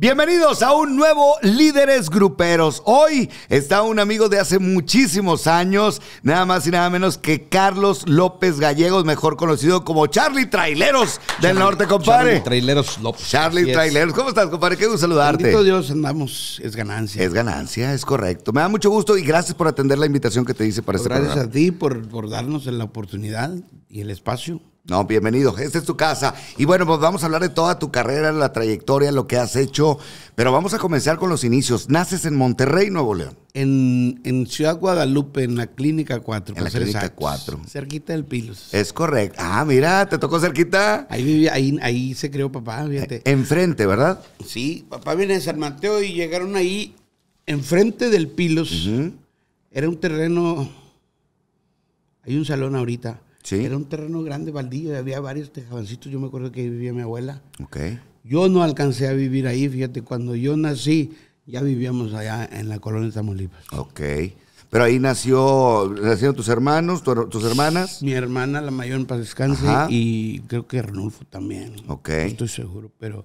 Bienvenidos a un nuevo Líderes Gruperos. Hoy está un amigo de hace muchísimos años, nada más y nada menos que Carlos López Gallegos, mejor conocido como Charlie Traileros del Norte, compadre. Charlie Traileros López. Charlie Así es. Traileros, ¿cómo estás, compadre? Qué gusto saludarte. Bendito Dios, andamos, es ganancia. Es ganancia, es correcto. Me da mucho gusto y gracias por atender la invitación que te hice para este Gracias programa. a ti por, por darnos la oportunidad y el espacio. No, bienvenido. Esta es tu casa. Y bueno, pues vamos a hablar de toda tu carrera, la trayectoria, lo que has hecho. Pero vamos a comenzar con los inicios. Naces en Monterrey, Nuevo León. En, en Ciudad Guadalupe, en la Clínica 4. En la Clínica exactos. 4. Cerquita del Pilos. Es correcto. Ah, mira, te tocó cerquita. Ahí vivía, ahí, ahí se creó papá, fíjate. Enfrente, ¿verdad? Sí, papá viene de San Mateo y llegaron ahí enfrente del Pilos. Era un terreno. Hay un salón ahorita. Sí. Era un terreno grande, baldío, y había varios tejabancitos. Yo me acuerdo que ahí vivía mi abuela. Ok. Yo no alcancé a vivir ahí, fíjate, cuando yo nací, ya vivíamos allá en la colonia de Tamaulipas. Ok. Pero ahí nació, nacieron tus hermanos, tu- tus hermanas. Mi hermana, la mayor en paz descanse, Ajá. y creo que Renulfo también. Ok. No estoy seguro, pero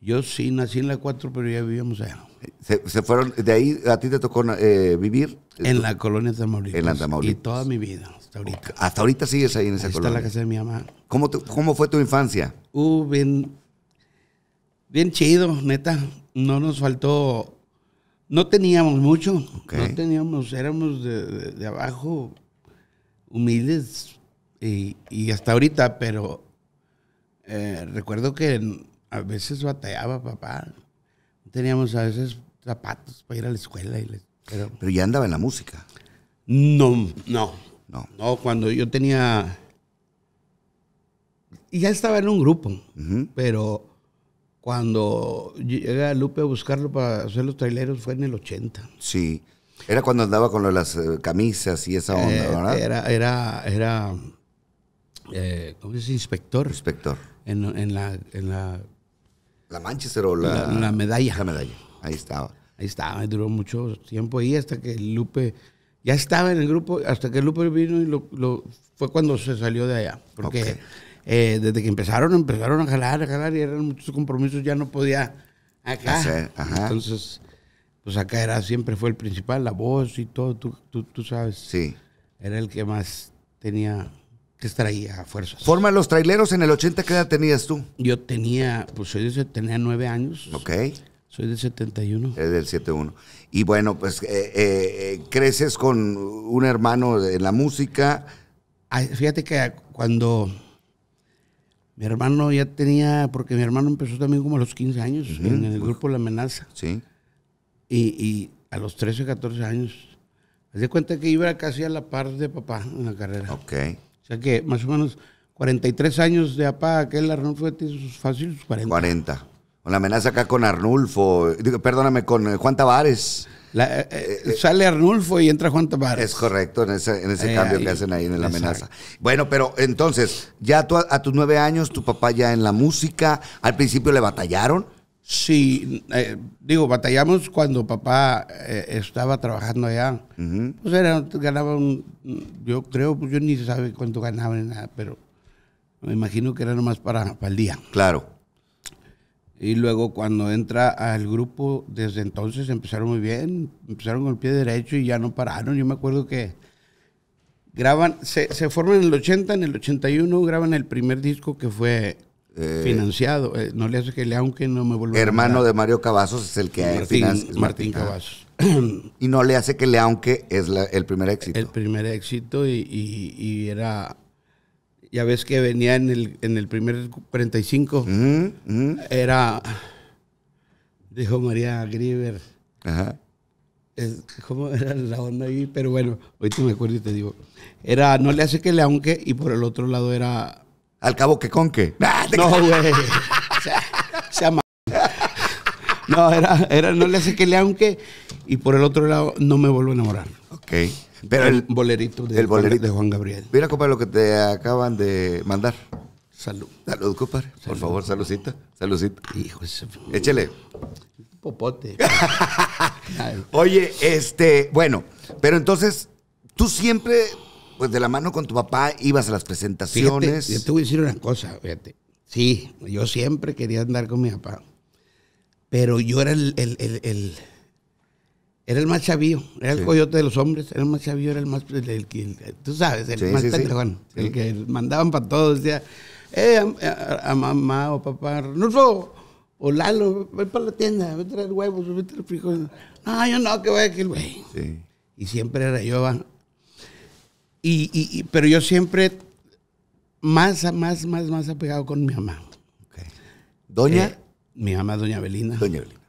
yo sí nací en la 4, pero ya vivíamos allá. Se, se fueron, de ahí a ti te tocó eh, vivir. En la colonia de Tamaulipas. En la Tamaulipas. Y toda mi vida, hasta ahorita. Hasta ahorita sigues ahí en esa Ahí está colonia. la casa de mi mamá. ¿Cómo, te- ¿Cómo fue tu infancia? Uh, bien, bien chido, neta. No nos faltó, no teníamos mucho. No teníamos, éramos de, de- de abajo, humildes y, y hasta ahorita, pero eh, recuerdo que a veces batallaba papá. Teníamos a veces zapatos para ir a la escuela. Y le- pero Pero ya andaba en la música. no, no. No. No, cuando yo tenía. y Ya estaba en un grupo, pero cuando llega Lupe a buscarlo para hacer los traileros fue en el 80. Sí. Era cuando andaba con las eh, camisas y esa onda, Eh, ¿verdad? era, era, era, eh, ¿cómo se dice? Inspector Inspector. en, en la, en la, La Manchester o la, La- la medalla. La medalla. Ahí estaba. ahí estaba, duró mucho tiempo ahí hasta que Lupe, ya estaba en el grupo, hasta que Lupe vino y lo, lo- fue cuando se salió de allá. Porque eh, desde que empezaron, empezaron a jalar, a jalar y eran muchos compromisos, ya no podía acá. Hacer, ajá. Entonces, pues acá era, siempre fue el principal, la voz y todo, tú, tú, tú sabes. Sí. Era el que más tenía que estar ahí a fuerzas. Forma los traileros en el 80, ¿qué edad tenías tú? Yo tenía, pues se- tenía nueve años. Ok. Soy de 71. Es del 7-1. Y bueno, pues eh, eh, eh, creces con un hermano en la música. Ay, fíjate que cuando mi hermano ya tenía, porque mi hermano empezó también como a los 15 años en el grupo La Amenaza. Sí. Y, y a los 13, 14 años, me di cuenta que iba casi a la par de papá en la carrera. Ok. O sea que más o menos 43 años de papá, aquel Arnold fue sus fácil sus 40. 40. Con la amenaza acá con Arnulfo. Digo, perdóname, con eh, Juan Tavares. La- eh, eh, sale Arnulfo y entra Juan Tavares. Es correcto, en ese, en ese Eh, cambio ahí. que hacen ahí en la Exacto. amenaza. Bueno, pero entonces, ya tú a, tus nueve años, tu papá ya en la música, al principio le batallaron. Sí, digo, batallamos cuando papá estaba trabajando allá. Pues era, ganaba un, yo creo, pues yo ni sabe cuánto ganaba ni nada, pero me imagino que era nomás para, para el día. Claro. Y luego cuando entra al grupo, desde entonces empezaron muy bien, empezaron con el pie derecho y ya no pararon. Yo me acuerdo que graban, se, se forman en el 80, en el 81 graban el primer disco que fue Eh, financiado. Eh, no le hace que le aunque no me vuelva a Hermano de Mario Cavazos es el que Martín, financia- Martín. Cavazos. Y no le hace que le aunque es la- el primer éxito. el primer éxito y, y- y era, ya ves que venía en el, en el primer 45, Ujú, ujú. era, dijo María Grieber, Ajá. es- ¿cómo era la onda ahí? Pero bueno, ahorita me acuerdo y te digo, era, no le hace que le aunque y por el otro lado era, Al cabo que con que. Ah, no güey, se ama. No, era, era, no le hace que le aunque y por el otro lado no me vuelvo a enamorar. Ok. Pero el el, bolerito de, el bolerito. de Juan Gabriel. mira, compadre, lo que te acaban de mandar. Salud. Salud, compadre. Por favor, saludcita. Saludcita. Hijo, ese Échele. popote. Oye, este, bueno, pero entonces, tú siempre, pues de la mano con tu papá, ibas a las Fíjate, presentaciones. yo te voy a decir una cosa, fíjate. Sí, yo siempre quería andar con mi papá. Pero yo era el, el, el, el- era el más chavío, era el Sí. coyote de los hombres, era el más chavío, era el más, el, el tú sabes, el Sí, más sí, pendejón, el que mandaban para todos, decía, eh, a, a- a mamá o papá, Arnulfo, o Lalo, ve para la tienda, ve a traer huevos, ve a traer frijoles. No, yo no, que voy aquí, güey. Y siempre era yo, va. Y, y- y- pero yo siempre más, más, más, más apegado con mi mamá. Doña, Eh, mi mamá, doña Belina. Doña Evelina.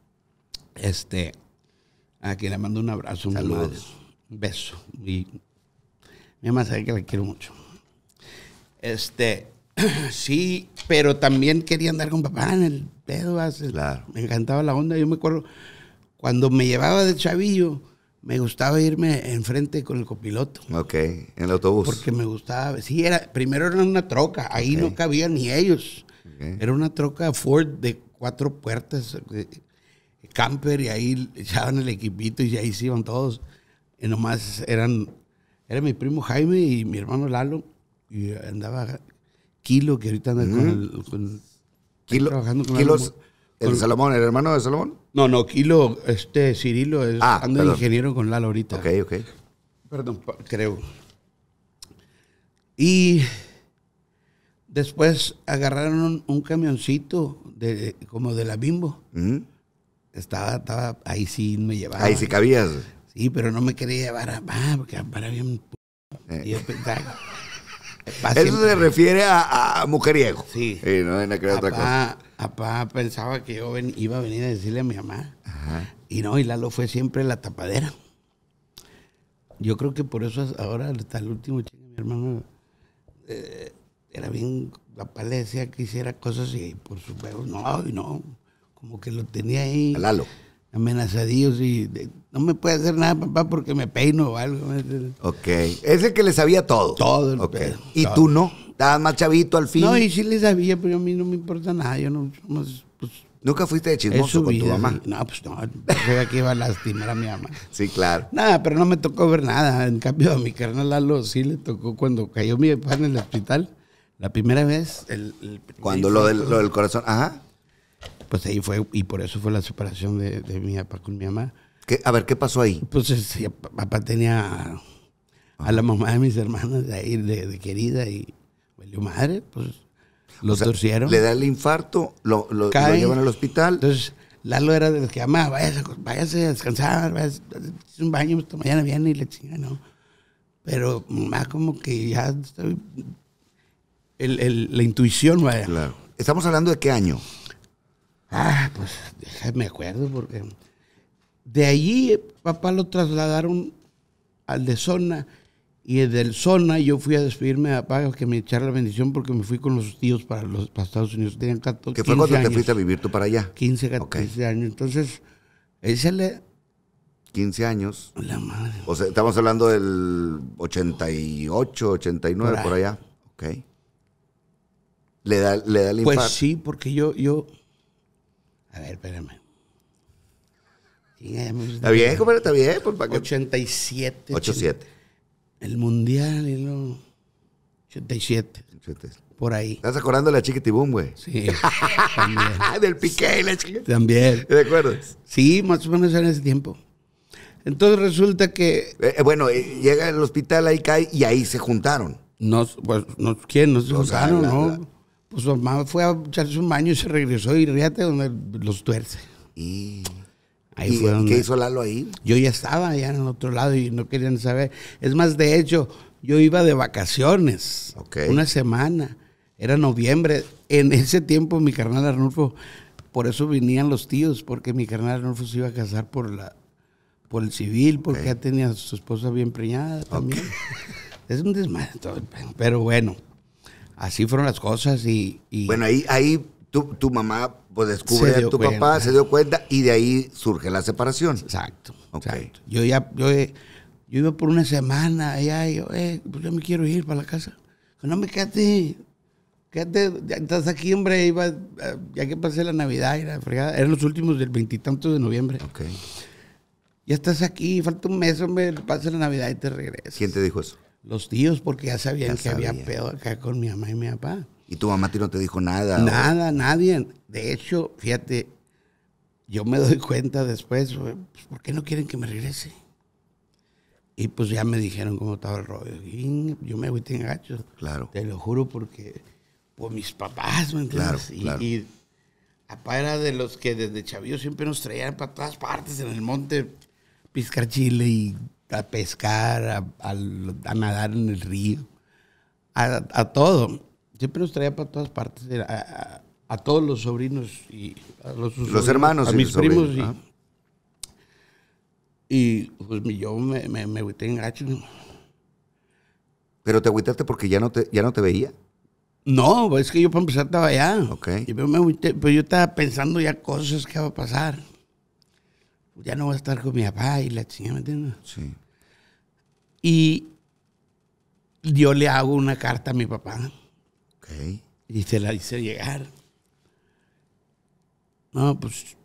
Este, a quien le mando un abrazo, una Saludos. un beso. Y mi mamá sabe que la quiero mucho. Este, sí, pero también quería andar con papá en el pedo. Claro. Me encantaba la onda. Yo me acuerdo, cuando me llevaba de chavillo, me gustaba irme enfrente con el copiloto. Ok, en el autobús. Porque me gustaba. Sí, era, primero era una troca, ahí no cabían ni ellos. Era una troca Ford de cuatro puertas, camper, y ahí echaban el equipito y ahí se iban todos. Y nomás eran, era mi primo Jaime y mi hermano Lalo, y andaba Kilo, que ahorita anda con el... con- Kilo- trabajando con kilos, Lalo. el Salomón, el hermano de Salomón. No, no, Kilo, este Cirilo, es, Ah, anda de ingeniero con Lalo ahorita. Ok, ok. Perdón, creo. Y después agarraron un, camioncito de, como de la Bimbo. Estaba, estaba, ahí sí me llevaba. Ahí sí cabías. Sí, pero no me quería llevar a ah, porque para bien. Eh. Y yo pensaba, Eso siempre- se refiere a, a mujeriego. Sí. no que ver otra cosa. Apá, apá pensaba que yo ven- iba a venir a decirle a mi mamá. Ajá. Y no, y Lalo fue siempre la tapadera. Yo creo que por eso ahora hasta el último chico, mi hermano eh, era bien, papá le decía que hiciera cosas y por sus huevos, no, y no, como que lo tenía ahí A Lalo. amenazadillos y de- no me puede hacer nada papá porque me peino o algo. Ok. Es el que le sabía todo. Todo el Ok. pedo, Y todo. tú no. Estabas más chavito al fin. No, y sí le sabía, pero a mí no me importa nada, yo no, somos, pues, Nunca fuiste de chismoso con tu mamá. sí. No, pues no, sabía que iba a lastimar a mi mamá. Sí, claro. Nada, pero no me tocó ver nada. En cambio, a mi carnal Lalo sí le tocó cuando cayó mi papá en el hospital. La primera vez. el- el- Cuando lo del, lo del corazón. Ajá. Pues ahí fue, y por eso fue la separación de, de mi papá con mi mamá. ¿Qué- a ver, ¿qué pasó ahí? Pues ese, papá tenía a, a la mamá de mis hermanas de ahí, de, de querida, y valió madre, pues lo O sea, torcieron. Le da el infarto, lo, lo- lo llevan al hospital. Entonces, Lalo era de los que amaba, váyase, váyase a descansar, váyase, hágase un baño, esta mañana viene y le chinga, ¿no? Pero mamá como que ya el- el- la intuición, vaya. Claro. Estamos hablando de qué año. Ah, pues déjame acuerdo porque de allí papá lo trasladaron al de zona y del zona yo fui a despedirme a papá que me echara la bendición porque me fui con los tíos para los para Estados Unidos. Tenían 14, Que fue 15 cuando te fuiste a vivir tú para allá. 15, Ok. 14 años. Entonces, ese le... 15 años. La madre. O sea, estamos hablando del 88, 89, Por por, allá. Ok. Le da, le da el Pues infarto. sí, porque yo, yo... A ver, espérame. Está bien, compadre, está bien. ¿para qué? 87. 87. El mundial y lo... 87, por ahí. ¿Estás acordando de la chiquitibum, güey? Sí, también. Del piqué y la chiquitibum. También. ¿De acuerdo? Eh, Sí, más o menos en ese tiempo. Entonces resulta que eh, bueno, eh, llega al hospital, ahí cae y ahí se juntaron. nos, pues, nos, ¿quién? Nos O sea, juntaron, la- ¿no? la- Pues su mamá fue a echarse un baño y se regresó y ríate donde los tuerce. Y, Ahí ¿Y fue donde- qué hizo Lalo ahí? Yo ya estaba allá en el otro lado y no querían saber. Es más, de hecho, yo iba de vacaciones. Una semana. Era noviembre. En ese tiempo mi carnal Arnulfo, por eso venían los tíos, porque mi carnal Arnulfo se iba a casar por la por el civil, porque ya tenía a su esposa bien preñada también. Es un desmadre. Pero bueno, así fueron las cosas y... y- Bueno, ahí, ahí tu, tu mamá pues, descubre a tu cuenta. papá, se dio cuenta y de ahí surge la separación. Exacto, Ok. exacto. Yo ya, yo, eh, yo iba por una semana allá y yo, eh, pues yo me quiero ir para la casa. No me quédate, quédate, ya estás aquí, hombre, iba, eh, ya que pasé la Navidad y la fregada, eran los últimos del veintitantos de noviembre. Ok. Ya estás aquí, falta un mes, hombre, pasa la Navidad y te regresas. ¿Quién te dijo eso? Los tíos, porque ya sabían Ya que había pedo acá con mi mamá y mi papá. ¿Y tu mamá no te dijo nada? o- Nada, nadie. De hecho, fíjate, yo me doy cuenta después, pues, ¿por qué no quieren que me regrese? Y pues ya me dijeron cómo estaba el rollo. Y yo me voy en gacho. Claro. Te lo juro porque, por mis papás, ¿me entiendes? Claro, y, claro. y papá era de los que desde chavillo siempre nos traían para todas partes en el monte, piscar chile y a pescar, a, a- a nadar en el río, a, a todo. Siempre nos traía para todas partes, a, todos los sobrinos y a los, sobrinos, hermanos a y mis los sobrinos, primos. y-. Y, pues yo me, me, me agüité en gacho. Pero te agüitaste porque ya no te, ya no te veía. No, es que yo para empezar estaba allá. Ok. Y yo, me agüité, pero yo estaba pensando ya cosas que va a pasar. Ya no voy a estar con mi papá y la chingada, ¿me entiendes? Sí. Y yo le hago una carta a mi papá Ok. y se la hice llegar. No, pues,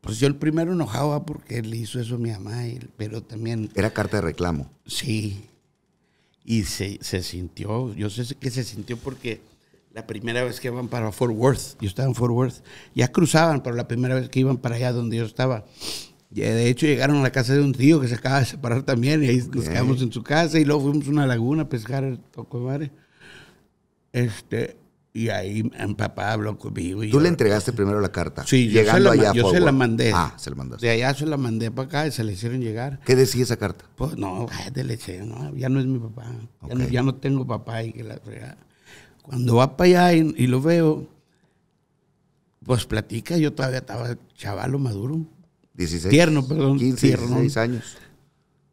pues yo el primero enojado ¿va? porque le hizo eso a mi mamá, pero también Era carta de reclamo. Sí. Y se, se sintió, yo sé que se sintió porque la primera vez que iban para Fort Worth, yo estaba en Fort Worth, ya cruzaban, pero la primera vez que iban para allá donde yo estaba, de hecho llegaron a la casa de un tío que se acaba de separar también, y ahí nos quedamos en su casa, y luego fuimos a una laguna a pescar, toco de madre. Este, y ahí mi papá habló conmigo. Y Tú yo- le entregaste primero la carta. Sí, yo, se llegando la, allá. yo se la Worth. mandé. Ah, se la mandaste. De allá se la mandé para acá y se la hicieron llegar. ¿Qué decía esa carta? Pues no, cállate leche, no, ya no es mi papá. Ya, no, Ok. ya no tengo papá y que la fregada. Cuando va para allá y, y lo veo, pues platica, yo todavía estaba chavalo maduro. 16. Tierno, perdón, 15, tierno. 16 años.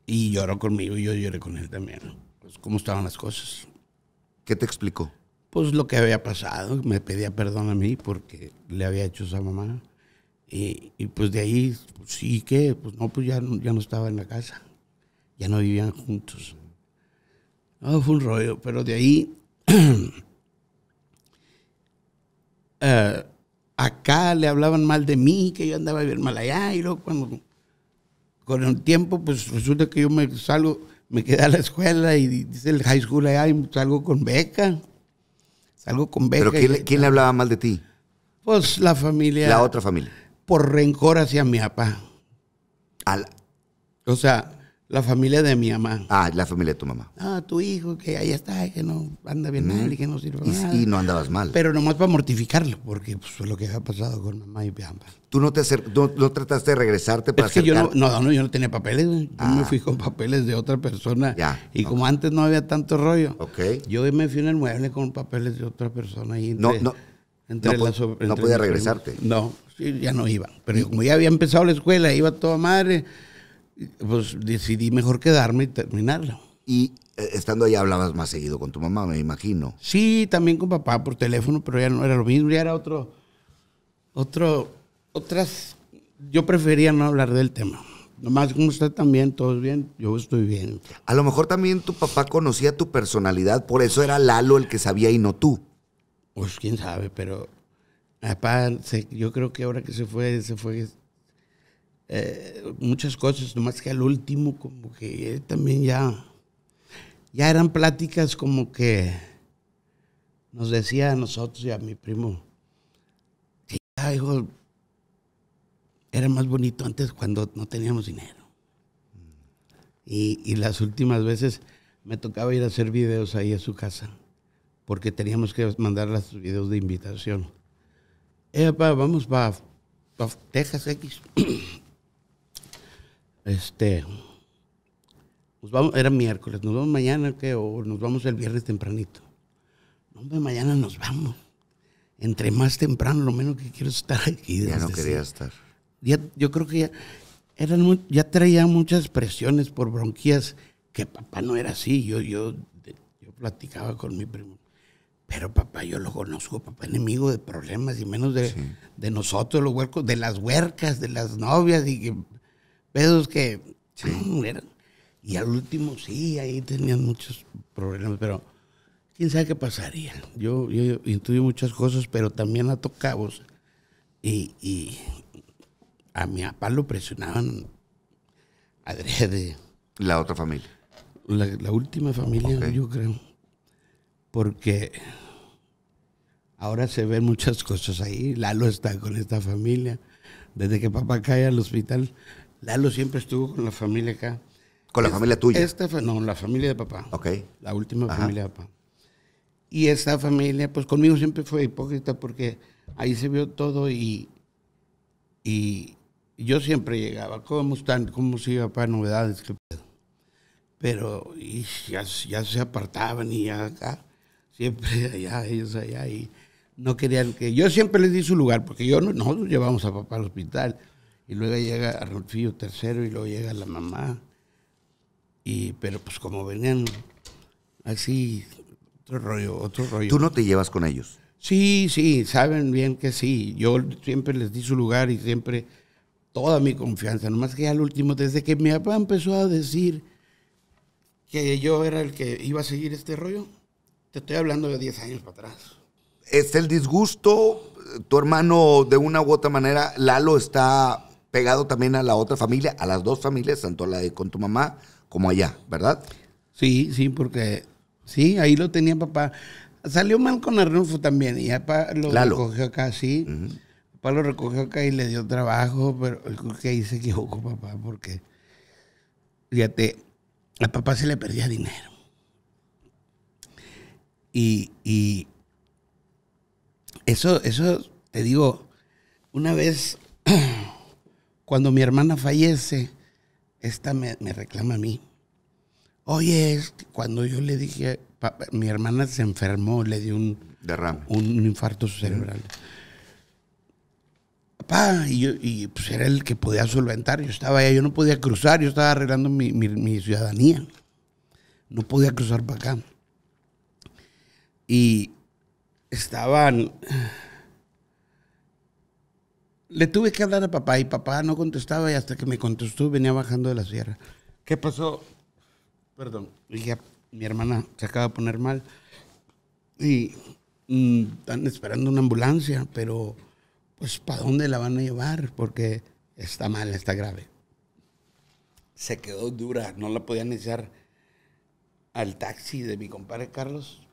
Y lloró conmigo y yo lloré con él también. Pues cómo estaban las cosas. ¿Qué te explicó? Pues lo que había pasado, me pedía perdón a mí porque le había hecho esa mamá. Y, y pues de ahí, pues, sí, ¿qué? Pues no, pues ya, ya no estaba en la casa. Ya no vivían juntos. No, fue un rollo, pero de ahí... eh, acá le hablaban mal de mí, que yo andaba bien mal allá, y luego cuando... Con el tiempo, pues resulta que yo me salgo, me quedé a la escuela y dice el high school allá y salgo con beca. Salgo con beca. ¿Pero quién, y- quién le hablaba mal de ti? Pues la familia. La otra familia. Por rencor hacia mi papá. A la- O sea, la familia de mi mamá. ah, la familia de tu mamá. Ah, tu hijo que ahí está, que no anda bien mal y que no sirve Y, nada. y no andabas mal. Pero nomás para mortificarlo, porque pues, fue lo que había pasado con mamá y papá. Tú no, te no, no trataste de regresarte para Es que yo no, no, no, yo no tenía papeles. Yo Ah. me fui con papeles de otra persona. Ya, Y como antes no había tanto rollo, Ok. yo me fui en el mueble con papeles de otra persona. Y No, entre, no, entre no las entre podía regresarte. No, sí, ya no iba. Pero como ya había empezado la escuela, iba toda madre, pues decidí mejor quedarme y terminarlo. Y eh, estando allá hablabas más seguido con tu mamá, me imagino. Sí, también con papá por teléfono, pero ya no era lo mismo, ya era otro, otro, otras, yo prefería no hablar del tema. Nomás como está también, todos bien, yo estoy bien. A lo mejor también tu papá conocía tu personalidad, por eso era Lalo el que sabía y no tú. Pues quién sabe, pero papá, se- yo creo que ahora que se fue, se fue eh, muchas cosas, nomás que al último como que también ya, ya eran pláticas como que nos decía a nosotros y a mi primo, que hijo, era más bonito antes cuando no teníamos dinero. Y, y las últimas veces me tocaba ir a hacer videos ahí a su casa, porque teníamos que mandar los videos de invitación. Eh, vamos para Texas X. este, nos vamos, era miércoles, nos vamos mañana ¿qué? o nos vamos el viernes tempranito. No, hombre, mañana nos vamos. Entre más temprano, lo menos que quiero es estar aquí. Ya no quería estar. ya- yo creo que ya, eran, ya traía muchas presiones por bronquías, que papá no era así. Yo, yo, yo platicaba con mi primo. Pero papá, yo lo conozco, papá, enemigo de problemas y menos de, de nosotros, los huercos, de las huercas, de las novias y que pedos que eran. Y al último, sí, ahí tenían muchos problemas, pero quién sabe qué pasaría. Yo, yo intuyo muchas cosas, pero también a cabos y, y a mi papá lo presionaban adrede. La otra familia. La, la última familia, yo creo. Porque ahora se ven muchas cosas ahí. Lalo está con esta familia. Desde que papá cae al hospital, Lalo siempre estuvo con la familia acá. ¿Con la Es- familia tuya? Esta no, la familia de papá. Ok. La última Ajá. familia de papá. Y esta familia, pues conmigo siempre fue hipócrita porque ahí se vio todo y, y yo siempre llegaba. ¿Cómo están? ¿Cómo sigue papá? Novedades, qué pedo. Pero y ya, ya se apartaban y ya acá, siempre allá, ellos allá. Y no querían que. Yo siempre les di su lugar porque yo no- nosotros llevamos a papá al hospital. Y luego llega Arnulfillo tercero y luego llega la mamá. Y, pero pues como venían así, otro rollo, otro rollo. Tú no te llevas con ellos. Sí, sí, saben bien que sí. Yo siempre les di su lugar y siempre toda mi confianza. Nomás que al último, desde que mi papá empezó a decir que yo era el que iba a seguir este rollo, te estoy hablando de 10 años para atrás. ¿Es el disgusto? Tu hermano, de una u otra manera, Lalo está pegado también a la otra familia, a las dos familias, tanto la de con tu mamá como allá, ¿verdad? Sí, sí, porque sí, ahí lo tenía papá. Salió mal con Arnulfo también y papá lo Lalo. recogió acá, sí. Papá lo recogió acá y le dio trabajo, pero creo que ahí se equivocó papá porque, fíjate, a papá se le perdía dinero. Y, y eso, eso, te digo, una vez, cuando mi hermana fallece, esta me, me reclama a mí. Oye, cuando yo le dije, mi hermana se enfermó, le dio un, Derrame. un infarto cerebral. Papá, y, yo, y pues era el que podía solventar. Yo estaba allá, yo no podía cruzar, yo estaba arreglando mi, mi- mi ciudadanía. No podía cruzar para acá. Y estaban. Le tuve que hablar a papá y papá no contestaba y hasta que me contestó venía bajando de la sierra. ¿Qué pasó? Perdón. Dije, mi hermana se acaba de poner mal y mm, están esperando una ambulancia, pero pues ¿para dónde la van a llevar? Porque está mal, está grave. Se quedó dura, no la podían echar al taxi de mi compadre Carlos.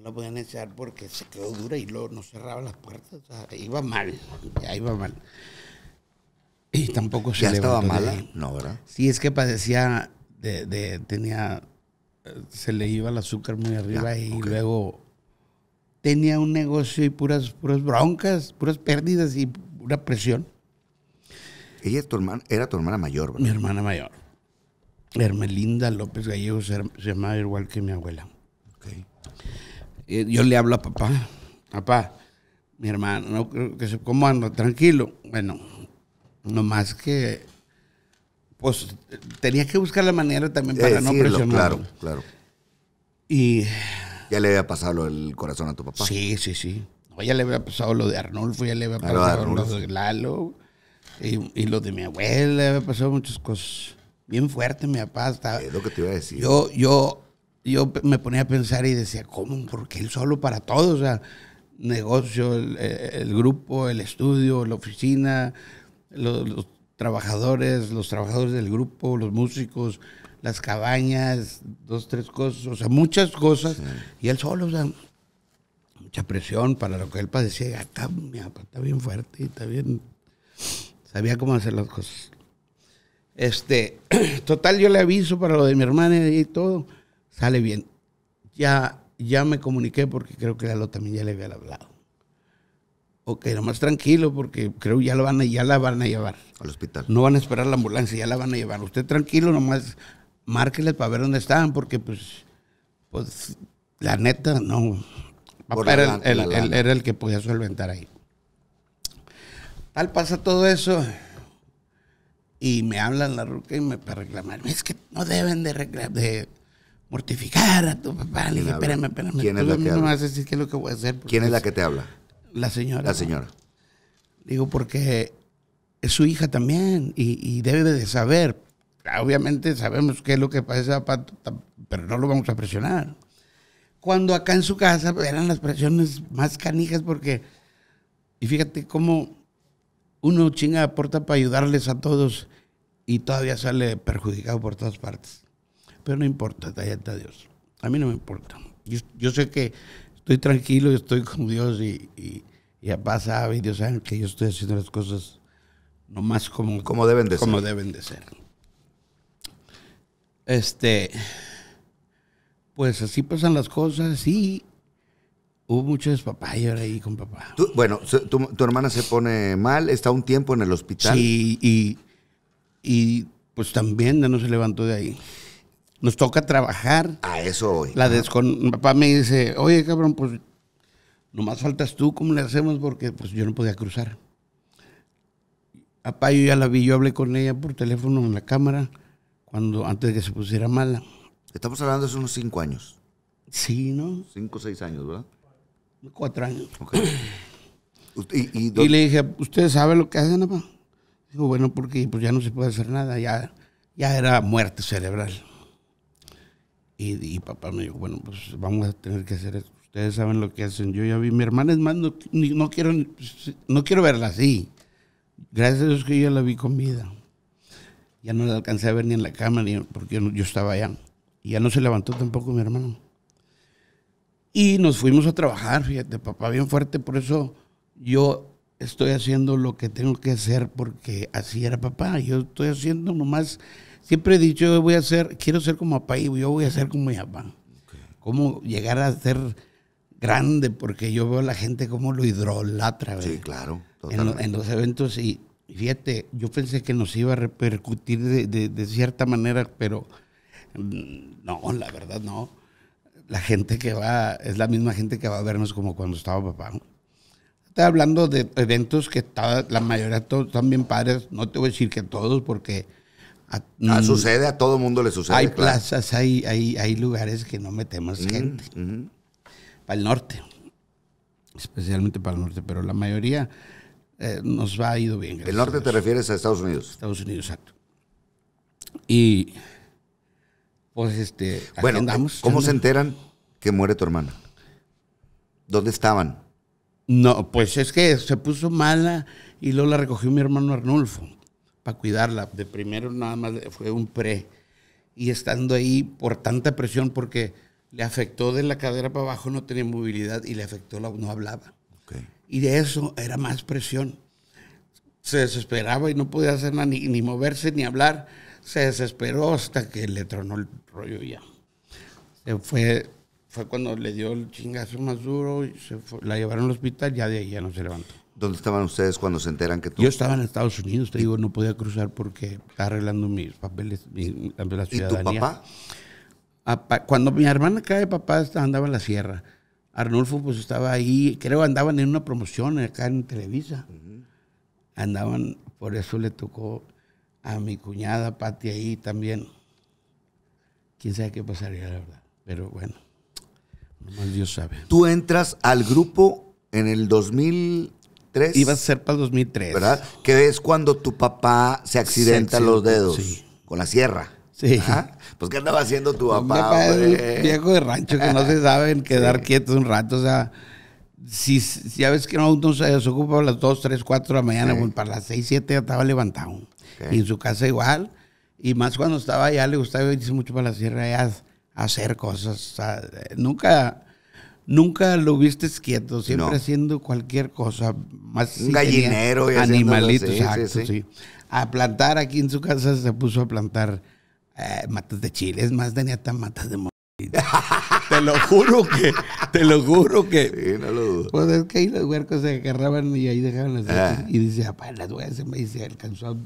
No la podían echar porque se quedó dura y luego no cerraba las puertas. O sea, iba mal, ya iba mal. Y tampoco se ¿Ya estaba de mala? No, ¿verdad? Sí, es que padecía de, de- tenía, eh, se le iba el azúcar muy arriba Ya, y luego tenía un negocio y puras, puras broncas, puras pérdidas y pura presión. Ella es tu hermana, era tu hermana mayor, Mi ¿verdad? hermana mayor, Hermelinda López Gallegos, se, se llamaba igual que mi abuela. Ok. Eh, Yo le hablo a papá, papá, mi hermano, no creo que se cómo ando, tranquilo. Bueno, no más que, pues tenía que buscar la manera también para no decirlo, presionarlo. claro, claro. Y Ya le había pasado el corazón a tu papá. sí, sí, sí. No, ya le había pasado lo de Arnulfo, ya le había Ah, lo pasado lo de Lalo y, y lo de mi abuela, le había pasado muchas cosas. Bien fuerte, mi papá estaba. Es lo que te iba a decir. Yo, yo, yo me ponía a pensar y decía, ¿cómo? Porque él solo para todo, o sea, negocio, el, el grupo, el estudio, la oficina, los, los trabajadores, los trabajadores del grupo, los músicos, las cabañas, dos, tres cosas, o sea, muchas cosas. Y él solo, o sea, mucha presión para lo que él padecía. Acá mi papá está bien fuerte está bien, sabía cómo hacer las cosas. Este, total, yo le aviso para lo de mi hermana y todo. Sale bien. Ya, ya me comuniqué porque creo que Lalo también ya le había hablado. Ok, nomás tranquilo porque creo ya la van a, ya la van a llevar. Al hospital. No van a esperar la ambulancia, ya la van a llevar. Usted tranquilo, nomás márqueles para ver dónde están porque pues, pues la neta, no. Papá era, el, la el- lana. era el que podía solventar ahí. Tal pasa todo eso. Y me hablan la ruca y me para reclamarme. Es que no deben de, de mortificar a tu papá. Le ¿Quién dije, espérame, espérame. ¿Quién es la que no me habla? vas a decir qué es lo que voy a hacer. porque ¿Quién es la que te habla? La señora. La ¿no? señora. Digo, porque es su hija también y, y debe de saber. Obviamente sabemos qué es lo que pasa, pero no lo vamos a presionar. Cuando acá en su casa eran las presiones más canijas porque, y fíjate cómo uno chinga aporta para ayudarles a todos y todavía sale perjudicado por todas partes. Pero no importa, cállate a Dios. A mí no me importa. Yo, yo sé que estoy tranquilo, estoy con Dios y, y, y papá sabe y Dios sabe que yo estoy haciendo las cosas nomás como, Como deben de como ser. deben de ser. Este, pues así pasan las cosas y hubo mucho despapayo ahí con papá. Tú- bueno, tu, tu hermana se pone mal, está un tiempo en el hospital. Sí, y, y pues también ya no se levantó de ahí. Nos toca trabajar. A eso hoy. La descon... Mi papá me dice, oye, cabrón, pues nomás faltas tú, ¿cómo le hacemos? Porque pues yo no podía cruzar. Papá, yo ya la vi, yo hablé con ella por teléfono en la cámara, cuando, antes de que se pusiera mala. Estamos hablando de hace unos cinco años. Sí, ¿no? Cinco o seis años, ¿verdad? Cuatro años. Y, y Y le dije, ¿usted sabe lo que hacen, papá? Digo, bueno, porque pues ya no se puede hacer nada, ya, ya era muerte cerebral. Y, y papá me dijo, bueno, pues vamos a tener que hacer esto. Ustedes saben lo que hacen. Yo ya vi, mi hermana es más, no, ni- no quiero, no quiero verla así. Gracias a Dios que yo la vi con vida. Ya no la alcancé a ver ni en la cama, ni porque yo, yo estaba allá. Y ya no se levantó tampoco mi hermano. Y nos fuimos a trabajar, fíjate, papá, bien fuerte. Por eso yo estoy haciendo lo que tengo que hacer porque así era papá. Yo estoy haciendo nomás, siempre he dicho, yo voy a hacer, quiero ser como papá y yo voy a ser como mi papá. Cómo llegar a ser grande porque yo veo a la gente como lo hidrolatra. ¿ves? Sí, claro. en, lo- en los eventos y fíjate, yo pensé que nos iba a repercutir de, de- de cierta manera, pero mm, no, la verdad no. La gente que va, es la misma gente que va a vernos como cuando estaba papá. Estoy hablando de eventos que estaba- la mayoría todos están bien padres, no te voy a decir que todos, porque a- Ah, sucede, a todo mundo le sucede. hay claro. plazas, hay, hay, hay lugares que no metemos gente para el norte, especialmente para el norte, pero la mayoría eh, nos va ido bien. El norte te refieres a Estados Unidos. Estados Unidos, exacto. Y pues este, Bueno, andamos. ¿cómo se enteran que muere tu hermana? ¿Dónde estaban? No, pues es que se puso mala y luego la recogió mi hermano Arnulfo para cuidarla. De primero nada más fue un pre. Y estando ahí por tanta presión, porque le afectó de la cadera para abajo, no tenía movilidad y le afectó, la, no hablaba. Y de eso era más presión. Se desesperaba y no podía hacer nada, ni, ni moverse, ni hablar. Se desesperó hasta que le tronó el rollo y ya. Se fue, fue cuando le dio el chingazo más duro y se fue- la llevaron al hospital, ya de ahí ya no se levantó. ¿Dónde estaban ustedes cuando se enteran que tú... Yo estaba en Estados Unidos, te digo, no podía cruzar porque estaba arreglando mis papeles, mi- la la ¿Y tu ciudadanía. papá? Apa- Cuando mi hermana cae, papá andaba en la sierra. Arnulfo pues estaba ahí, creo andaban en una promoción acá en Televisa. Andaban, por eso le tocó a mi cuñada Pati ahí también. Quién sabe qué pasaría, la verdad. Pero bueno, nomás Dios sabe. Tú entras al grupo en el 2003, Iba a ser para el 2003. ¿verdad? Que es cuando tu papá se accidenta Se los accidentó, dedos sí. con la sierra. Sí. Ajá. Pues ¿qué andaba haciendo tu Mi papá? papá es un viejo de rancho que no se saben quedar quietos un rato. O sea, si, si ya ves que no, uno se desocupa a las 2, 3, 4 de la mañana, Sí. pues para las 6, 7 ya estaba levantado. Ok. Y en su casa igual. Y más cuando estaba allá, le gustaba irse mucho para la sierra allá a hacer cosas. O sea, nunca, nunca lo viste quieto, siempre No. haciendo cualquier cosa. Más Un gallinero y Animalitos, exacto, sí, sí, sí. A plantar aquí en su casa se puso a plantar eh, matas de chile. Es más, tenía tan matas de Te lo juro que, te lo juro que. Sí, no lo dudo. Pues es que ahí los huercos se agarraban y ahí dejaban las Ah. Y dice, papá, las voy a hacer. Y se alcanzó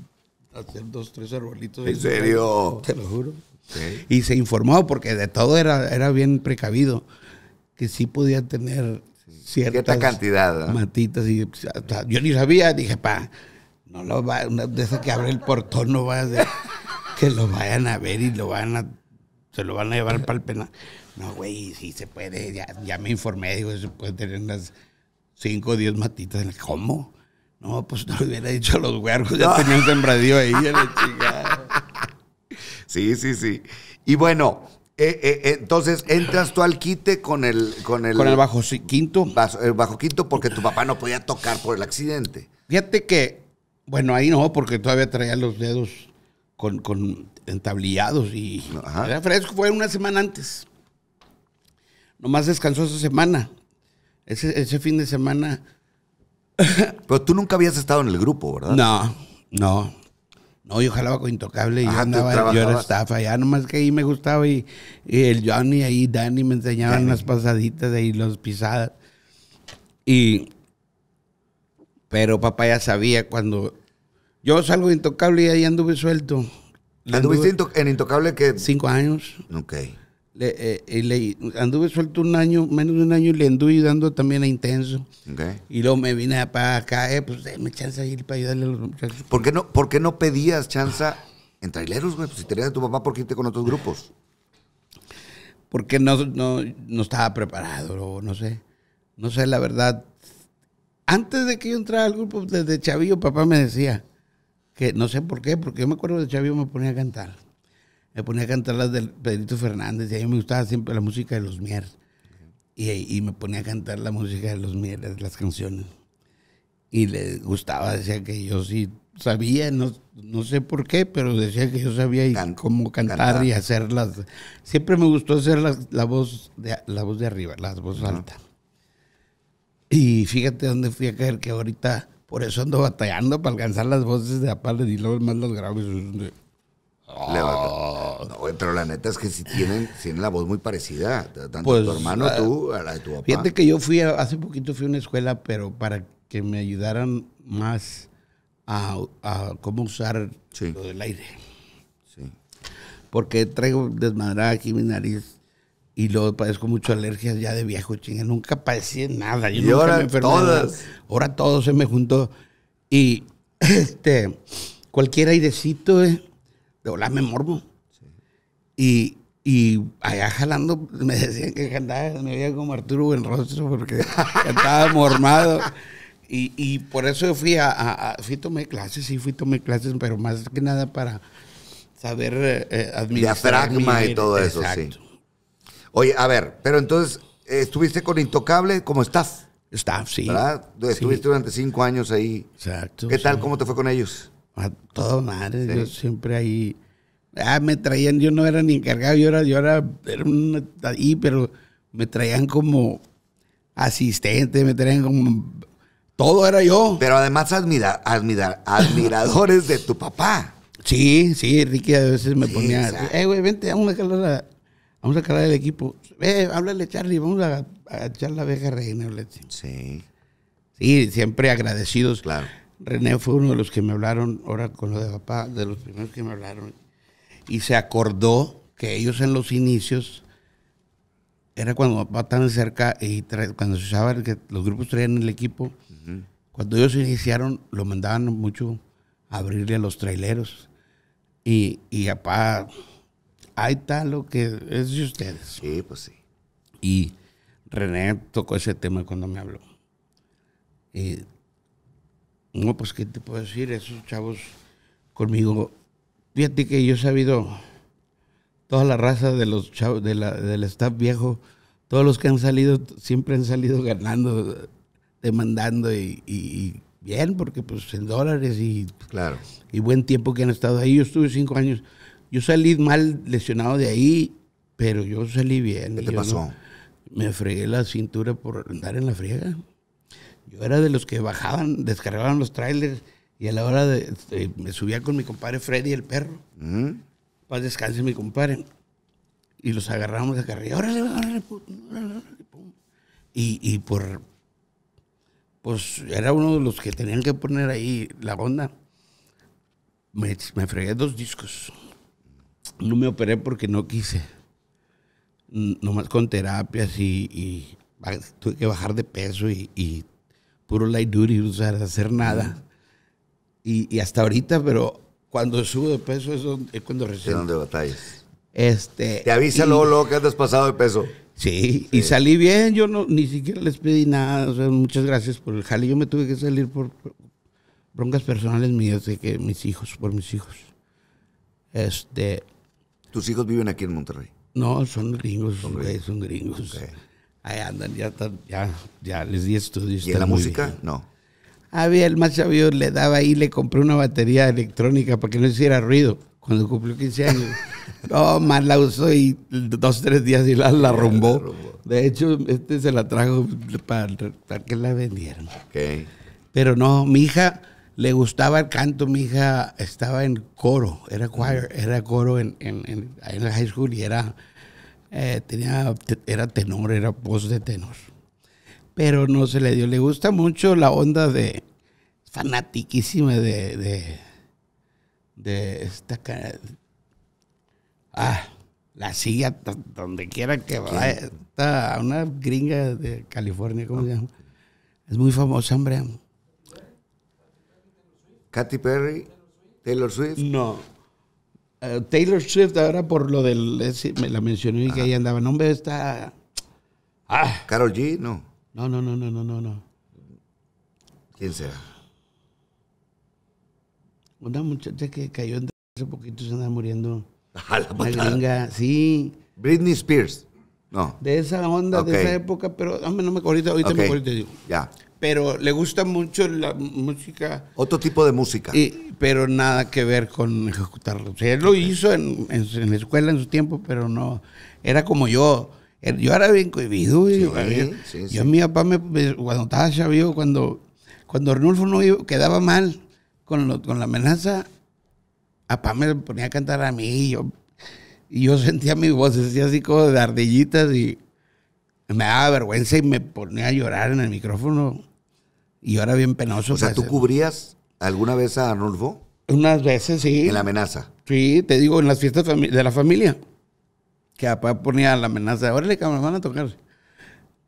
a hacer dos, tres arbolitos. ¿En serio? Te lo juro. Sí. Y se informó, porque de todo era, era bien precavido, que sí podía tener ciertas Cierta cantidad, matitas. Y, o sea, yo ni sabía, dije, pa, no lo va, una de esas que abre el portón, no va a ser que lo vayan a ver y lo van a, se lo van a llevar para el penal. No, güey, sí se puede, ya, ya me informé, digo, se puede tener unas 5 o 10 matitas. ¿Cómo? No, pues no le hubiera dicho a los huercos, ya tenían sembradío ahí, a la chingada. Sí, sí, sí. Y bueno, eh, eh, eh, entonces entras tú al quite con el... Con el, Con el bajo quinto. bajo, el bajo quinto porque tu papá no podía tocar por el accidente. Fíjate que, bueno, ahí no, porque todavía traía los dedos con, con entablillados y Ajá. era fresco, fue una semana antes. Nomás descansó esa semana. Ese, ese fin de semana, Pero tú nunca habías estado en el grupo, ¿verdad? no, No, no, yo jalaba con Intocable y yo Ah, tú andaba, yo era estafa, ya nomás que ahí me gustaba y, y el Johnny ahí, Danny me enseñaban las pasaditas ahí, las pisadas. Y, pero papá ya sabía cuando yo salgo de Intocable y ahí anduve suelto. ¿Anduviste anduve en Intocable que...? cinco años. Ok. Le, eh, y le- anduve suelto un año, menos de un año y le anduve ayudando también a Intenso. Y luego me vine para acá, eh, pues déme chance de ir para ayudarle a los muchachos. ¿Por qué no, por qué no pedías chanza en traileros, güey? Pues si tenías a tu papá, ¿por qué irte con otros grupos? porque no, no, no estaba preparado, o no sé. No sé, la verdad. Antes de que yo entrara al grupo, desde Chavillo, papá me decía que no sé por qué, porque yo me acuerdo de Chavillo me ponía a cantar. Me ponía a cantar las del Pedrito Fernández y a mí me gustaba siempre la música de los Mier. Y, y me ponía a cantar la música de los Mier, las canciones. Y le gustaba, decía que yo sí sabía, no, no sé por qué, pero decía que yo sabía y Can- cómo cantar, cantar. y hacerlas. Siempre me gustó hacer la, voz de, la voz de arriba, la voz alta. Y fíjate dónde fui a caer, que ahorita por eso ando batallando para alcanzar las voces de apales y luego más las graves. Ah. No, pero la neta es que si tienen, tienen la voz muy parecida. Tanto Pues, tu hermano, ah, tú, a la de tu papá. Fíjate que yo fui, a- hace poquito fui a una escuela, pero para que me ayudaran más a, a cómo usar Sí. lo del aire. Sí. Porque traigo desmadrada aquí mi nariz y luego padezco mucho alergias ya de viejo, chinga. Nunca padecí nada. Yo Y nunca ahora me enfermé de nada. todas. Ahora todo se me juntó. Y este, cualquier airecito, eh, de hola me morbo. Y, y allá jalando, me decían que cantaba, me veía como Arturo Buenrostro porque cantaba mormado. Y, y por eso fui a, a- a- fui tomé clases, sí fui tomé clases, pero más que nada para saber eh, administrar mi Diafragma y todo eso, Exacto. sí. Oye, a ver, pero entonces, estuviste con Intocable como staff, Staff, sí. ¿verdad? Estuviste Sí, durante cinco años ahí. Exacto. ¿Qué tal? sí. ¿Cómo te fue con ellos? A todo madre, Sí. yo siempre ahí. Ah, me traían, yo no era ni encargado, yo era, yo era, era un- ahí, pero me traían como asistente, me traían como. Todo era yo. Pero además admira, admira- admiradores de tu papá. Sí, sí, Ricky a veces me Sí, ponía, eh, güey, vente, vamos a vamos a calar el equipo. Eh, háblale, Charlie, vamos a, a echar la abeja reina. Sí, Sí, siempre agradecidos. claro. René fue uno de los que me hablaron, ahora con lo de papá, de los primeros que me hablaron. Y se acordó que ellos en los inicios, era cuando papá estaba cerca y cuando se usaba que los grupos traían el equipo, cuando ellos iniciaron, lo mandaban mucho a abrirle a los traileros. Y, y papá, ahí está lo que es de ustedes. Sí, pues sí. Y René tocó ese tema cuando me habló. Y, no, pues, ¿qué te puedo decir? Esos chavos conmigo. Fíjate que yo he sabido toda la raza de los chavos, de la, del staff viejo, todos los que han salido, siempre han salido ganando, demandando y, y- y bien, porque pues en dólares y, Claro. y buen tiempo que han estado ahí. Yo estuve cinco años. Yo salí mal lesionado de ahí, pero yo salí bien. ¿Qué te pasó? no- me fregué la cintura por andar en la friega. Yo era de los que bajaban, descargaban los trailers y a la hora de, de- me subía con mi compadre Freddy el perro. ¿Mm? Paz descanse mi compadre. Y los agarramos de carrilla. Órale, órale, puto, órale, órale, pum. Y, y por. Pues era uno de los que tenían que poner ahí la onda. Me, me fregué dos discos. No me operé porque no quise. Nomás con terapias y, y tuve que bajar de peso y, y puro light duty, o sea, hacer nada. Y, y hasta ahorita, pero cuando subo de peso es, donde- es cuando ¿De recién. dónde batallas? Este, Te avisa y- luego, luego que andas pasado de peso. Sí, y salí bien, yo no ni siquiera les pedí nada, o sea, muchas gracias por el jale. Yo me tuve que salir por broncas personales mías de que mis hijos, por mis hijos. Este, Tus hijos viven aquí en Monterrey. no, son gringos, güey, son gringos. Ok. Ahí andan, ya están, ya, ya les di estudios. ¿Y en la música? bien. No. Había el más sabio, le daba ahí, le compré una batería electrónica para que no hiciera ruido cuando cumplió 15 años. No, más la usó y dos, tres días y la, la rumbó. rumbó. De hecho, este se la trajo para, para que la vendieran. Ok. Pero no, mi hija Le gustaba el canto, mi hija estaba en coro, era choir, era coro en, en, en, en la high school y era, eh, tenía, era tenor, era voz de tenor. Pero no se le dio, le gusta mucho la onda de, fanatiquísima de, de, de esta, ah, la silla donde quiera que vaya, está una gringa de California, ¿cómo se llama? Es muy famosa, hombre. Katy Perry, Taylor Swift. No. Uh, Taylor Swift, ahora por lo del. Me la mencioné y que ahí andaba. No, hombre, está. Ah. Carol G, no. No, no, no, no, no, no, no. ¿Quién será? Una muchacha que cayó en hace poquito se anda muriendo. A la Una gringa, sí. Britney Spears. No. De esa onda, de esa época, pero no me ahorita, ahorita okay. me acuerdo, digo. Ya pero le gusta mucho la música. Otro tipo de música. Y, pero nada que ver con ejecutarlo. O sea, él lo hizo en, en, la escuela en su tiempo, pero no. Era como yo. Yo era bien cohibido. Sí, yo, sí, yo mi papá, me, cuando estaba chavio, cuando, cuando Arnulfo no quedaba mal con, lo, con la amenaza, papá me ponía a cantar a mí y yo, y yo sentía mi voz, así como de ardillitas y me daba vergüenza y me ponía a llorar en el micrófono. Y yo era bien penoso. O sea, ¿tú cubrías alguna vez a Arnulfo? Unas veces, sí. ¿En la amenaza? Sí, te digo, en las fiestas de la familia. Que papá ponía la amenaza, órale, me van a tocar.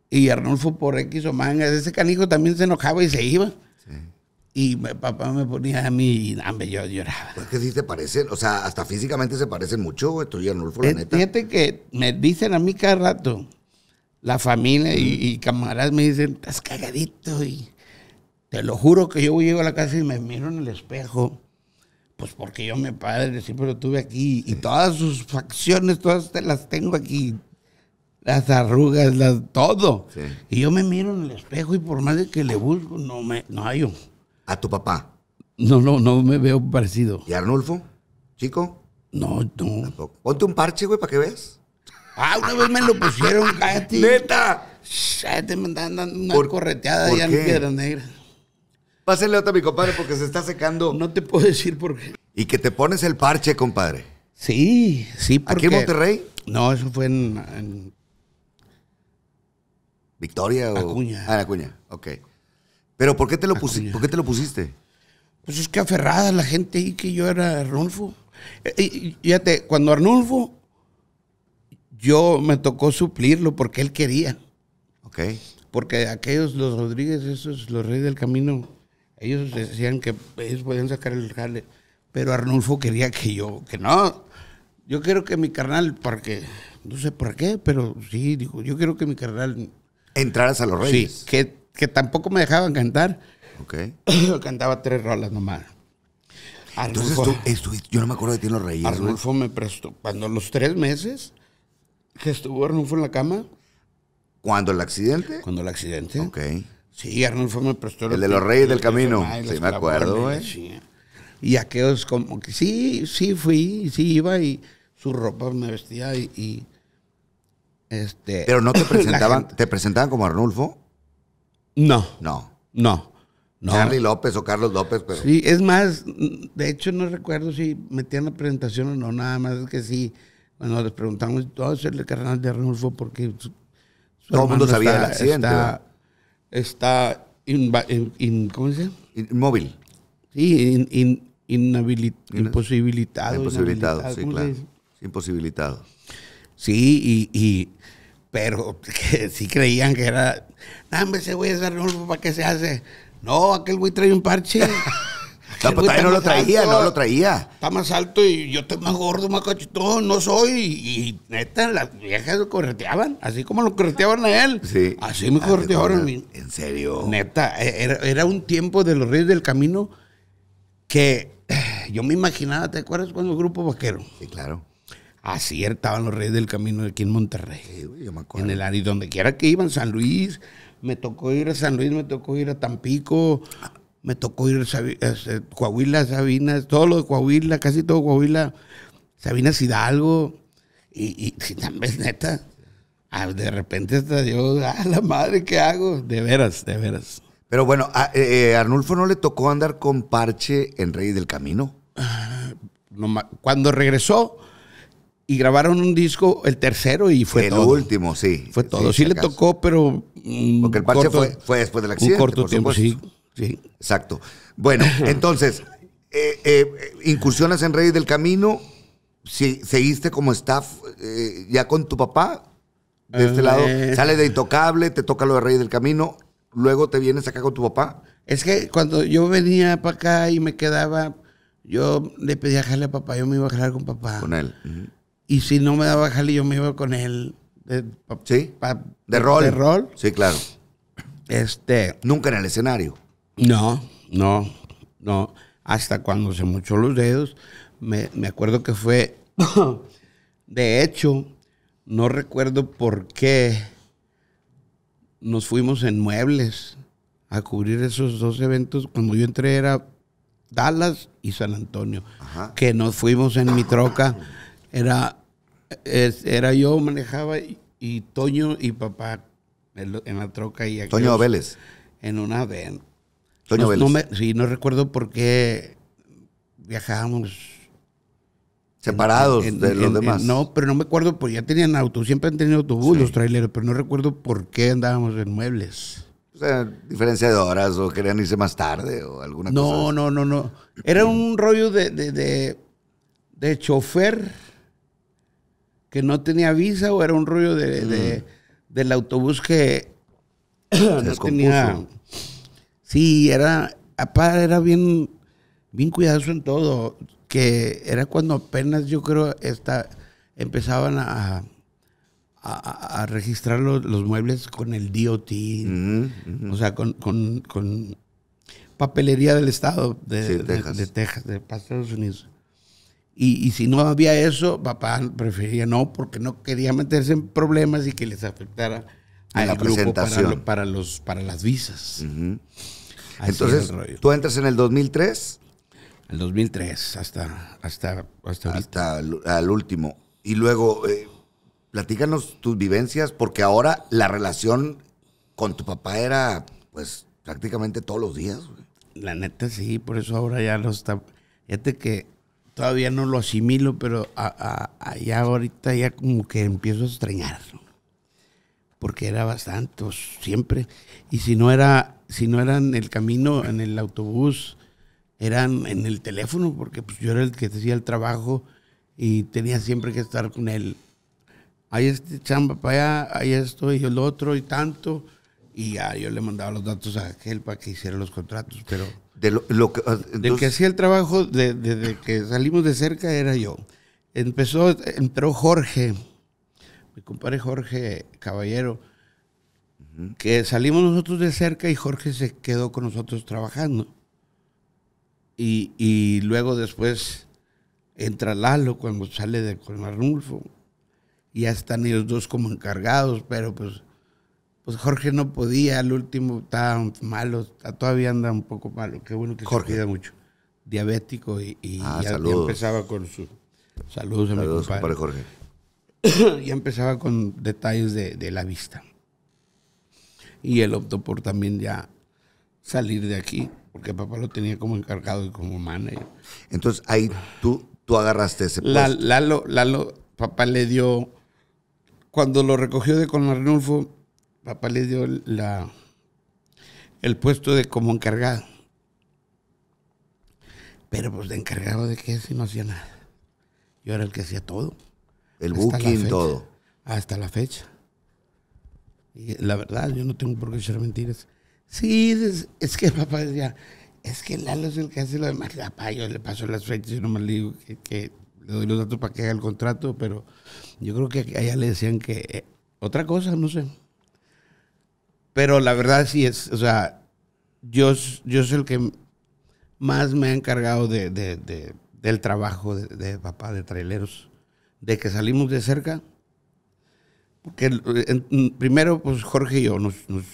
Y Arnulfo por X o manga, ese canijo también se enojaba y se iba. Sí. Y papá me ponía a mí y yo lloraba. Pues que sí te parecen, o sea, hasta físicamente se parecen mucho, güey, tú y Arnulfo, la eh, neta. Fíjate que me dicen a mí cada rato, la familia y, y camaradas me dicen, estás cagadito y te lo juro que yo llego a la casa y me miro en el espejo. Pues porque yo, mi padre, siempre lo tuve aquí. Y todas sus facciones, todas las tengo aquí. Las arrugas, las, todo. Y yo me miro en el espejo y por más de que le busco, no me no hallo. ¿A tu papá? No, no, no me veo parecido. ¿Y Arnulfo? ¿Chico? No, no. Ponte un parche, güey, para que veas. Ah, una vez me lo pusieron, cállate. ¡Neta! Cállate, me dan una correteada allá en Piedras Negras. Pásenle otra a mi compadre porque se está secando. No te puedo decir por qué. Y que te pones el parche, compadre. Sí, sí. Porque... ¿Aquí en Monterrey? No, eso fue en... ¿Victoria o...? Acuña. Ah, Acuña, ok. Pero ¿por qué te lo, pusiste? ¿por qué te lo pusiste? Pues es que aferrada la gente ahí que yo era Arnulfo. Eh, y, fíjate, cuando Arnulfo, yo me tocó suplirlo porque él quería. Ok. Porque aquellos, los Rodríguez, esos, los reyes del camino, ellos decían que ellos podían sacar el jale, pero Arnulfo quería que yo, que no. Yo quiero que mi carnal, porque no sé por qué, pero sí, digo, yo quiero que mi carnal. Entraras a los reyes. Sí, que, que tampoco me dejaban cantar. Ok. cantaba tres rolas nomás. Arnulfo, Entonces tú, yo no me acuerdo de ti en los reyes. Arnulfo me prestó, cuando los tres meses que estuvo Arnulfo en la cama. ¿Cuándo el accidente? Cuando el accidente. Ok. Sí, Arnulfo me prestó. El de los Reyes del Camino. Sí, me acuerdo, güey. Sí. Y aquellos como que sí, sí fui, sí iba y su ropa me vestía y, este. Pero no te presentaban, te presentaban como Arnulfo. No. No. No. No. Charlie López o Carlos López, pero. Sí, es más, de hecho no recuerdo si metían la presentación o no, nada más es que sí, cuando les preguntamos, todo es el carnal de Arnulfo porque todo el mundo sabía del accidente está in, ¿cómo se? Inmóvil. Sí, in, imposibilitado. Imposibilitado, sí, claro. Imposibilitado. Sí, y, pero que sí creían que era, dame ese güey es Arnulfo, ¿para qué se hace? No, aquel güey trae un parche. No, pues no lo traía, no lo traía. Está más alto y yo estoy más gordo, más cachetón, no soy. Y, neta, las viejas lo correteaban, así como lo correteaban a él. Sí. Así me correteaban a mí. ¿En serio? Neta, e, era, un tiempo de los Reyes del Camino que yo me imaginaba, ¿te acuerdas cuando el grupo vaquero? Sí, claro. Así estaban los Reyes del Camino aquí en Monterrey. Sí, yo me acuerdo. En el área, donde quiera que iban, San Luis, me tocó ir a San Luis, me tocó ir a Tampico, me tocó ir a Coahuila, Sabinas, todo lo de Coahuila, casi todo Coahuila, Sabinas Hidalgo, y, y también neta, ah, de repente hasta yo, ah, la madre, ¿qué hago? De veras, de veras. Pero bueno, a eh, eh, Arnulfo no le tocó andar con parche en Rey del Camino. Cuando regresó y grabaron un disco, el tercero, y fue el todo. último, sí. Fue todo. Sí, le acaso. tocó, pero. mm, Porque el parche corto- fue, fue después del Un accidente. corto por tiempo, supuesto. sí. Exacto. Bueno, entonces, eh, eh, incursionas en Reyes del Camino, si, seguiste como staff eh, ya con tu papá, de este Eh. lado, sale de Intocable, te toca lo de Reyes del Camino, luego te vienes acá con tu papá. Es que cuando yo venía para acá y me quedaba, yo le pedía jale a papá, yo me iba a jalar con papá. Con él. Y si no me daba jale, yo me iba con él. De, pa- Sí. pa- De rol. De rol. Sí, claro. Este. Nunca en el escenario. No, no, no. Hasta cuando se mochó los dedos, me, me acuerdo que fue. de hecho, no recuerdo por qué nos fuimos en muebles a cubrir esos dos eventos. Cuando yo entré era Dallas y San Antonio. Ajá. Que nos fuimos en mi troca. Era, era yo, manejaba y, y Toño y papá en, la troca. Y Toño aquellos- Vélez. En una van. Toño no, Vélez. no me- sí, no recuerdo por qué viajábamos. Separados en- de en- los demás. no, pero no me acuerdo, porque ya tenían auto, siempre han tenido autobús Sí. los traileros, pero no recuerdo por qué andábamos en muebles. O sea, diferencia de horas o querían irse más tarde o alguna No, cosa. no, no, no. Era un rollo de, de, de, de chofer que no tenía visa o era un rollo de, de- del autobús que no descompuso. tenía. Sí, era, papá era bien, bien cuidadoso en todo. Que era cuando apenas yo creo esta, empezaban a, a, a registrar los, los muebles con el DOT. O sea, con, con, con papelería del estado de, Sí, de- Texas. de Texas, de, Estados Unidos. Y, y si no había eso, papá prefería no, porque no quería meterse en problemas y que les afectara al grupo para, para los, para las visas. Así Entonces, tú entras en el 2003 El 2003 hasta, hasta, hasta hasta al, al último. Y luego, eh, platícanos tus vivencias, porque ahora la relación con tu papá era, pues, prácticamente todos los días. güey. La neta sí, por eso ahora ya lo está. Fíjate que todavía no lo asimilo, pero a- a- a- ya ahorita ya como que empiezo a extrañar. Porque era bastante, pues, siempre. Y si no era, si no era en el camino, en el autobús, eran en el teléfono, porque pues yo era el que hacía el trabajo y tenía siempre que estar con él. Ahí este chamba para allá, ahí esto y el otro y tanto. Y ya yo le mandaba los datos a aquel para que hiciera los contratos, pero De lo, lo que, ah, del entonces, que hacía el trabajo de- desde que salimos de cerca era yo. Empezó, entró Jorge, mi compadre Jorge Caballero, que salimos nosotros de cerca y Jorge se quedó con nosotros trabajando. Y, y luego después entra Lalo cuando sale de con Arnulfo. Y ya están ellos dos como encargados, pero pues, pues Jorge no podía, al último estaba malo, está- todavía anda un poco malo, qué bueno que Jorge. se cuida mucho. Diabético y, y Ah, ya, empezaba con su... Saludos a mi Saludos, compadre. compadre Jorge. ya empezaba con detalles de, de la vista. Y él optó por también ya salir de aquí, porque papá lo tenía como encargado y como manager. Entonces, ahí tú, tú agarraste ese La- puesto. Lalo, Lalo, papá le dio, cuando lo recogió de con Arnulfo, papá le dio la, el puesto de como encargado. Pero pues de encargado de qué si no hacía nada. Yo era el que hacía todo. el booking, todo. Hasta la fecha. Y la verdad, yo no tengo por qué echar mentiras. Sí, es, es que papá decía, es que Lalo es el que hace lo demás. Papá, yo le paso las fechas y nomás le digo que, que le doy los datos para que haga el contrato, pero yo creo que allá le decían que eh, otra cosa, no sé. Pero la verdad sí es, o sea, yo, yo soy el que más me ha encargado de, de- de- del trabajo de, de papá de traileros. De que salimos de cerca, en- primero, pues Jorge y yo nos, nos,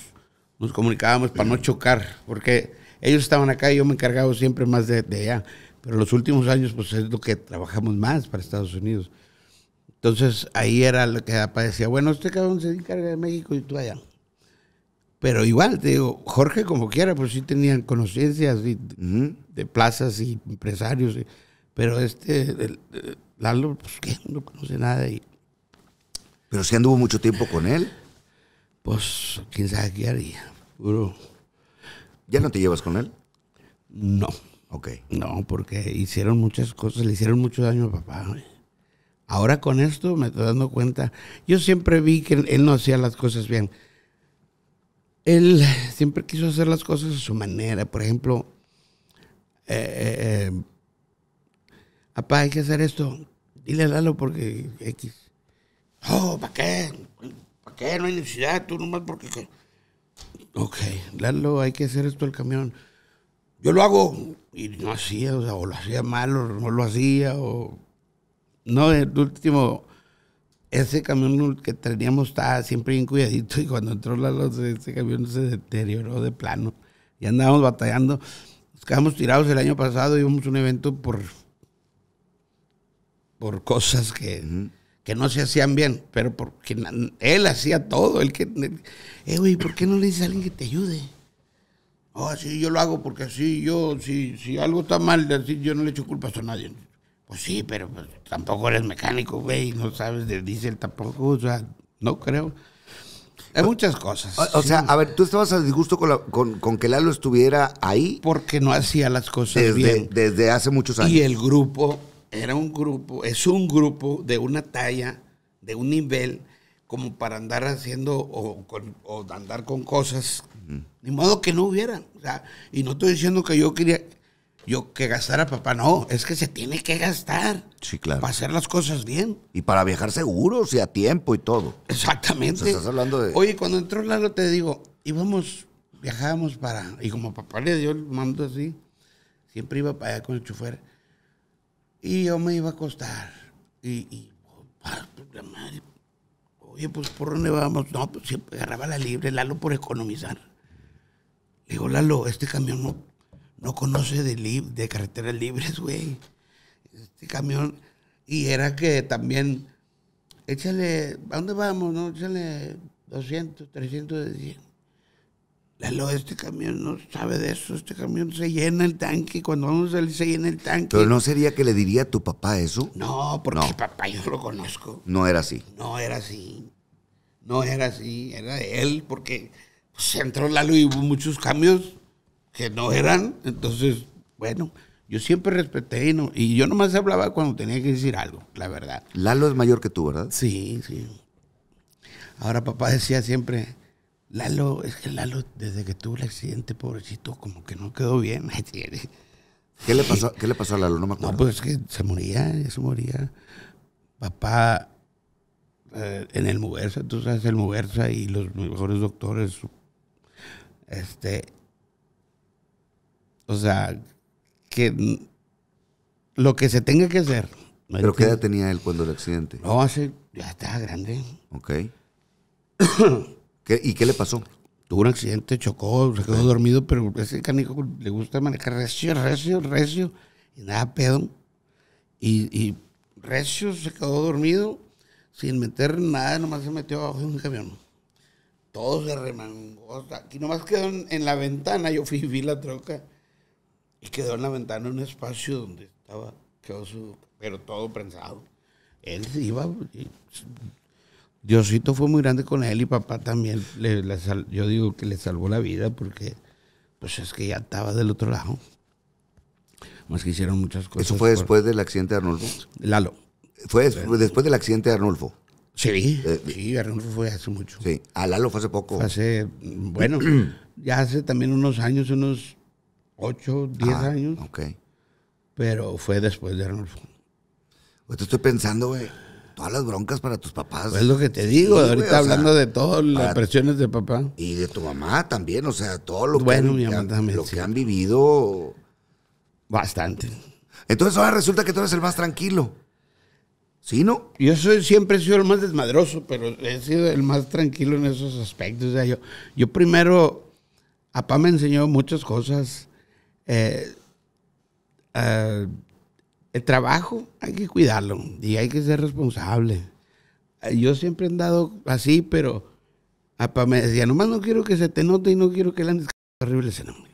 nos comunicábamos para no chocar, porque ellos estaban acá y yo me encargaba siempre más de, de allá. Pero los últimos años, pues es lo que trabajamos más para Estados Unidos. Entonces ahí era lo que papá decía, bueno, este cabrón se encarga de México y tú allá. Pero igual, te digo, Jorge como quiera, pues sí tenían conciencias de plazas y empresarios. y- pero este, el- el- Lalo, pues que no conoce nada y Pero sí anduvo mucho tiempo con él. pues quién sabe qué haría. Puro, ¿Ya no te llevas con él? no, Ok. no, porque hicieron muchas cosas, le hicieron mucho daño a papá. güey. Ahora con esto me estoy dando cuenta, yo siempre vi que él, él no hacía las cosas bien. Él siempre quiso hacer las cosas a su manera. Por ejemplo, eh, eh, papá, hay que hacer esto. Dile a Lalo porque X. Oh, ¿para qué? ¿Para qué? No hay necesidad, tú nomás porque... Ok, Lalo, hay que hacer esto al camión. Yo lo hago y no hacía, o sea, o lo hacía mal o no lo hacía, o... No, el último, ese camión que teníamos estaba siempre bien cuidadito y cuando entró Lalo, ese camión se deterioró de plano. Y andábamos batallando. Nos quedamos tirados el año pasado, íbamos a un evento por, por cosas que, que no se hacían bien, pero porque él hacía todo. Él que, eh, güey, ¿por qué no le dices a alguien que te ayude? Oh, sí, yo lo hago porque así yo, si, si algo está mal, así yo no le echo culpas a nadie. Pues sí, pero pues, tampoco eres mecánico, güey, no sabes de diésel tampoco, o sea, no creo. Hay muchas cosas. O, o sea, a ver, tú estabas a disgusto con, la- con, con que Lalo estuviera ahí porque no hacía las cosas desde, bien. desde hace muchos años. Y el grupo era un grupo, es un grupo de una talla, de un nivel, como para andar haciendo o, con- o andar con cosas. Ni modo que no hubiera. O sea, y no estoy diciendo que yo quería yo que gastara papá, no, es que se tiene que gastar Sí, claro. para hacer las cosas bien. Y para viajar seguros y a tiempo y todo. Exactamente. O sea, estás hablando de- Oye, cuando entró Lalo, te digo, íbamos, viajábamos para. Y como papá le dio el mando así, siempre iba para allá con el chofer. Y yo me iba a acostar. Y, y oh, madre. Oye, pues ¿por dónde vamos? No, pues siempre agarraba la libre, Lalo por economizar. Le digo, Lalo, este camión no, no conoce de, lib- de carreteras libres, güey. Este camión. Y era que también échale, ¿a dónde vamos? No, échale 200, 300 de 100. Lalo, este camión no sabe de eso, este camión se llena el tanque, cuando vamos a salir se llena el tanque. Pero no sería que le diría a tu papá eso. No, porque No. papá yo lo conozco. No era así. No era así. No era así, era él, porque pues, entró Lalo y hubo muchos cambios que no eran. Entonces, bueno, yo siempre respeté y, no, y yo nomás hablaba cuando tenía que decir algo, la verdad. Lalo es mayor que tú, ¿verdad? Sí, sí. Ahora papá decía siempre, Lalo, es que Lalo, desde que tuvo el accidente, pobrecito, como que no quedó bien. ¿Qué le pasó, ¿qué le pasó a Lalo? No me acuerdo. No, pues es que se moría, se moría. Papá, eh, en el Muguerza, tú sabes, el Muguerza y los mejores doctores, este, o sea, que lo que se tenga que hacer. ¿me ¿Pero qué edad tenía él cuando el accidente? No, hace, ya estaba grande. Ok. ¿Qué- ¿Y qué le pasó? Tuvo un accidente, chocó, se quedó dormido, pero ese canijo le gusta manejar recio, recio, recio, y nada pedo. Y, recio se quedó dormido, sin meter nada, nomás se metió abajo de un camión. Todo se remangó. Aquí nomás quedó en, en la ventana, yo fui vi la troca, y quedó en la ventana un espacio donde estaba, quedó su, pero todo prensado. Él iba, Diosito fue muy grande con él y papá también. le- le sal- yo digo que le salvó la vida porque, pues es que ya estaba del otro lado. Más que hicieron muchas cosas. ¿Eso fue por- después del accidente de Arnulfo? Lalo. Fue des- fue después del accidente de Arnulfo. Sí, Eh, sí, Arnulfo fue hace mucho. Sí. A Lalo fue hace poco. Fue hace, bueno, ya hace también unos años, unos 8, 10 Ah, años, Ok. pero fue después de Arnulfo. Ahorita estoy pensando, güey. Todas las broncas para tus papás. Pues es lo que te digo, Sí, güey, ahorita sea, hablando de todas las presiones de papá. Y de tu mamá también, o sea, todo lo Bueno, que, han, también, lo sí. que han vivido. Bastante. Entonces ahora resulta que tú eres el más tranquilo. ¿Sí, no? Yo soy, siempre he sido el más desmadroso, pero he sido el más tranquilo en esos aspectos. O sea, yo, yo primero, papá me enseñó muchas cosas. Eh, eh, el trabajo hay que cuidarlo y hay que ser responsable. Eh, Yo siempre he andado así, pero Papá me decía, nomás no quiero que se te note y no quiero que le andes horrible ese nombre.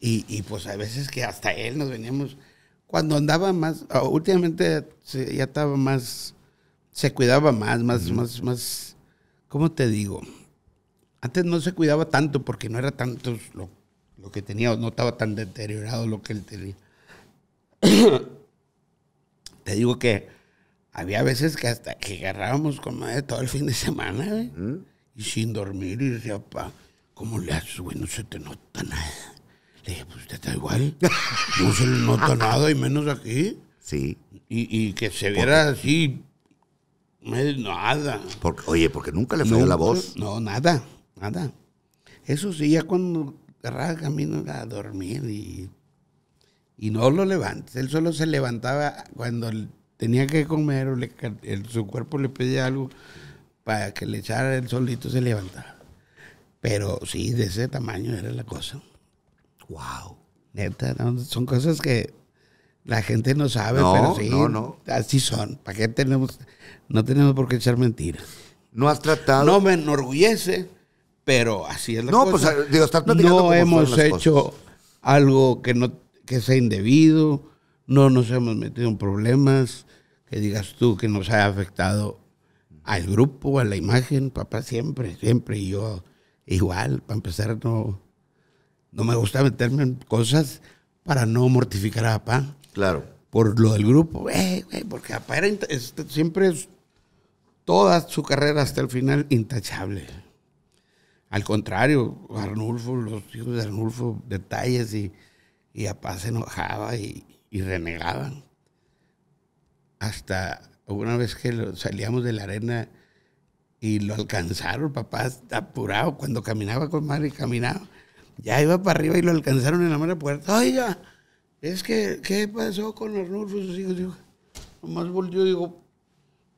Y, y pues a veces que hasta él nos veníamos, cuando andaba más, ah, últimamente se- ya estaba más, se cuidaba más, más, más, más, ¿cómo te digo? Antes no se cuidaba tanto porque no era tanto lo, lo que tenía, no estaba tan deteriorado lo que él tenía. te digo que había veces que hasta que agarrábamos con madre todo el fin de semana, y sin dormir, y decía, papá, ¿cómo le haces, güey? No se te nota nada. Le dije, pues usted está igual. No se le nota nada, y menos aquí. Sí. Y, y que se viera así, nada. Porque, oye, porque nunca le falló la voz. No, nada, nada. Eso sí, ya cuando agarraba camino a dormir y, y no lo levantes. Él solo se levantaba cuando tenía que comer o le ca- el- su cuerpo le pedía algo para que le echara el solito se levantaba. Pero sí, de ese tamaño era la cosa. Wow. Neta, ¿no? son cosas que la gente no sabe, No, pero sí, no, no. así son. ¿Para qué tenemos? No tenemos por qué echar mentiras. ¿No has tratado? No me enorgullece, pero así es la No, cosa. pues, digo, estás platicando No hemos hecho cosas. algo que, no, que sea indebido, no nos hemos metido en problemas, que digas tú que nos haya afectado al grupo, a la imagen, papá siempre, siempre, y yo igual, para empezar, no, no me gusta meterme en cosas para no mortificar a papá Claro. por lo del grupo, porque papá era siempre es toda su carrera hasta el final intachable. Al contrario, Arnulfo, los hijos de Arnulfo, detalles y, y papá se enojaba y, y renegaban. Hasta una vez que salíamos de la arena y lo alcanzaron, papá apurado cuando caminaba con madre caminaba. Ya iba para arriba y lo alcanzaron en la mera puerta. Oiga, es que, ¿qué pasó con Arnulfo y sus hijos? Digo, nomás volteó y digo,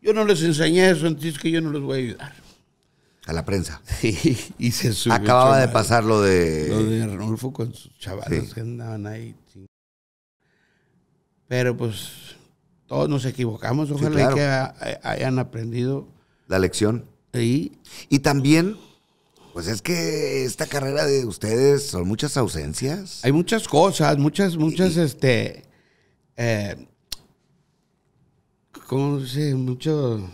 yo no les enseñé eso, entonces que yo no les voy a ayudar. A la prensa. Sí, y se subió. Acababa de pasar lo de. Lo de Arnulfo con sus chavales Sí. que andaban ahí. sí. Pero pues todos nos equivocamos. Ojalá claro. que ha- hayan aprendido. La lección. Y Y también, pues es que esta carrera de ustedes son muchas ausencias. hay muchas cosas, muchas, muchas, este. Eh, ¿Cómo se dice? Mucho.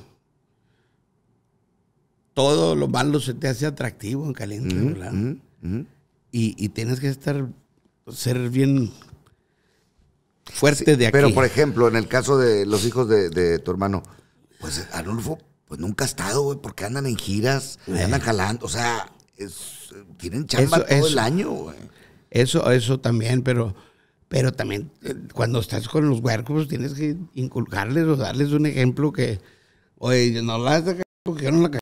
Todo lo malo se te hace atractivo en caliente, ujú. y, y tienes que estar, ser bien fuerte de aquí. Pero, por ejemplo, en el caso de los hijos de, de tu hermano, pues Arnulfo, pues nunca ha estado, güey, porque andan en giras, andan jalando, o sea, es- tienen chamba Eso- todo eso. el año, güey. Eso, eso también, pero, pero también eh, cuando estás con los huercos tienes que inculcarles o darles un ejemplo que, oye, no la porque yo no la.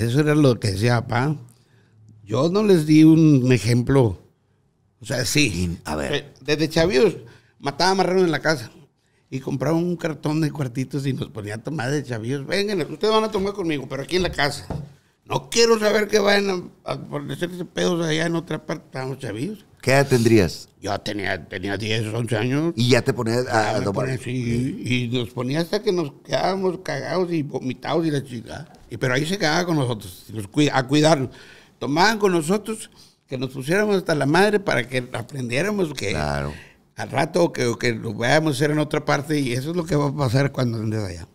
Eso era lo que decía papá. Yo no les di un ejemplo. O sea, sí. A ver. Eh, Desde chavíos mataba marrano en la casa. Y compraba un cartón de cuartitos y nos ponía a tomar de chavíos. Vengan, ustedes van a tomar conmigo, pero aquí en la casa. No quiero saber que vayan a, a ponerse pedos allá en otra parte. Estábamos chavíos. ¿Qué edad tendrías? Yo tenía, tenía 10, 11 años. Y ya te ponías a, a tomar. ponía así, y nos ponía hasta que nos quedábamos cagados y vomitados y la chica. Y, pero ahí se quedaba con nosotros, a cuidarnos. Tomaban con nosotros que nos pusiéramos hasta la madre para que aprendiéramos que Claro. al rato que, que lo vayamos a hacer en otra parte y eso es lo que va a pasar cuando andes allá.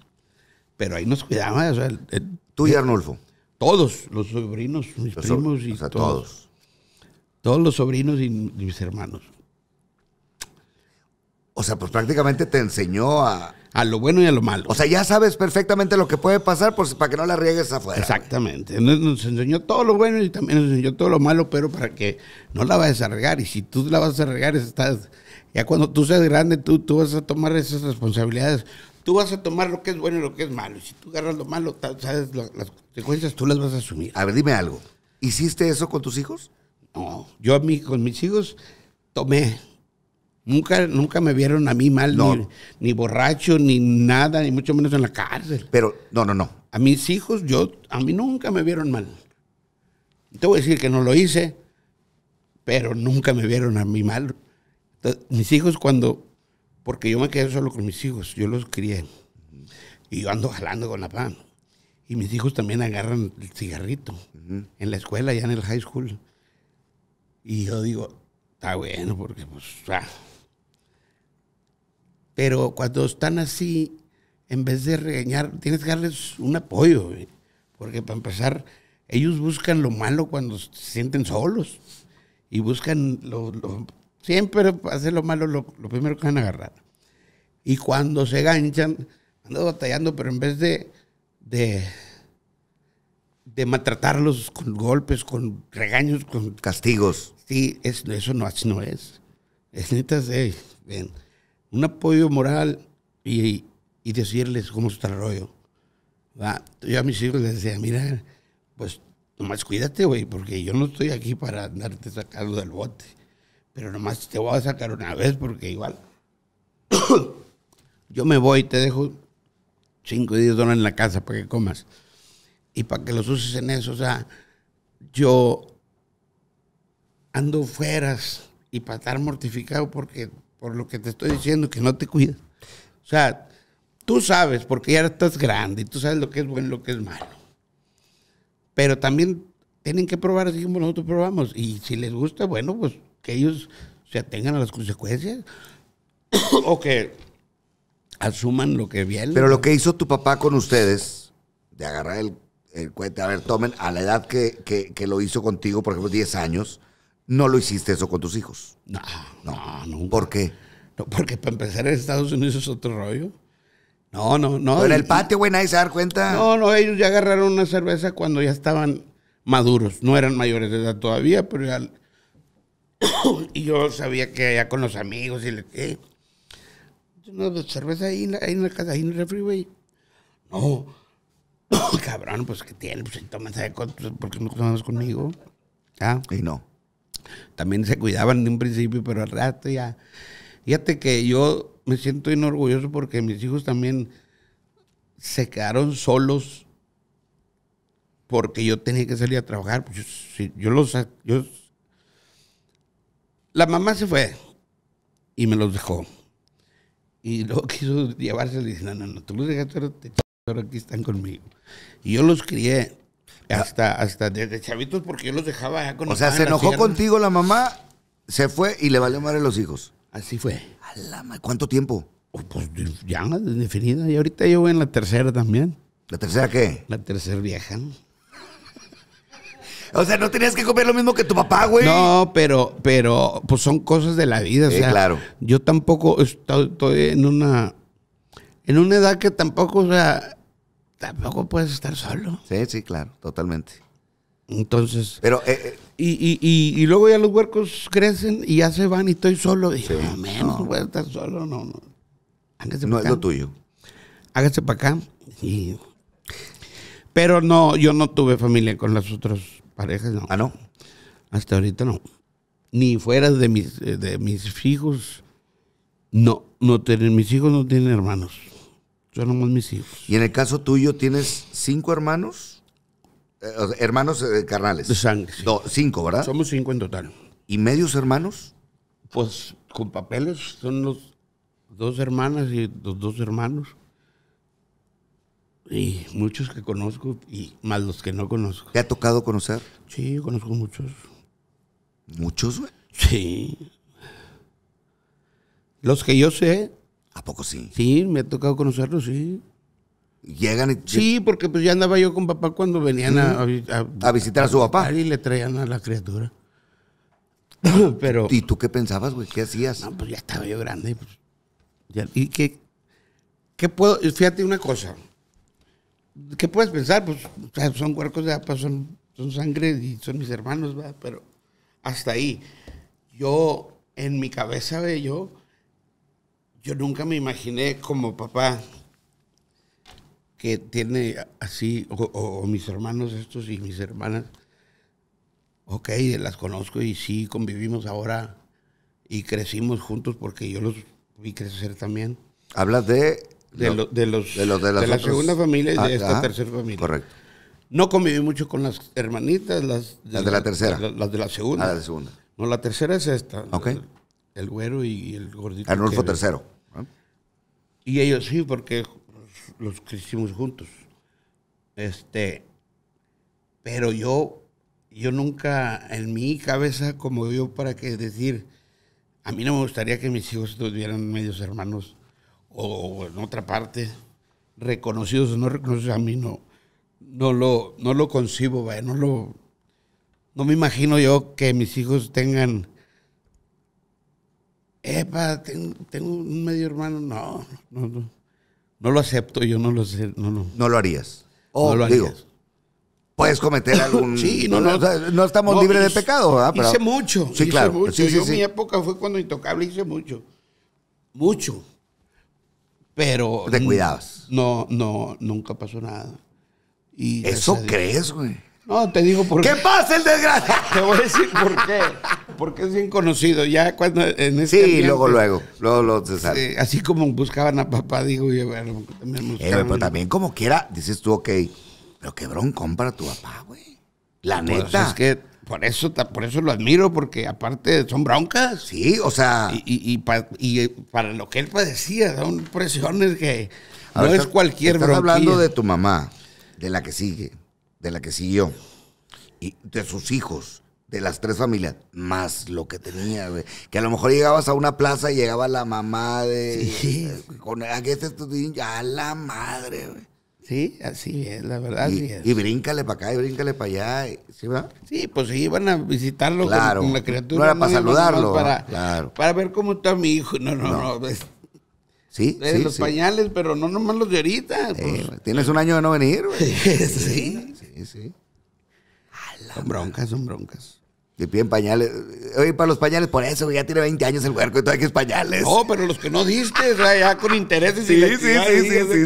Pero ahí nos cuidaban, o sea, el- el- Tú y Arnulfo. todos, los sobrinos, mis Los primos so- y o sea, todos. todos. Todos los sobrinos y mis hermanos. O sea, pues prácticamente te enseñó a. A lo bueno y a lo malo. O sea, ya sabes perfectamente lo que puede pasar pues, para que no la riegues afuera. Exactamente. Nos, nos enseñó todo lo bueno y también nos enseñó todo lo malo, pero para que no la vayas a regar. Y si tú la vas a regar, estás, ya cuando tú seas grande, tú, tú vas a tomar esas responsabilidades. Tú vas a tomar lo que es bueno y lo que es malo. Y si tú agarras lo malo, sabes, las consecuencias tú las vas a asumir. A ver, dime algo. ¿Hiciste eso con tus hijos? No, yo a mí, con mis hijos tomé. Nunca, nunca me vieron a mí mal, No. ni, ni borracho, ni nada, ni mucho menos en la cárcel. Pero, no, no, no. A mis hijos, yo, a mí nunca me vieron mal. Te voy a decir que no lo hice, pero nunca me vieron a mí mal. Entonces, mis hijos cuando, porque yo me quedé solo con mis hijos, yo los crié. Y yo ando jalando con la pan. Y mis hijos también agarran el cigarrito en la escuela, ya en el high school. Y yo digo, está bueno, porque pues, ah. Pero cuando están así, en vez de regañar, tienes que darles un apoyo, güey. Porque para empezar, ellos buscan lo malo cuando se sienten solos. Y buscan lo, lo- siempre hacer lo malo lo, lo primero que van a agarrar. Y cuando se ganchan, ando batallando, pero en vez de, de, de maltratarlos con golpes, con regaños, con Castigos. Sí, es, eso no, así no es. Es neta, sí, ven, un apoyo moral y, y decirles cómo está el rollo. ¿va? Yo a mis hijos les decía, mira, pues nomás cuídate, güey, porque yo no estoy aquí para andarte sacando del bote. Pero nomás te voy a sacar una vez porque igual yo me voy y te dejo 5 o 10 dólares en la casa para que comas. Y para que los uses en eso, o sea, yo ando fueras y para estar mortificado porque por lo que te estoy diciendo que no te cuidas. O sea, tú sabes porque ya estás grande y tú sabes lo que es bueno y lo que es malo. Pero también tienen que probar así como nosotros probamos y si les gusta, bueno, pues que ellos se atengan a las consecuencias o que asuman lo que viene. Pero lo que hizo tu papá con ustedes, de agarrar el, el cohete, a ver, tomen, a la edad que, que- que lo hizo contigo, por ejemplo, 10 años, no lo hiciste eso con tus hijos. No, no, no. ¿Por qué? No, porque para empezar en Estados Unidos es otro rollo. No, no, no. Pero en el patio, güey, nadie se da cuenta. No, no, ellos ya agarraron una cerveza cuando ya estaban maduros. No eran mayores de edad todavía, pero ya. y yo sabía que allá con los amigos y le eh, una cerveza ahí en, la, ahí en la casa, ahí en el refri, güey. No. Cabrón, pues que tiene, pues toman, ¿sabe cuánto? ¿Por qué no tomas conmigo? Ah, Y no. También se cuidaban de un principio, pero al rato ya. Fíjate que yo me siento bien orgulloso porque mis hijos también se quedaron solos porque yo tenía que salir a trabajar. Pues yo, sí, yo los. Yo, la mamá se fue y me los dejó. Y luego quiso llevarse y dije, no, no, no, tú los dejaste, ahora, te- ahora aquí están conmigo. Y yo los crié hasta, hasta desde chavitos porque yo los dejaba allá con O sea, se enojó contigo la mamá, se fue y le valió madre los hijos. Así fue. A la ¿Cuánto tiempo? Oh, Pues ya, definida. Y ahorita yo voy en la tercera también. ¿La tercera qué? La tercera vieja. O sea, no tenías que comer lo mismo que tu papá, güey. No, pero, pero, pues son cosas de la vida. o sea, claro. Yo tampoco estoy, estoy en una, en una edad que tampoco, o sea, tampoco puedes estar solo. Sí, sí, claro, totalmente. Entonces, Pero, eh, eh, y, y, y, y luego ya los huercos crecen y ya se van y estoy solo. Y Sí, no, menos voy a estar solo, no, no. Hágase no es acá. lo tuyo. hágase para acá. Pero no, yo no tuve familia con las otras parejas, no. Ah, ¿no? Hasta ahorita no. Ni fuera de mis, eh, de mis hijos. No, no tienen, mis hijos no tienen hermanos. Son nomás mis hijos. Y en el caso tuyo, ¿tienes cinco hermanos? Eh, hermanos eh, carnales. De sangre. sí. Cinco, ¿verdad? Somos cinco en total. ¿Y medios hermanos? Pues con papeles son los dos hermanas y los dos hermanos. Y muchos que conozco y más los que no conozco. ¿Te ha tocado conocer? Sí, yo conozco muchos. Muchos, güey. Sí. Los que yo sé, ¿A poco sí? sí, me ha tocado conocerlos, sí. Llegan y Sí, porque pues ya andaba yo con papá cuando venían a, a- A visitar a su papá. Y le traían a la criatura. Pero, ¿Y tú qué pensabas, güey? ¿Qué hacías? no, pues ya estaba yo grande. pues, ya- ¿Y qué, qué puedo? Fíjate una cosa. ¿Qué puedes pensar? Pues o sea, son cuerpos de apa, son, son sangre y son mis hermanos, ¿verdad? Pero hasta ahí. Yo, en mi cabeza, ve yo, yo nunca me imaginé como papá que tiene así, o, o- o mis hermanos estos y mis hermanas, ok, las conozco y sí convivimos ahora y crecimos juntos porque yo los vi crecer también. Hablas de... De, lo- de los, de los de, las la otras- segunda familia y de Ah, esta tercera familia. Correcto. No conviví mucho con las hermanitas, las, Las de la tercera. Las, las de la segunda. Ah, la de segunda. No, la tercera es esta. Ok. El, el güero y el gordito. Arnulfo tercero. Y ellos sí, porque los, crecimos juntos. Este, pero yo, yo nunca en mi cabeza, como yo, para qué decir, a mí no me gustaría que mis hijos tuvieran medios hermanos o, en otra parte, reconocidos o no reconocidos, a mí no, no lo, no lo concibo, no lo, no me imagino yo que mis hijos tengan, epa, tengo, tengo un medio hermano, no, no, no, no lo acepto, yo no lo sé, no, no. No lo harías. no lo digo, harías. puedes cometer algún... Sí, no, no. o sea, no estamos No, libres de pecado, ¿verdad? Pero- Hice mucho. Sí, hice claro. mucho. Sí, sí, Yo sí. mi época fue cuando intocable hice mucho. Mucho. Pero. Te cuidabas. No, no, nunca pasó nada. Y ¿Eso crees, güey? No, te digo por ¿Qué pasa el desgraciado? Te voy a decir por qué. Porque es bien conocido. Ya cuando en ese Sí, ambiente, luego, luego. Luego, luego se sale. eh, así como buscaban a papá, digo yo, bueno, también buscaban- pero también como quiera, dices tú, ok, pero qué broncón para tu papá, güey. La Pues neta. es que por eso, por eso lo admiro, porque aparte son broncas. Sí, o sea, Y, y- y pa- y, eh, para lo que él padecía, son presiones que a no ver, es cualquier Estás bronquilla. hablando de tu mamá, de la que sigue, de la que siguió, y de sus hijos, de las tres familias, más lo que tenía, güey. Que a lo mejor llegabas a una plaza y llegaba la mamá de... Sí. Con tu niña, a la madre, güey. Sí, así es, la verdad, Y, así es. y bríncale para acá y bríncale para allá. ¿Sí, pues sí, iban a visitarlo con- Claro. con, la criatura. No era para saludarlo, Para, claro. para ver cómo está mi hijo. No, no, no. es- Sí, sí, los sí. pañales, pero no nomás los de ahorita. Eh, pues. Tienes un año de no venir, güey. sí. Sí, sí. Son broncas, son broncas. Te piden pañales. Oye, para los pañales, por eso, güey, ya tiene 20 años el huerco y todavía que es pañales. No, pero los que no diste, o sea, ya con intereses y Sí, la sí, sí, sí, sí,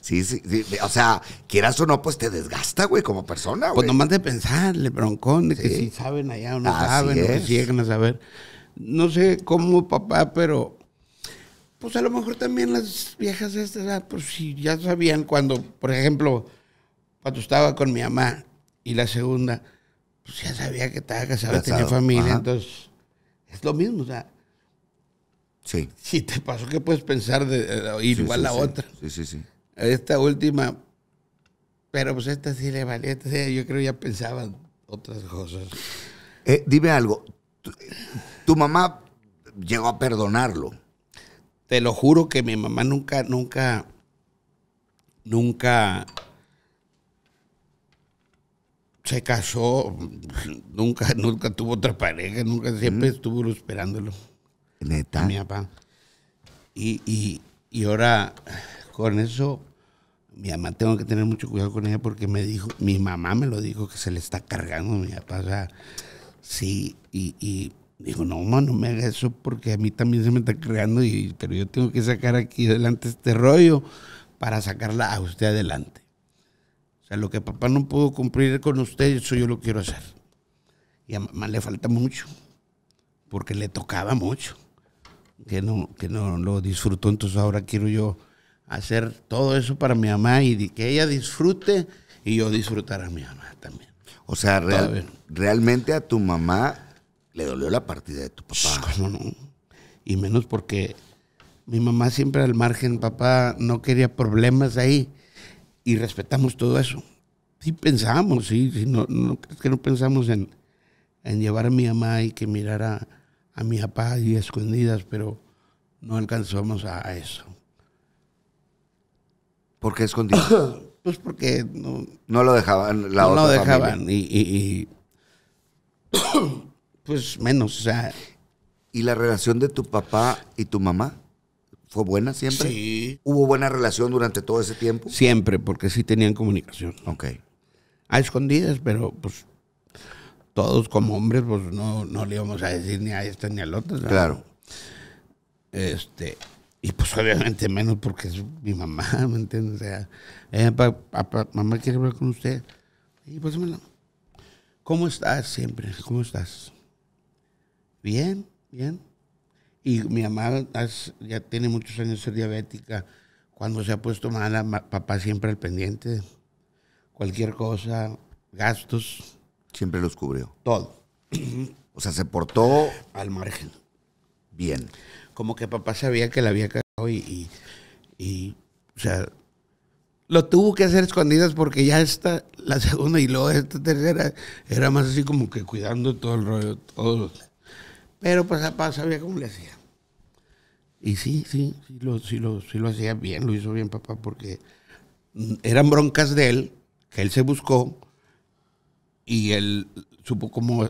sí. Sí, sí, sí. O sea, quieras o no, pues te desgasta, güey, como persona, Pues güey. nomás de pensarle, broncón, de que Sí. si saben allá o no Así saben, o que es. si llegan a saber. No sé cómo, papá, pero pues a lo mejor también las viejas de esta edad, pues si ya sabían cuando, por ejemplo, cuando estaba con mi mamá y la segunda, pues ya sabía que estaba casada, Casado, tenía familia, ajá. entonces es lo mismo, o sea, Sí. si te pasó, ¿qué puedes pensar de, ir Sí, igual sí, a sí. otra? Sí, sí, sí. Esta última, pero pues esta sí le valía, esta yo creo ya pensaba otras cosas. Eh, dime algo. Tu, tu mamá llegó a perdonarlo. Te lo juro que mi mamá nunca, nunca, nunca se casó, nunca, nunca tuvo otra pareja, nunca siempre estuvo esperándolo Neta. a mi papá. Y, y, y ahora con eso, mi mamá tengo que tener mucho cuidado con ella porque me dijo, mi mamá me lo dijo que se le está cargando a mi papá. O sea, sí, y, y dijo, no, mamá, no me haga eso porque a mí también se me está cargando, y, pero yo tengo que sacar aquí adelante este rollo para sacarla a usted adelante. Sea, lo que papá no pudo cumplir con usted, eso yo lo quiero hacer. Y a mamá le falta mucho, porque le tocaba mucho que no, que no lo disfrutó, entonces ahora quiero yo hacer todo eso para mi mamá y que ella disfrute y yo disfrutar a mi mamá también. O sea, real- realmente a tu mamá le dolió la partida de tu papá. ¿Cómo no? Y menos porque mi mamá siempre al margen, papá no quería problemas ahí y respetamos todo eso. Sí pensamos, sí, sí, no, no es que no pensamos en, en llevar a mi mamá y que mirara a mi papá y escondidas, pero no alcanzamos a, a eso. ¿Por qué escondido? Pues porque no, No lo dejaban la no otra lo familia. dejaban y, y- y- pues menos, o sea, ¿Y la relación de tu papá y tu mamá fue buena siempre? sí, ¿Hubo buena relación durante todo ese tiempo? siempre, porque sí tenían comunicación. Ok. A escondidas, pero pues todos como hombres, pues no, no le íbamos a decir ni a esta ni al otro. ¿no? Claro. Este, y pues obviamente menos porque es mi mamá, ¿me entiendes? O sea, eh, pa- mamá quiere hablar con usted. Y pues ¿Cómo estás siempre? ¿Cómo estás? Bien, bien. Y mi mamá has- ya tiene muchos años de ser diabética. Cuando se ha puesto mala, ma- papá siempre al pendiente. Cualquier cosa, gastos, Siempre los cubrió. todo, O sea, se portó al margen. bien. como que papá sabía que la había cagado y, y, y, o sea, lo tuvo que hacer escondidas porque ya esta, la segunda y luego esta tercera, era más así como que cuidando todo el rollo, todo. Pero pues papá sabía cómo le hacía. Y sí, sí, sí lo, sí, lo, sí lo hacía bien, lo hizo bien papá, porque eran broncas de él, que él se buscó, y él supo cómo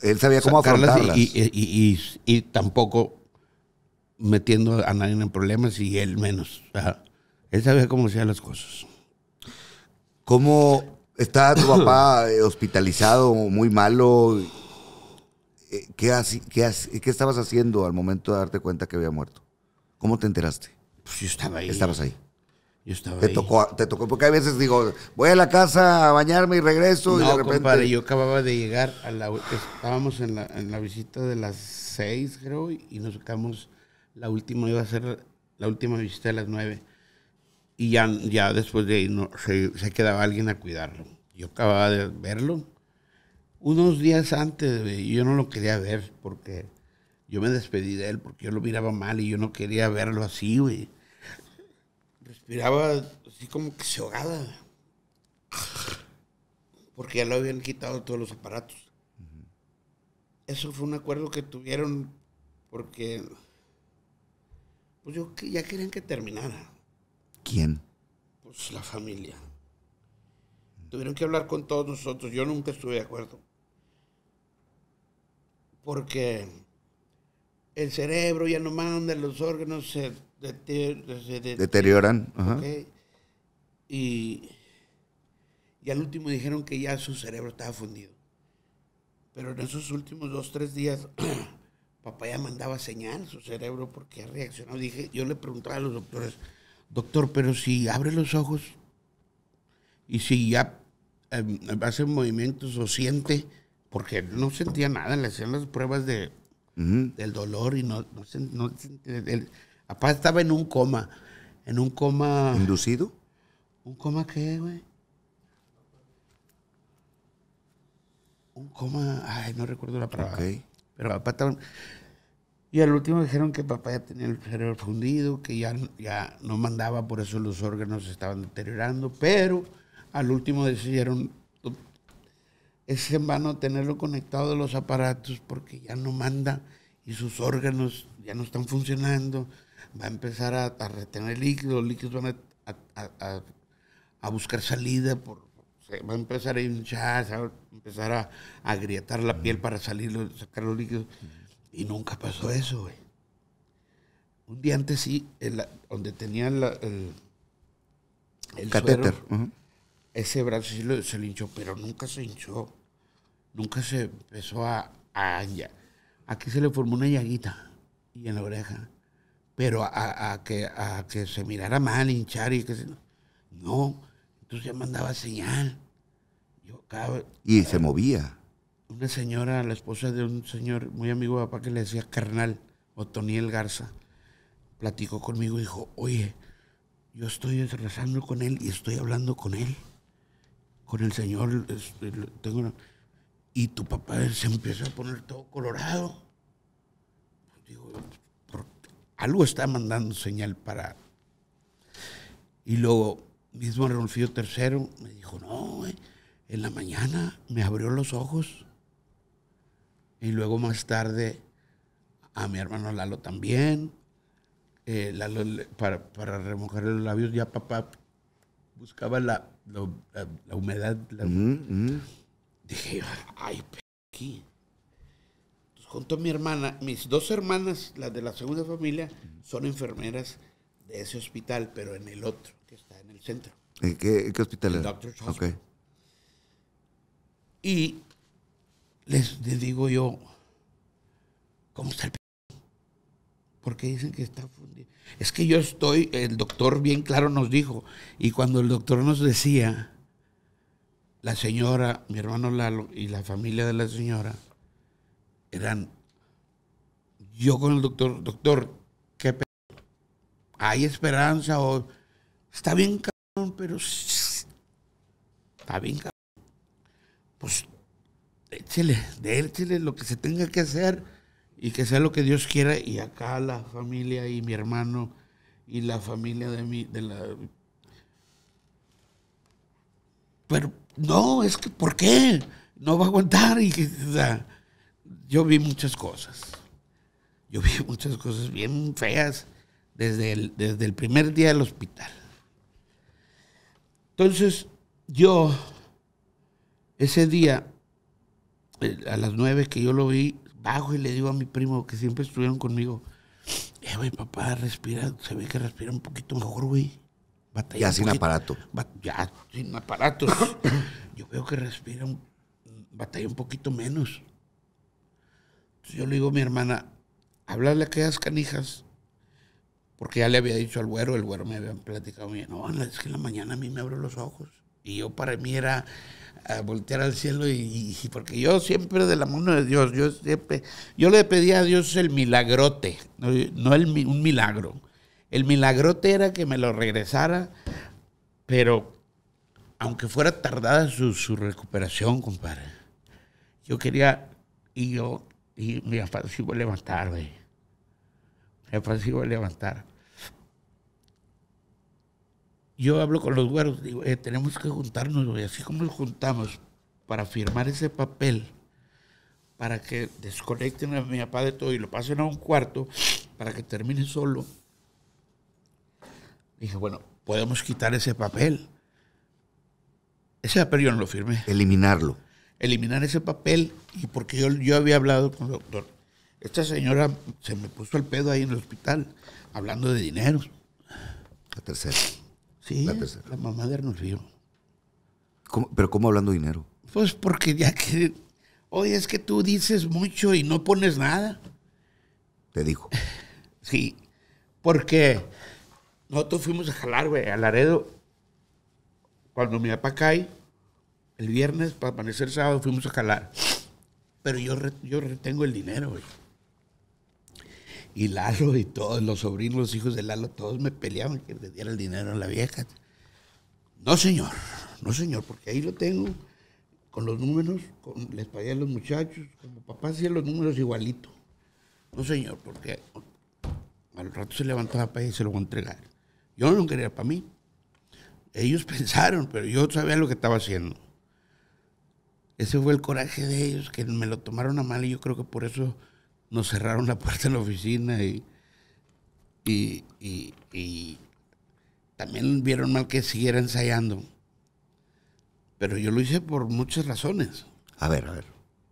Él sabía cómo afrontarlas. y, y- y- tampoco metiendo a nadie en problemas y él menos. O sea, él sabía cómo hacía las cosas. ¿Cómo está tu papá eh, hospitalizado, muy malo? Eh, ¿Qué, haci- qué, qué estabas haciendo al momento de darte cuenta que había muerto? ¿Cómo te enteraste? Pues yo estaba ahí. Estabas ahí. Yo estaba Te ahí. tocó, te tocó, porque hay veces digo, voy a la casa a bañarme y regreso y No, de repente. compadre, yo acababa de llegar a la... Estábamos en la, en la visita de las seis, creo, y nos sacamos la última, iba a ser la última visita de las nueve. Y ya, ya después de ahí no, se, se quedaba alguien a cuidarlo. Yo acababa de verlo. Unos días antes, güey, yo no lo quería ver porque yo me despedí de él porque yo lo miraba mal y yo no quería verlo así, güey. Respiraba así como que se ahogaba. Porque ya lo habían quitado todos los aparatos. Eso fue un acuerdo que tuvieron porque pues yo que ya querían que terminara. ¿Quién? Pues la familia. Tuvieron que hablar con todos nosotros. Yo nunca estuve de acuerdo. Porque el cerebro ya no manda, los órganos se, dete- se de- Deterioran. Y al último dijeron que ya su cerebro estaba fundido. Pero en esos últimos dos, tres días, papá ya mandaba señal su cerebro porque reaccionó. Dije, yo le preguntaba a los doctores, doctor, pero si abre los ojos y si ya em, hace movimientos o siente, porque no sentía nada, le hacían las pruebas de, Ujú. del dolor y no, no, no sentía- el- papá estaba en un coma, en un coma, ¿Inducido? ¿un coma qué, güey? Un coma, ay, no recuerdo la palabra. Ok. Pero papá estaba... Y al último dijeron que papá ya tenía el cerebro fundido, que ya, ya no mandaba, por eso los órganos se estaban deteriorando, pero al último decidieron, es en vano tenerlo conectado a los aparatos porque ya no manda y sus órganos ya no están funcionando, va a empezar a, a retener líquidos, los líquidos van a, a- buscar salida, por, se va a empezar a hinchar, se va a empezar a, agrietar la piel para salir, los- sacar los líquidos. Y nunca pasó eso, güey. Un día antes sí, donde tenía la- el, el Catéter. suero. Ese brazo sí lo- se le hinchó, pero nunca se hinchó. Nunca se empezó a, a Aquí se le formó una llaguita y en la oreja. Pero a, que, a que se mirara mal, hinchar y que se... No, entonces ya mandaba señal. Yo acá, Y se movía. una señora, la esposa de un señor muy amigo de papá que le decía carnal, Otoniel Garza, platicó conmigo y dijo, oye, yo estoy rezando con él y estoy hablando con él, con el señor, este, tengo una- y tu papá se empieza a poner todo colorado. Digo, algo está mandando señal para... Y luego, mismo Rolfillo III me dijo, no, güey, en la mañana me abrió los ojos. Y luego más tarde a mi hermano Lalo también. Eh, para, para remojar los labios, ya papá buscaba la, la, la humedad. la-. Dije, ay, aquí. Entonces, junto a mi hermana, mis dos hermanas, las de la segunda familia, son enfermeras de ese hospital, pero en el otro, que está en el centro. ¿En qué, qué hospital El era? Doctor's Ok. Hospital. Y les, les digo yo, ¿cómo está el p-? Porque dicen que está fundido. Es que yo estoy, el doctor bien claro nos dijo, y cuando el doctor nos decía, la señora, mi hermano Lalo y la familia de la señora, eran, yo con el doctor, doctor, ¿qué p-? ¿Hay esperanza? o Está bien, cabrón, pero está bien, cabrón. Pues échele, échele lo que se tenga que hacer y que sea lo que Dios quiera. Y acá la familia y mi hermano y la familia de mi, de la pero no, es que ¿por qué? No va a aguantar. Y, yo vi muchas cosas. Yo vi muchas cosas bien feas desde el, desde el primer día del hospital. Entonces, yo, ese día, eh, a las nueve que yo lo vi, bajo y le digo a mi primo que siempre estuvieron conmigo, eh, güey, papá, respira, se ve que respira un poquito mejor, güey. Batalla Ya sin poquito. aparato. Ya sin aparatos. yo veo que respira, un, batalla un poquito menos. Entonces yo le digo a mi hermana, háblale a aquellas canijas, porque ya le había dicho al güero, el güero me había platicado, no, es que en la mañana a mí me abro los ojos. Y yo para mí era ah, voltear al cielo y, porque yo siempre de la mano de Dios, yo siempre, yo le pedía a Dios el milagrote, no, no el, un milagro. El milagrote era que me lo regresara, pero aunque fuera tardada su, recuperación, compadre. Yo quería, y yo, y mi papá sí iba a levantar, güey. Mi papá sí iba a levantar. Yo hablo con los güeros, digo, eh, tenemos que juntarnos, güey, así como nos juntamos para firmar ese papel, para que desconecten a mi papá de todo y lo pasen a un cuarto, para que termine solo. Dije, bueno, podemos quitar ese papel. Ese papel yo no lo firmé Eliminarlo. eliminar ese papel y porque yo, yo había hablado con el doctor. Esta señora se me puso el pedo ahí en el hospital hablando de dinero. La tercera. Sí, La la, tercera. mamá de Arnulfo. ¿Cómo- pero ¿cómo hablando de dinero? Pues porque ya que, oye, es que tú dices mucho y no pones nada. Te dijo. Sí, porque nosotros fuimos a jalar, güey, a Laredo. Cuando mi papá cae, el viernes, para amanecer sábado, fuimos a jalar. Pero yo, re- yo retengo el dinero, güey. Y Lalo y todos los sobrinos, los hijos de Lalo, todos me peleaban que le diera el dinero a la vieja. No, señor, no, señor, porque ahí lo tengo con los números, les pagué a los muchachos, como papá hacía los números igualito. No, señor, porque al rato se levantaba para y se lo voy a entregar. Yo no lo quería para mí. Ellos pensaron, pero yo sabía lo que estaba haciendo. Ese fue el coraje de ellos, que me lo tomaron a mal y yo creo que por eso nos cerraron la puerta de la oficina y, y, y- y también vieron mal que siguiera ensayando. Pero yo lo hice por muchas razones. A ver, a ver.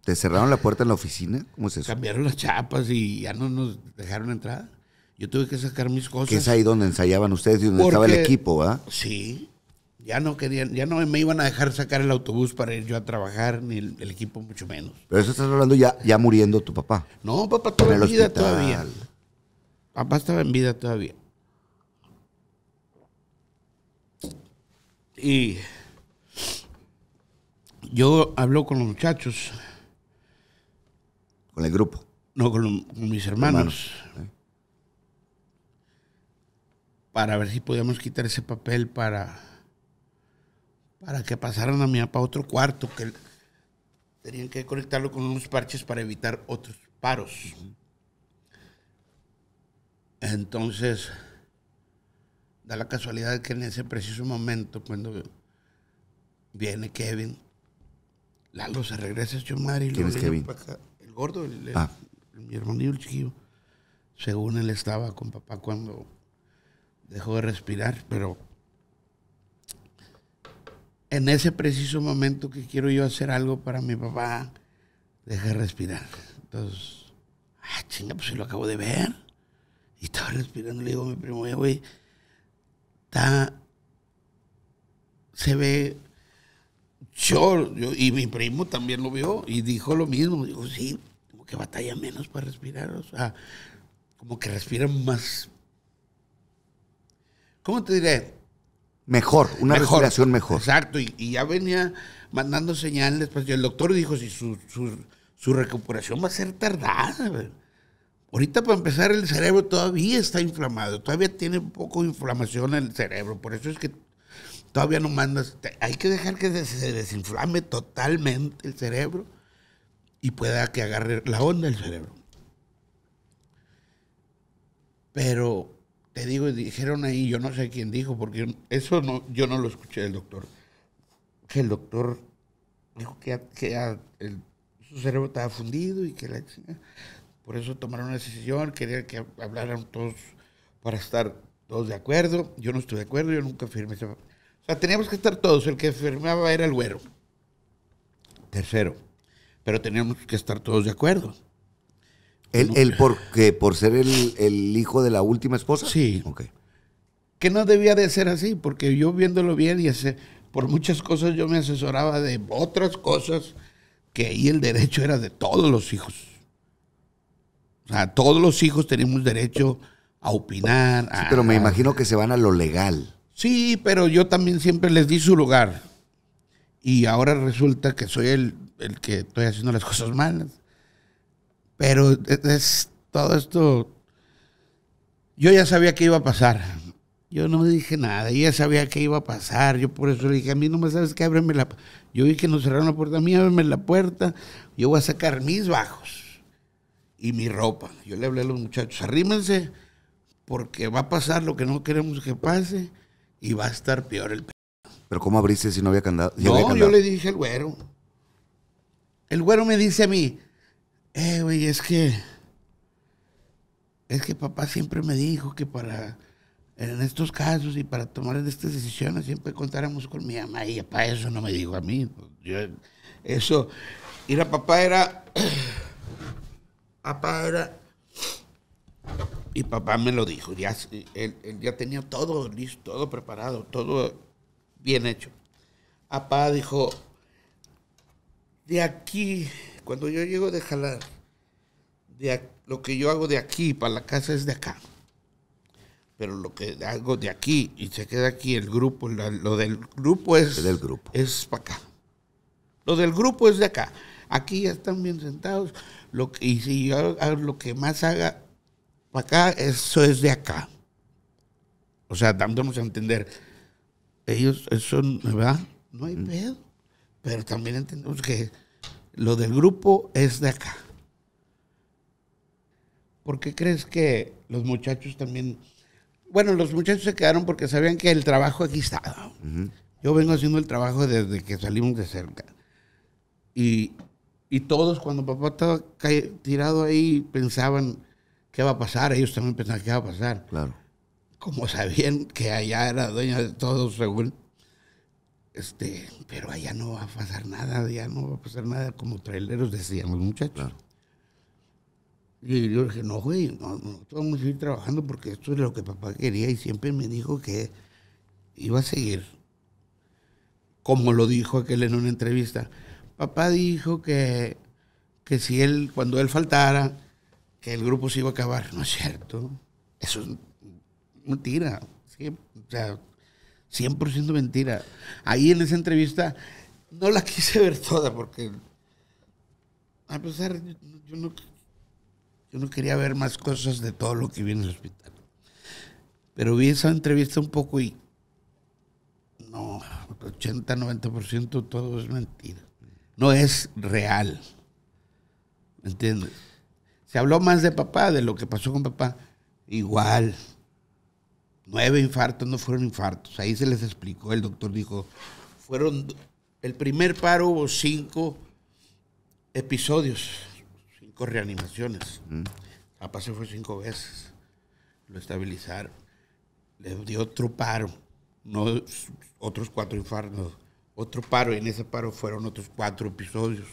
¿Te cerraron la puerta en la oficina? ¿Cómo es eso? Cambiaron las chapas y ya no nos dejaron entrar. Yo tuve que sacar mis cosas. Que es ahí donde ensayaban ustedes y donde estaba el Porque- equipo, ¿verdad? Sí. Ya no querían, ya no me iban a dejar sacar el autobús para ir yo a trabajar, ni el, el equipo mucho menos. Pero eso estás hablando ya, ya muriendo tu papá. No, papá estaba en vida hospital. todavía. Papá estaba en vida todavía. Y yo hablo con los muchachos, Con el grupo. no con, los- con mis hermanos, para ver si podíamos quitar ese papel para, para que pasaran a mi papá a otro cuarto, que tenían que conectarlo con unos parches para evitar otros paros. Entonces, da la casualidad que en ese preciso momento, cuando viene Kevin, Lalo se regresa hecho madre y ¿Quién luego es Kevin? pa' acá. El gordo, el, el- Ah. mi hermanillo, el chiquillo. Según él estaba con papá cuando dejó de respirar, pero en ese preciso momento que quiero yo hacer algo para mi papá, deja de respirar. Entonces, ah, chinga, pues lo acabo de ver. Y estaba respirando, le digo a mi primo, "Oye, güey, está, se ve, yo, yo- y mi primo también lo vio y dijo lo mismo, dijo, sí, como que batalla menos para respirar, o sea, como que respira más, ¿cómo te diré? Mejor, una respiración mejor. Exacto, y, y ya venía mandando señales. Pues, y el doctor dijo, si su, su, su recuperación va a ser tardada. Ahorita para empezar el cerebro todavía está inflamado, todavía tiene un poco de inflamación el cerebro, por eso es que todavía no mandas, hay que dejar que se desinflame totalmente el cerebro y pueda que agarre la onda el cerebro. Pero te digo, dijeron ahí, yo no sé quién dijo, porque eso no, yo no lo escuché del doctor. que el doctor dijo que, su cerebro estaba fundido y que la. Por eso tomaron una decisión, querían que hablaran todos para estar todos de acuerdo. Yo no estuve de acuerdo, yo nunca firmé. ese- O sea, teníamos que estar todos. El que firmaba era el güero. Tercero. Pero teníamos que estar todos de acuerdo. ¿Él, él por, qué? por ser el, el hijo de la última esposa? Sí. Ok. que no debía de ser así, porque yo viéndolo bien y ese, por muchas cosas yo me asesoraba de otras cosas que ahí el derecho era de todos los hijos. O sea, todos los hijos tenemos derecho a opinar. Sí, a- pero me imagino que se van a lo legal. Sí, pero yo también siempre les di su lugar. Y ahora resulta que soy el, el que estoy haciendo las cosas malas. Pero es, es- todo esto. Yo ya sabía que iba a pasar. Yo no dije nada. Ya sabía que iba a pasar. Yo por eso le dije, a mí no me sabes que ábreme la. Yo vi que nos cerraron la puerta. A mí ábreme la puerta. Yo voy a sacar mis bajos y mi ropa. Yo le hablé a los muchachos, arrímense porque va a pasar lo que no queremos que pase y va a estar peor el Pero ¿cómo abriste si no había candado? Si había no, candado? yo le dije al güero. El güero me dice a mí, eh, güey, es que. Es que papá siempre me dijo que para. En estos casos y para tomar estas decisiones siempre contáramos con mi mamá. Y papá eso no me dijo a mí. Yo, eso. Mira, papá era. Papá era. Y papá me lo dijo. Ya, él ya tenía todo listo, todo preparado, todo bien hecho. Papá dijo, de aquí, cuando yo llego de jalar, de lo que yo hago de aquí para la casa es de acá. Pero lo que hago de aquí y se queda aquí el grupo, la- lo del grupo es, del grupo. es para acá. Lo del grupo es de acá. Aquí ya están bien sentados. Lo que, y si yo hago lo que más haga para acá, eso es de acá. O sea, dándonos a entender. Ellos, eso, ¿verdad? No hay pedo. Pero también entendemos que lo del grupo es de acá. ¿Por qué crees que los muchachos también... Bueno, los muchachos se quedaron porque sabían que el trabajo aquí estaba. Yo vengo haciendo el trabajo desde que salimos de cerca. Y, y todos, cuando papá estaba tirado ahí, pensaban qué va a pasar. Ellos también pensaban qué va a pasar. Claro. Como sabían que allá era dueña de todo, según. Este, pero allá no va a pasar nada, ya no va a pasar nada, como traileros decían los muchachos. Claro. Y yo dije, no, güey, no, no, vamos a seguir trabajando porque esto es lo que papá quería y siempre me dijo que iba a seguir. Como lo dijo aquel en una entrevista. Papá dijo que, que si él, cuando él faltara, que el grupo se iba a acabar. No es cierto. Eso es mentira. Sí, o sea, 100% mentira. Ahí en esa entrevista no la quise ver toda porque, a pesar, yo no, yo no quería ver más cosas de todo lo que vi en el hospital. Pero vi esa entrevista un poco y no, 80, 90% todo es mentira. No es real. ¿Me entiendes? Se habló más de papá, de lo que pasó con papá. Igual. Nueve infartos no fueron infartos. Ahí se les explicó. El doctor dijo, fueron, el primer paro hubo cinco episodios, cinco reanimaciones. Papá se fue cinco veces. Lo estabilizaron. Le dio otro paro. No otros cuatro infartos. Otro paro. Y en ese paro fueron otros cuatro episodios.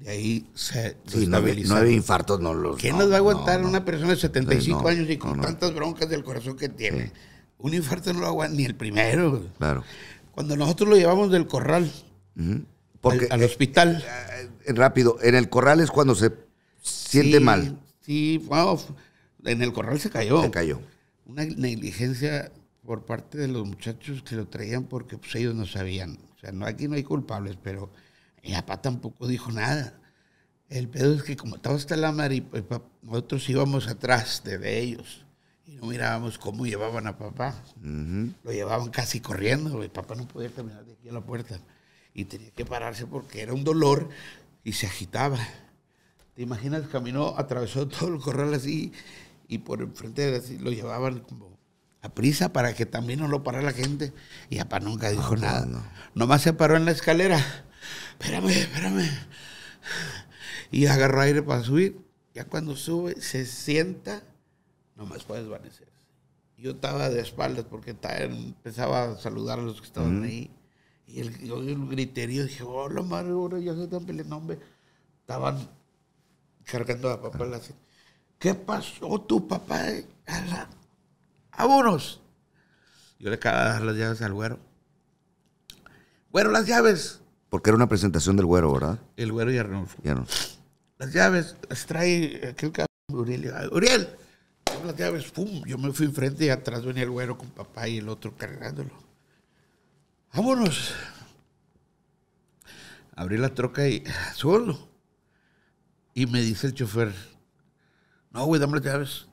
De ahí se Sí, nueve, nueve infartos no los. ¿Quién no, nos va a aguantar no. una persona de 75 Sí, no, años y con tantas broncas del corazón que tiene? Un infarto no lo aguanta ni el primero. Claro. Cuando nosotros lo llevamos del corral. Porque al, al hospital. eh, rápido, en el corral es cuando se siente sí, mal. Sí, wow, en el corral se cayó. Se cayó. Una negligencia por parte de los muchachos que lo traían porque pues, ellos no sabían. O sea, no, aquí no hay culpables, pero mi papá tampoco dijo nada. El pedo es que como estaba hasta la mar y pues, nosotros íbamos atrás de, ellos y no mirábamos cómo llevaban a papá. Lo llevaban casi corriendo. El papá no podía caminar de aquí a la puerta. Y tenía que pararse porque era un dolor y se agitaba. ¿Te imaginas? Caminó, atravesó todo el corral así y por enfrente de así lo llevaban como a prisa para que también no lo parara la gente. Y papá nunca dijo pues, nada. no. Nomás se paró en la escalera. Espérame, espérame. Y agarró aire para subir. Ya cuando sube, se sienta, nomás puede desvanecerse. Yo estaba de espaldas porque empezaba a saludar a los que estaban ahí. Y el, yo el griterío dije, hola madre, ahora ya se están peleando, hombre. Estaban cargando a papá. la- ¿Qué pasó tu papá? ¡Vámonos! Yo le acababa de dar las llaves al güero. Güero, las llaves. Porque era una presentación del güero, ¿verdad? El güero y Arnulfo. Ya no. Las llaves, las trae aquel cabrón, Uriel. y, "Ay, Uriel, las llaves. Pum, yo me fui enfrente y atrás venía el güero con papá y el otro cargándolo. Vámonos. Abrí la troca y solo. Y me dice el chofer, no, güey, dame las llaves.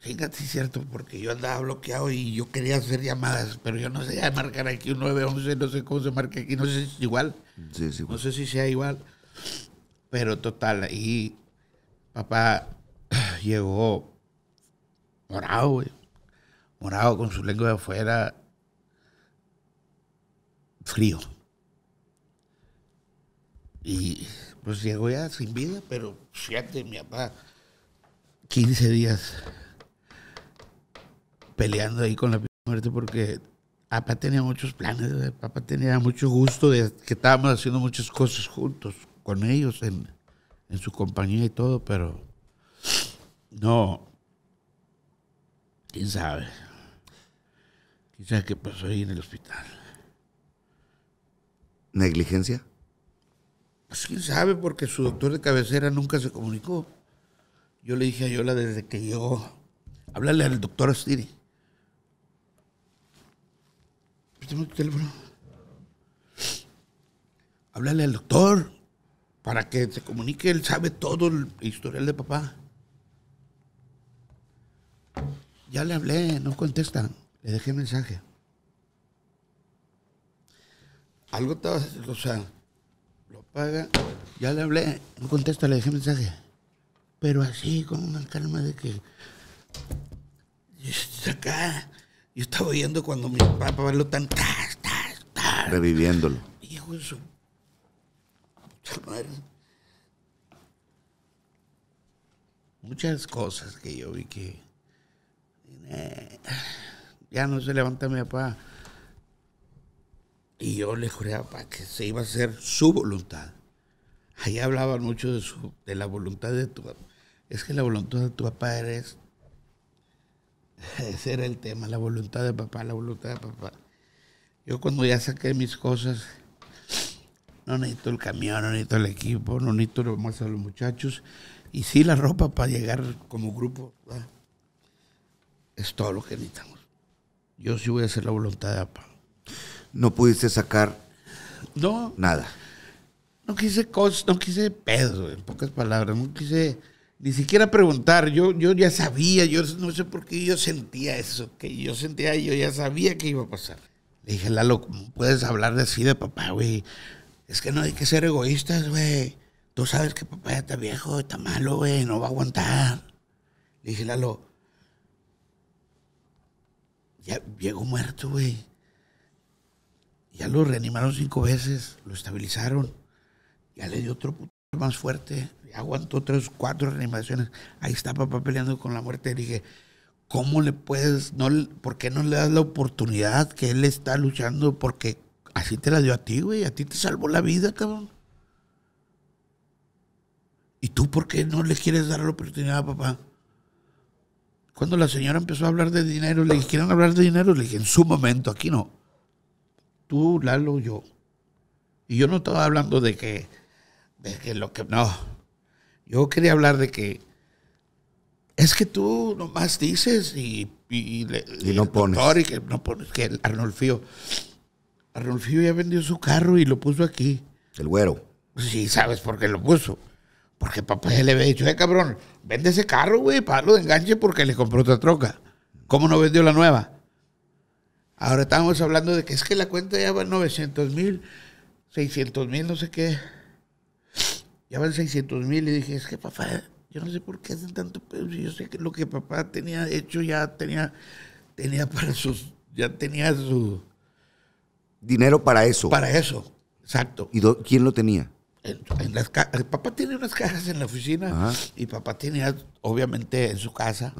Fíjate, sí es cierto, porque yo andaba bloqueado y yo quería hacer llamadas, pero yo no sé marcar aquí un 911, no sé cómo se marca aquí, no sé si es igual. Sí, sí. No sé si sea igual. Pero total, ahí papá llegó morado, güey. Morado con su lengua de afuera. Frío. Y pues llegó ya sin vida, pero fíjate, mi papá, 15 días peleando ahí con la muerte porque papá tenía muchos planes, güey. papá tenía mucho gusto de que estábamos haciendo muchas cosas juntos con ellos en, en su compañía y todo, pero no, quién sabe, quién sabe qué pasó ahí en el hospital. ¿Negligencia? Pues quién sabe, porque su doctor de cabecera nunca se comunicó. Yo le dije a Yola desde que llegó, háblale al doctor Astiri. Tu teléfono. Háblale al doctor para que se comunique. Él sabe todo el historial de papá. Ya le hablé, no contesta. Le dejé mensaje. Algo estaba, o sea, lo paga. Ya le hablé, no contesta, le dejé mensaje. Pero así, con una calma de que. Estoy acá. Yo estaba oyendo cuando mi papá lo tan. Reviviéndolo. Hijo de su. madre. Muchas cosas que yo vi que. eh, ya no se levanta mi papá. Y yo le juré a papá que se iba a hacer su voluntad. Ahí hablaban mucho de, su, de la voluntad de tu papá. Es que la voluntad de tu papá eres. Ese era el tema, la voluntad de papá, la voluntad de papá. Yo cuando ya saqué mis cosas, no necesito el camión, no necesito el equipo, no necesito lo más a los muchachos. Y sí la ropa para llegar como grupo. ¿verdad? Es todo lo que necesitamos. Yo sí voy a hacer la voluntad de papá. No pudiste sacar No, nada. no quise cosas, no quise pedo, en pocas palabras, no quise ni siquiera preguntar. Yo, yo ya sabía, yo no sé por qué yo sentía eso, que yo sentía, yo ya sabía que iba a pasar. Le dije, Lalo, ¿cómo puedes hablar de así de papá, güey? Es que no hay que ser egoístas, güey. Tú sabes que papá ya está viejo, está malo, güey, no va a aguantar. Le dije, Lalo, ya llegó muerto, güey. Ya lo reanimaron cinco veces, lo estabilizaron. Ya le dio otro puto más fuerte. Aguantó tres, cuatro reanimaciones. Ahí está papá peleando con la muerte. Dije, ¿cómo le puedes, no, por qué no le das la oportunidad que él está luchando? Porque así te la dio a ti, güey. A ti te salvó la vida, cabrón. ¿Y tú por qué no le quieres dar la oportunidad a papá? Cuando la señora empezó a hablar de dinero, le dije, ¿quieren hablar de dinero? Le dije, en su momento, aquí no tú, Lalo, yo. Y yo no estaba hablando de que, de que lo que, no. Yo quería hablar de que es que tú nomás dices y, y, le- Y no pones. y que no pones, que el Arnolfío, Arnolfío ya vendió su carro y lo puso aquí. El güero. Sí, sabes por qué lo puso. Porque papá ya le había dicho, eh, cabrón, vende ese carro, güey, para de enganche porque le compró otra troca. ¿Cómo no vendió la nueva? Ahora estábamos hablando de que es que la cuenta ya va en 900 mil, 600 mil, no sé qué. Ya van 600 mil y dije, es que papá, yo no sé por qué hacen tanto pedo. Yo sé que lo que papá tenía hecho ya tenía tenía para sus, ya tenía su, Dinero para eso. para eso, exacto. ¿Y do- quién lo tenía? En- en las papá tiene unas cajas en la oficina Ajá. y papá tenía, obviamente, en su casa,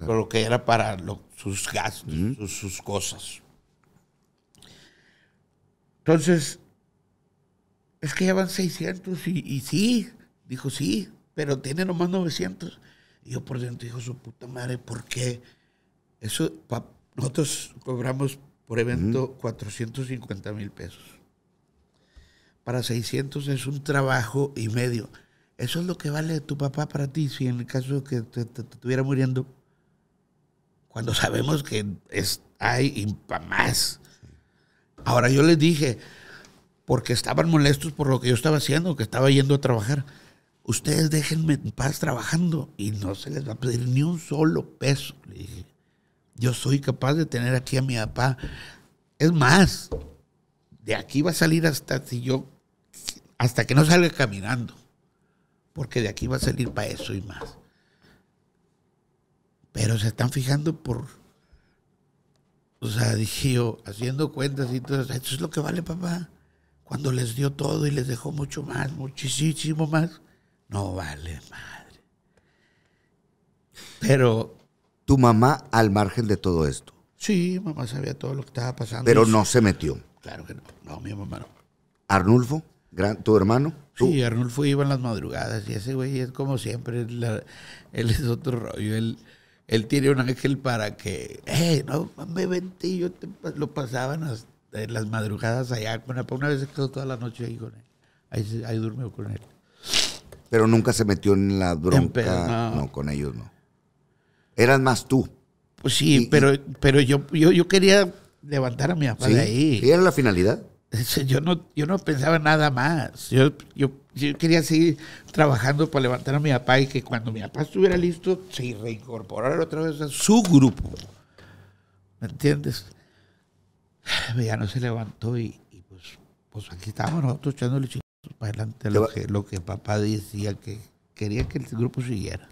pero lo que era para lo- sus gastos, sus, sus cosas. Entonces, es que ya van 600 y, y sí, dijo sí, pero tiene nomás 900. Y yo por dentro dijo, su puta madre, ¿por qué? Eso, pa- nosotros cobramos por evento 450 mil pesos. Para 600 es un trabajo y medio. Eso es lo que vale tu papá para ti, si en el caso que te, te- te estuviera muriendo. Cuando sabemos que es, hay y más. Ahora yo les dije, porque estaban molestos por lo que yo estaba haciendo, que estaba yendo a trabajar. Ustedes déjenme en paz trabajando y no se les va a pedir ni un solo peso. Le dije, yo soy capaz de tener aquí a mi papá. Es más, de aquí va a salir hasta si yo, hasta que no salga caminando. Porque de aquí va a salir para eso y más. Pero se están fijando por, o sea, dije yo, haciendo cuentas y todo, esto es lo que vale papá. Cuando les dio todo y les dejó mucho más, muchísimo más, no vale madre. Pero Tu mamá al margen de todo esto. sí, mamá sabía todo lo que estaba pasando. Pero no se metió. Claro que no. No, mi mamá no. Arnulfo, gran- tu hermano. tú. Sí, Arnulfo iba en las madrugadas y ese güey es como siempre, él, la- él es otro rollo. Él, él tiene un ángel para que, eh, no, me vente y yo te lo pasaban hasta en las madrugadas allá. Con papá. una vez quedó toda la noche ahí con él. Ahí, ahí durmió con él. Pero nunca se metió en la bronca. pedo, no. no. con ellos no. Eras más tú. Pues sí, Y- y- pero, pero yo, yo, yo quería levantar a mi papá ¿Sí? de ahí. ¿Sí era la finalidad? Yo no, yo no pensaba nada más. Yo, yo, yo quería seguir trabajando para levantar a mi papá y que cuando mi papá estuviera listo, se reincorporara otra vez a su grupo. ¿Me entiendes? Ya no se levantó y, y pues, pues aquí estábamos nosotros echándole chingos para adelante lo que, lo que papá decía que quería que el grupo siguiera.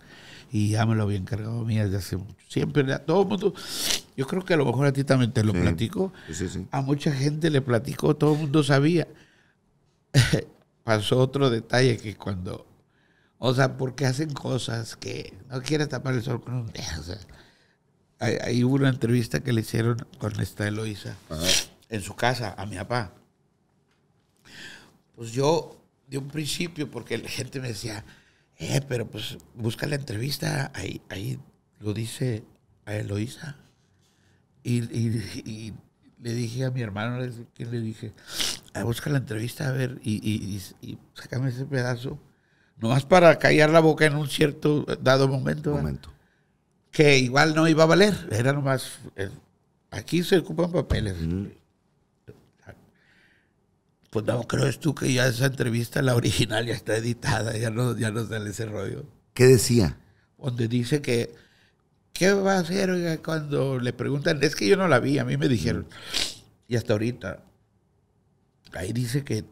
Y ya me lo había encargado a mí desde hace mucho. Siempre, a todo el mundo, yo creo que a lo mejor a ti también te lo Sí. platico. Sí, sí, sí. A mucha gente le platicó, todo el mundo sabía. Pasó otro detalle que cuando, o sea, porque hacen cosas que no quiere tapar el sol con un dedo. O sea, ahí, ahí hubo una entrevista que le hicieron con esta Eloisa en su casa a mi papá. Pues yo, de un principio, porque la gente me decía, eh, pero pues busca la entrevista, ahí, ahí lo dice a Eloisa. Y, y- y le dije a mi hermano, ¿quién le dije? "Ah, busca la entrevista a ver y, y, sácame ese pedazo. Nomás para callar la boca en un cierto dado momento. momento. Que igual no iba a valer. Era nomás. eh, aquí se ocupan papeles. Pues no, crees tú que ya esa entrevista, la original, ya está editada, ya no, ya no sale ese rollo ¿Qué decía? donde dice que, ¿qué va a hacer cuando le preguntan? Es que yo no la vi, a mí me dijeron. Y hasta ahorita, ahí dice que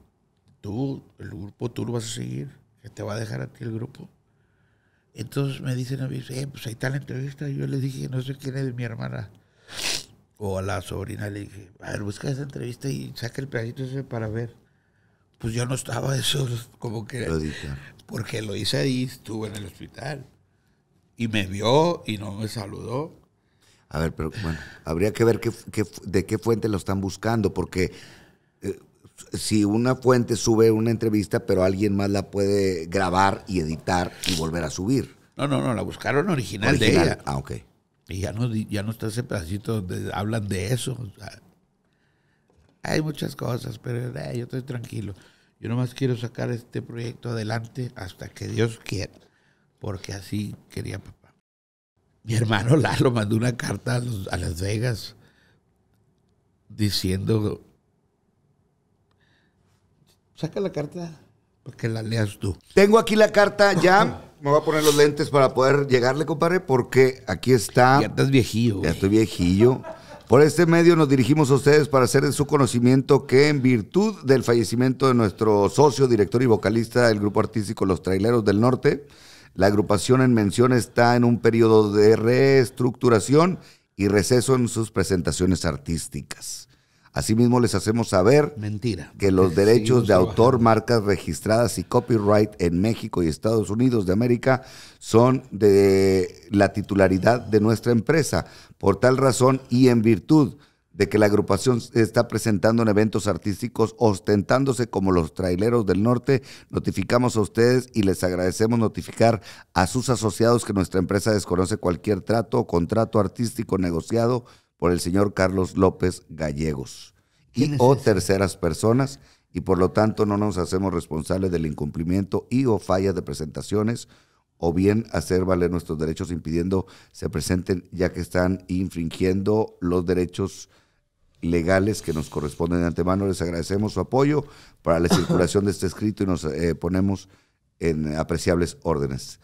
tú, el grupo, tú lo vas a seguir, que te va a dejar a ti el grupo. Entonces me dicen a mí, eh, pues ahí está la entrevista. Yo les dije, no sé quién es mi hermana. O a la sobrina le dije, a ver, busca esa entrevista y saca el pedacito ese para ver. Pues yo no estaba eso, como que... Lo. Porque lo hice ahí, estuvo en el hospital. Y me vio y no me saludó. A ver, pero bueno, habría que ver qué, qué- de qué fuente lo están buscando, porque si una fuente sube una entrevista, pero alguien más la puede grabar y editar y volver a subir. No, no, no, la buscaron original, de ella. Ah, ok. Y ya no, ya no está ese pedacito donde hablan de eso. o sea, hay muchas cosas, pero eh, yo estoy tranquilo. Yo nomás quiero sacar este proyecto adelante hasta que Dios quiera. Porque así quería papá. Mi hermano Lalo mandó una carta a, los- a Las Vegas diciendo, saca la carta para que la leas tú. Tengo aquí la carta ya. Me voy a poner los lentes para poder llegarle, compadre, porque aquí está. Ya estás viejillo. Ya estoy viejillo. Por este medio nos dirigimos a ustedes para hacer de su conocimiento que en virtud del fallecimiento de nuestro socio, director y vocalista del grupo artístico Los Traileros del Norte, la agrupación en mención está en un periodo de reestructuración y receso en sus presentaciones artísticas. Asimismo, les hacemos saber Mentira. que los derechos de autor, marcas registradas y copyright en México y Estados Unidos de América son de la titularidad de nuestra empresa. Por tal razón y en virtud de que la agrupación se está presentando en eventos artísticos ostentándose como los traileros del norte, notificamos a ustedes y les agradecemos notificar a sus asociados que nuestra empresa desconoce cualquier trato o contrato artístico negociado por el señor Carlos López Gallegos y ¿Quién es o ese? terceras personas y por lo tanto no nos hacemos responsables del incumplimiento y o fallas de presentaciones o bien hacer valer nuestros derechos impidiendo se presenten ya que están infringiendo los derechos legales que nos corresponden de antemano. Les agradecemos su apoyo para la circulación de este escrito y nos eh, ponemos en apreciables órdenes.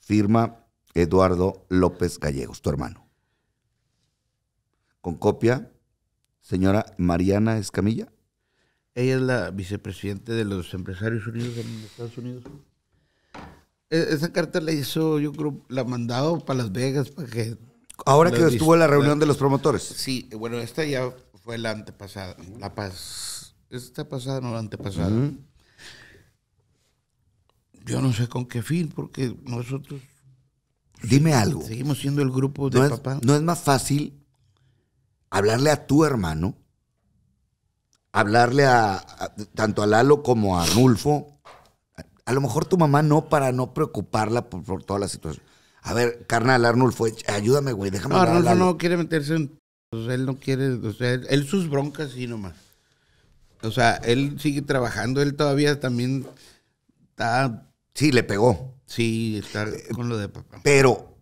Firma Eduardo López Gallegos, tu hermano. Con copia, señora Mariana Escamilla. Ella es la vicepresidente de los empresarios unidos en Estados Unidos. E- Esa carta la hizo, yo creo, la mandado para Las Vegas para que. Ahora que estuvo en la reunión de los promotores. Sí, bueno, esta ya fue la antepasada. La paz. Esta pasada, no la antepasada. Yo no sé con qué fin, porque nosotros Dime algo. seguimos siendo el grupo de ¿No es, papá. no es más fácil hablarle a tu hermano, hablarle a, a- tanto a Lalo como a Arnulfo? A, a lo mejor tu mamá no para no preocuparla por, por toda la situación. A ver, carnal, Arnulfo, ayúdame, güey, déjame No, Arnulfo no quiere meterse en. o sea, él no quiere. O sea, él, él sus broncas sí nomás. O sea, él sigue trabajando. Él todavía también está. Sí, le pegó. Sí, está con lo de papá. Pero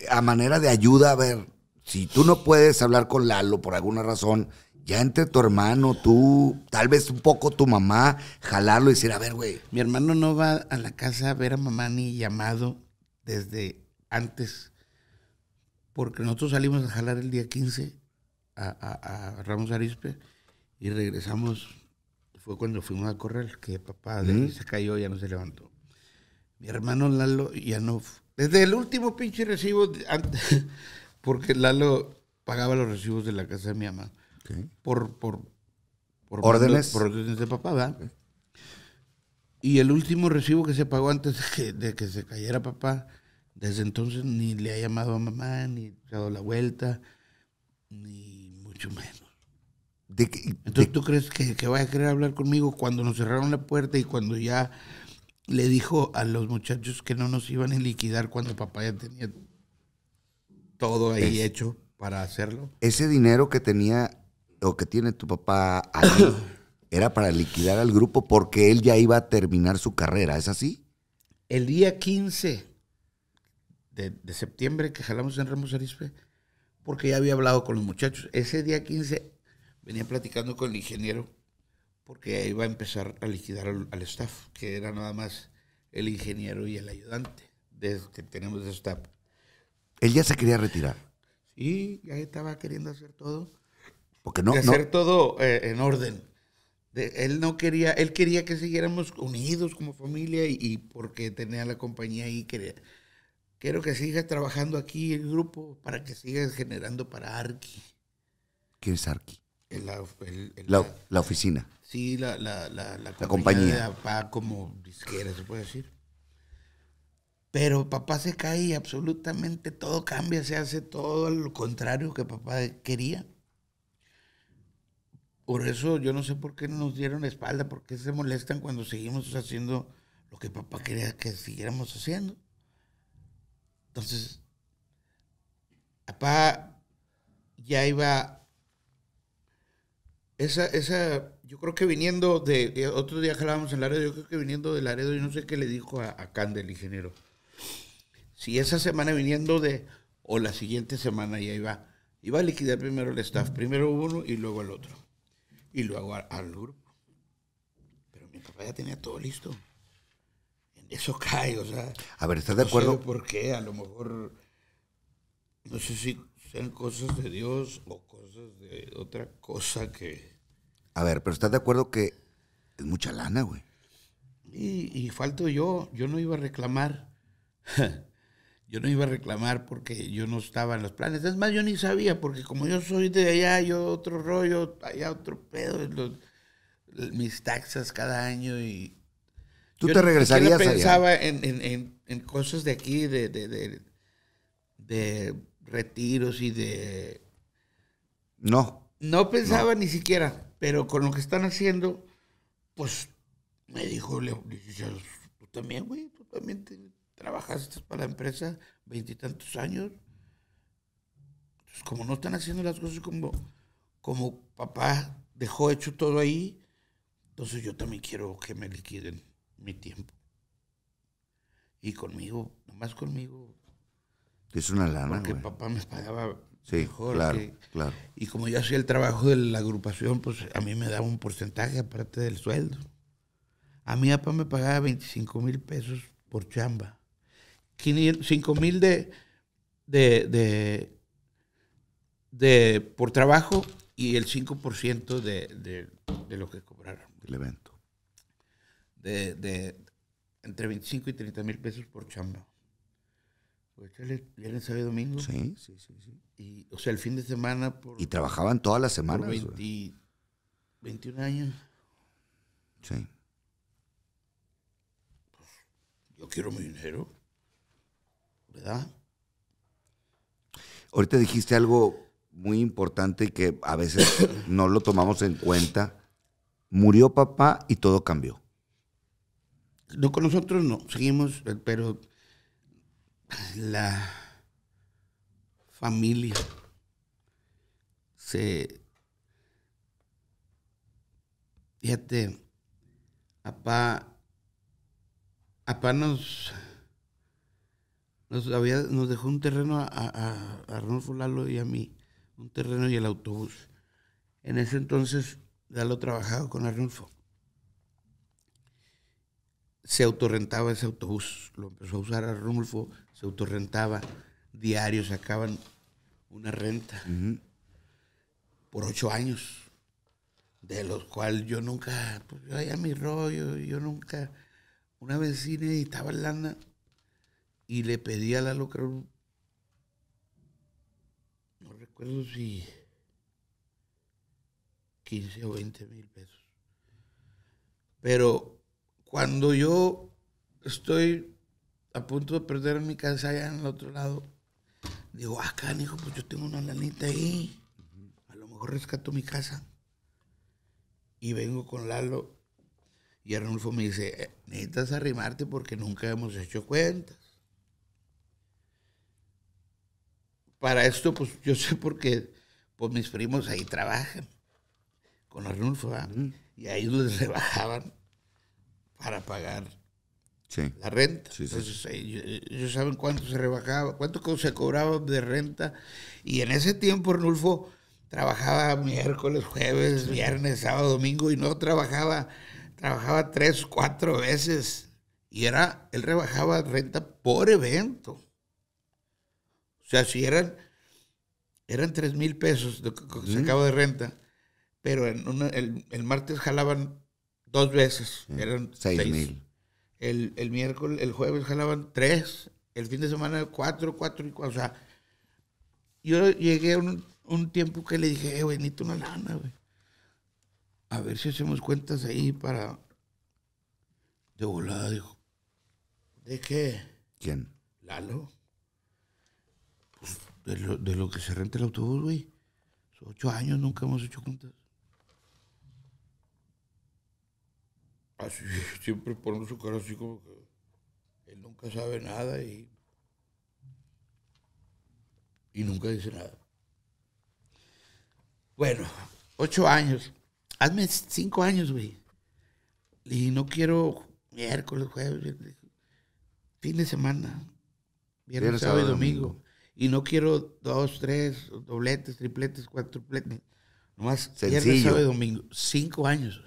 eh, a manera de ayuda, a ver, si tú no puedes hablar con Lalo por alguna razón, ya entre tu hermano, tú, tal vez un poco tu mamá, jalarlo y decir, a ver, güey, Mi hermano no va a la casa a ver a mamá ni llamado desde antes. Porque nosotros salimos a jalar el día 15 a, a- a Ramos Arispe y regresamos. Fue cuando fuimos a correr, que papá de se cayó, ya no se levantó. Mi hermano Lalo ya no. Desde el último pinche recibo, antes- porque Lalo pagaba los recibos de la casa de mi mamá. Por, por, por ¿Órdenes? Por órdenes de papá, ¿verdad? Y el último recibo que se pagó antes de que, de que se cayera papá, desde entonces ni le ha llamado a mamá, ni se ha dado la vuelta, ni mucho menos. de que- Entonces, de- ¿tú crees que, que vaya a querer hablar conmigo cuando nos cerraron la puerta y cuando ya le dijo a los muchachos que no nos iban a liquidar cuando papá ya tenía todo ahí Es- hecho para hacerlo? ese dinero que tenía o que tiene tu papá ahí era para liquidar al grupo porque él ya iba a terminar su carrera, ¿es así? El día 15 de, de septiembre que jalamos en Ramos Arispe, porque ya había hablado con los muchachos, ese día 15 venía platicando con el ingeniero porque iba a empezar a liquidar al, al staff, que era nada más el ingeniero y el ayudante de, que tenemos de staff. Él ya se quería retirar. Sí, ya estaba queriendo hacer todo. Porque no, hacer todo eh, en orden. De- él no quería, él quería que siguiéramos unidos como familia y, y porque tenía la compañía ahí, quería, quiero que sigas trabajando aquí el grupo para que sigas generando para Arki. ¿quién es Arki? El- la- el- el- La, la oficina. sí, la, la, compañía, compañía. de como disquera, se puede decir. Pero papá se cae y absolutamente todo cambia, se hace todo lo contrario que papá quería. Por eso yo no sé por qué no nos dieron la espalda, por qué se molestan cuando seguimos haciendo lo que papá quería que siguiéramos haciendo. Entonces, papá ya iba esa, esa, yo creo que viniendo de, otro día jalábamos en Laredo, yo creo que viniendo de Laredo, yo no sé qué le dijo a, a ingeniero. Si esa semana viniendo de, o la siguiente semana ya iba, iba a liquidar primero el staff, primero uno y luego el otro. Y luego al grupo. Pero mi papá ya tenía todo listo. En eso cae, o sea. A ver, ¿estás de acuerdo? sé por qué, a lo mejor, no sé si sean cosas de Dios o cosas de otra cosa que... A ver, pero ¿estás de acuerdo que es mucha lana, güey? Y, y falto yo, yo no iba a reclamar. yo no iba a reclamar porque yo no estaba en los planes. Es más, yo ni sabía, porque como yo soy de allá, yo otro rollo, allá otro pedo, los- mis taxas cada año y... ¿Tú yo te regresarías allá? pensaba en, en- en- en cosas de aquí, de, de, de, de retiros y de... No. No pensaba ni siquiera, pero con lo que están haciendo, pues me dijo licenciado, tú también, güey, tú también te- trabajaste para la empresa veintitantos años. Pues como no están haciendo las cosas como, como papá dejó hecho todo ahí, entonces yo también quiero que me liquiden mi tiempo. Y conmigo, nomás conmigo, Es una lana, porque papá me pagaba Sí, mejor. claro, que- claro. y como yo hacía el trabajo de la agrupación, pues a mí me daba un porcentaje aparte del sueldo. A mi papá me pagaba 25 mil pesos por chamba. 5 mil de, de, de, de- por trabajo y el 5% de, de, de lo que cobraron. El evento. De, de entre 25 y 30 mil pesos por chamba. Pues viernes, sábado y domingo. Sí, sí, sí, sí. Y, o sea, el fin de semana por, Y trabajaban todas las semanas. güey. 20 21 años. Sí. Yo quiero mi dinero. ¿Verdad? Ahorita dijiste algo muy importante que a veces no lo tomamos en cuenta. Murió papá y todo cambió. No, con nosotros no, seguimos, pero la familia se... Fíjate, papá, papá nos, nos, había, nos dejó un terreno a, a, a Arnulfo Lalo y a mí, un terreno y el autobús. En ese entonces, Lalo trabajaba con Arnulfo se autorrentaba ese autobús. Lo empezó a usar a Rumulfo, se autorrentaba diario, sacaban una renta por ocho años, de los cuales yo nunca, pues yo allá mi rollo, yo nunca, una vez sí necesitaba lana y le pedí a la loca, no recuerdo si 15 o 20 mil pesos. Pero cuando yo estoy a punto de perder mi casa allá en el otro lado, digo, acá, hijo, pues yo tengo una lanita ahí. A lo mejor rescato mi casa. Y vengo con Lalo. Y Arnulfo me dice, "Eh, necesitas arrimarte porque nunca hemos hecho cuentas. Para esto, pues yo sé porque pues, mis primos ahí trabajan con Arnulfo, y a ellos les rebajaban para pagar Sí. la renta. Sí, sí, Entonces, ellos, ellos saben cuánto se rebajaba, cuánto se cobraba de renta. Y en ese tiempo, Arnulfo trabajaba miércoles, jueves, viernes, sábado, domingo y no trabajaba, trabajaba tres, cuatro veces. Y era, él rebajaba renta por evento. O sea, si eran, eran tres mil pesos lo que sacaba de renta, pero en una- el, el martes jalaban dos veces, eran Seis seis. mil. El, el miércoles, el jueves jalaban tres, el fin de semana cuatro, cuatro y cuatro. O sea, yo llegué a un, un tiempo que le dije, eh, güey, necesito una lana, güey. A ver si hacemos cuentas ahí para. De volada, dijo. ¿De qué? ¿Quién? Lalo. De lo, de lo que se renta el autobús, güey. Son ocho años, nunca hemos hecho cuentas. Así, siempre pone su cara así como que él nunca sabe nada y. Y nunca dice nada. Bueno, ocho años. Hazme cinco años, güey. Y no quiero miércoles, jueves, fin de semana. Viernes, sábado y domingo. Y no quiero dos, tres, dobletes, tripletes, cuatrupletes. Nomás viernes, Sencillo. sábado y domingo. Cinco años.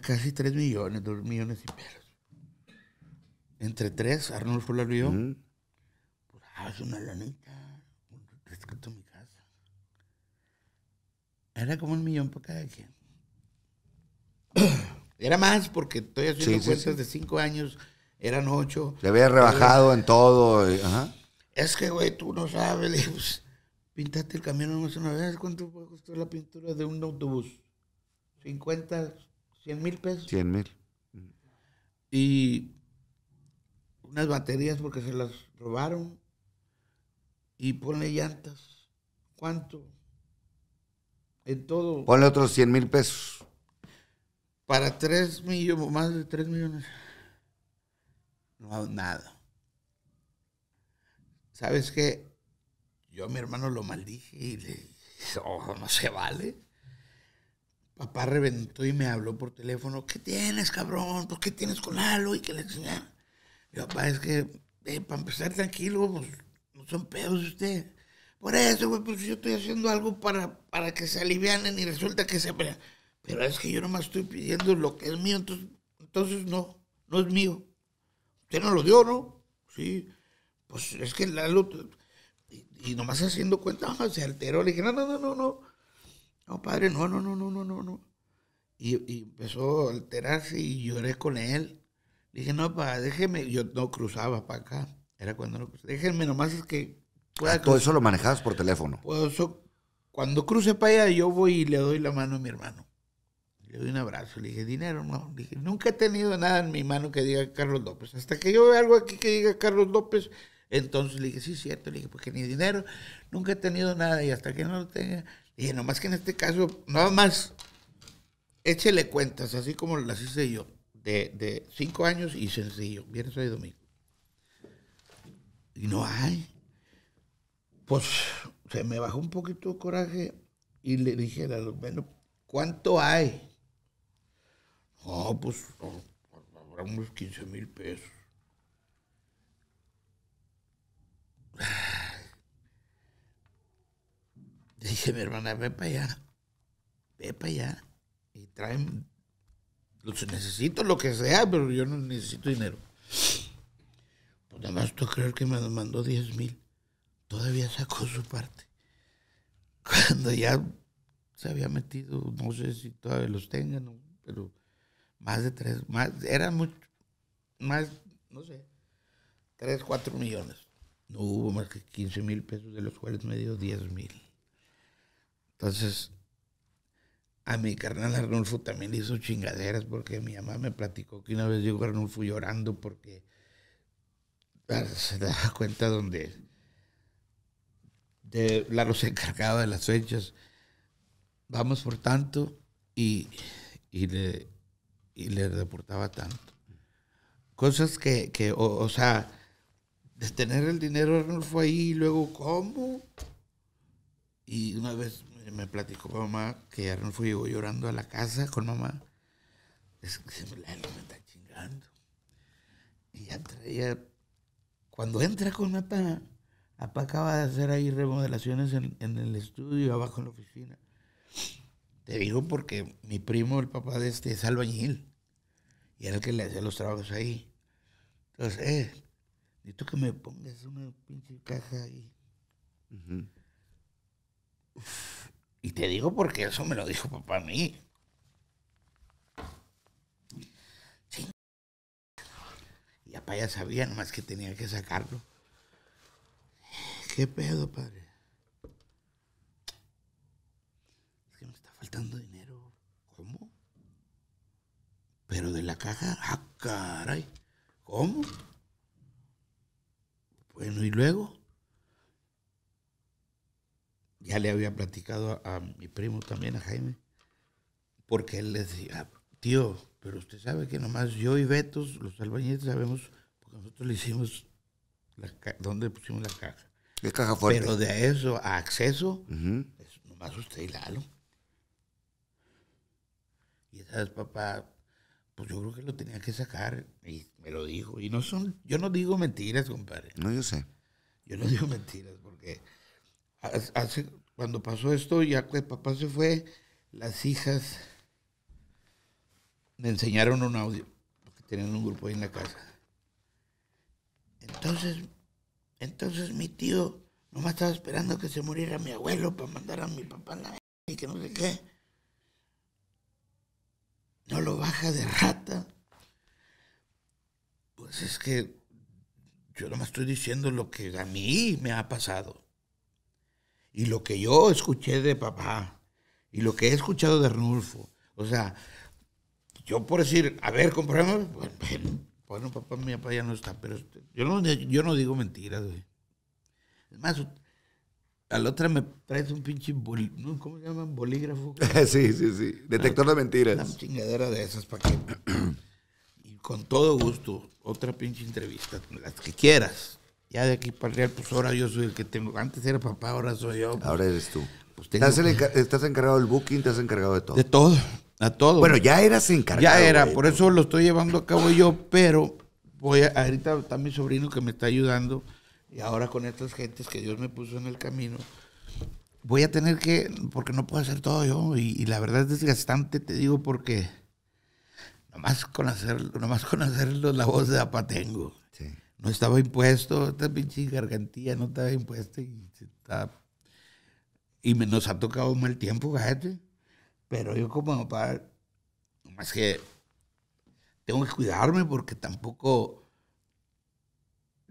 Casi tres millones, dos millones y pesos. Entre tres, Arnold Fulano y yo. Ujú. Pues, ah, es una lanita. Rescato mi casa. Era como un millón para cada quien. Era más porque estoy haciendo Sí, sí, cuentas sí. de cinco años eran ocho. Se había rebajado en todo. y- ajá. Es que, güey, tú no sabes. Le dije, pues, pintate el camión nomás una vez. ¿Cuánto puede costar la pintura de un autobús? 50, 100 mil pesos. 100 mil. Y unas baterías porque se las robaron. Y ponle llantas. ¿Cuánto? En todo. Ponle otros 100 mil pesos. Para 3 millones, más de 3 millones. No, nada. ¿Sabes qué? Yo a mi hermano lo maldije y le dije, "Oh, no se vale. Papá reventó y me habló por teléfono. ¿Qué tienes, cabrón? ¿Por qué tienes con Lalo? Y que le enseñaba. Y papá, es que, eh, para empezar tranquilo, pues, no son pedos usted. Por eso, güey, pues yo estoy haciendo algo para, para que se alivianen y resulta que se. Pero es que yo nomás estoy pidiendo lo que es mío, entonces, entonces no, no es mío. Usted no lo dio, ¿no? Sí. Pues es que Lalo, y, y nomás haciendo cuenta, ah, se alteró. Le dije, no, no, no, no, no. No, padre, no, no, no, no, no, no, no. Y, y empezó a alterarse y lloré con él. Le dije, no, pa, déjeme. Yo no cruzaba para acá. Era cuando no cruzaba. Déjenme nomás es que pueda Ah, todo eso lo manejabas por teléfono. Pues, cuando cruce para allá, yo voy y le doy la mano a mi hermano. Le doy un abrazo. Le dije, dinero, no. Le dije, nunca he tenido nada en mi mano que diga Carlos López. Hasta que yo vea algo aquí que diga Carlos López, entonces le dije, sí, cierto. Le dije, porque ni dinero, nunca he tenido nada. Y hasta que no lo tenga, le dije, nomás que en este caso, nada más, échele cuentas, así como las hice yo, de, de cinco años y sencillo, viernes, sábado y domingo. Y no hay pues se me bajó un poquito el coraje y le dije bueno, ¿cuánto hay? No, pues habrá unos 15 mil pesos. Dije, mi hermana, ve para allá, ve para allá y traen, los necesito lo que sea, pero yo no necesito dinero. Pues nada más tú creer que me mandó 10 mil todavía sacó su parte. Cuando ya se había metido, no sé si todavía los tengan, pero más de tres, más, era mucho, más, no sé, tres, cuatro millones. No hubo más que 15 mil pesos, de los cuales me dio 10 mil. Entonces, a mi carnal Arnulfo también le hizo chingaderas porque mi mamá me platicó que una vez llegó Arnulfo llorando porque se daba cuenta donde de Lalo se encargaba de las fechas. Vamos por tanto y, y le, y le reportaba tanto. Cosas que, que o, sea, de tener el dinero Arnulfo ahí y luego, ¿cómo? Y una vez me- me platicó mamá que Arnulfo llegó llorando a la casa con mamá. Es que Lalo me está chingando. Y ya traía, cuando entra con papá, papá acaba de hacer ahí remodelaciones en, en el estudio, abajo en la oficina. Te digo porque mi primo, el papá de este, es albañil. Y era el que le hacía los trabajos ahí. Entonces, eh, necesito que me pongas una pinche caja ahí. Y te digo porque eso me lo dijo papá a mí. Sí. Y papá ya sabía nomás que tenía que sacarlo. ¿Qué pedo, padre? Es que me está faltando dinero. ¿Cómo? Pero de la caja, ah, caray. ¿Cómo? Bueno, ¿y luego? ya le había platicado a, a mi primo también, a Jaime, porque él le decía, tío, pero usted sabe que nomás yo y Betos, los albañiles, sabemos, porque nosotros le hicimos, la ¿dónde pusimos la caja? ¿Qué caja fuerte? Pero de eso a acceso, es nomás usted y Lalo. Y sabes, papá, pues yo creo que lo tenía que sacar, y me lo dijo. Y no son, yo no digo mentiras, compadre. No, yo sé. Yo no digo mentiras porque hace- cuando pasó esto, ya que papá se fue, las hijas me enseñaron un audio, porque tenían un grupo ahí en la casa. Entonces, entonces mi tío nomás estaba esperando que se muriera mi abuelo para mandar a mi papá a la y que no sé qué. No lo baja de rata. Pues es que yo nomás estoy diciendo lo que a mí me ha pasado. Y lo que yo escuché de papá. Y lo que he escuchado de Arnulfo. O sea, yo por decir, a ver, compramos. Bueno, papá, mi papá ya no está, pero yo no, yo no digo mentiras, güey. Es más, a la otra me traes un pinche, ¿cómo se llama? Bolígrafo. sí, sí, sí. Detector de mentiras. Una chingadera de esas para que... y con todo gusto, otra pinche entrevista, las que quieras. Ya de aquí para allá, pues ahora yo soy el que tengo. Antes era papá, ahora soy yo. Pues, ahora eres tú. Pues ¿Estás, ¿Estás, encargado del booking? ¿Te has encargado de todo? De todo, a todo. Bueno, ya eras encargado. Ya era, por eso lo estoy llevando a cabo yo, pero voy a, ahorita está mi sobrino que me está ayudando y ahora con estas gentes que Dios me puso en el camino, voy a tener que, porque no puedo hacer todo yo. Y, la verdad es desgastante, te digo, porque nomás con hacer, nomás con hacerlo la voz de Apatengo. Sí. No estaba impuesto, esta pinche gargantilla no estaba impuesta y está, y me, nos ha tocado un mal tiempo, fíjate. Pero yo como papá, nomás que tengo que cuidarme porque tampoco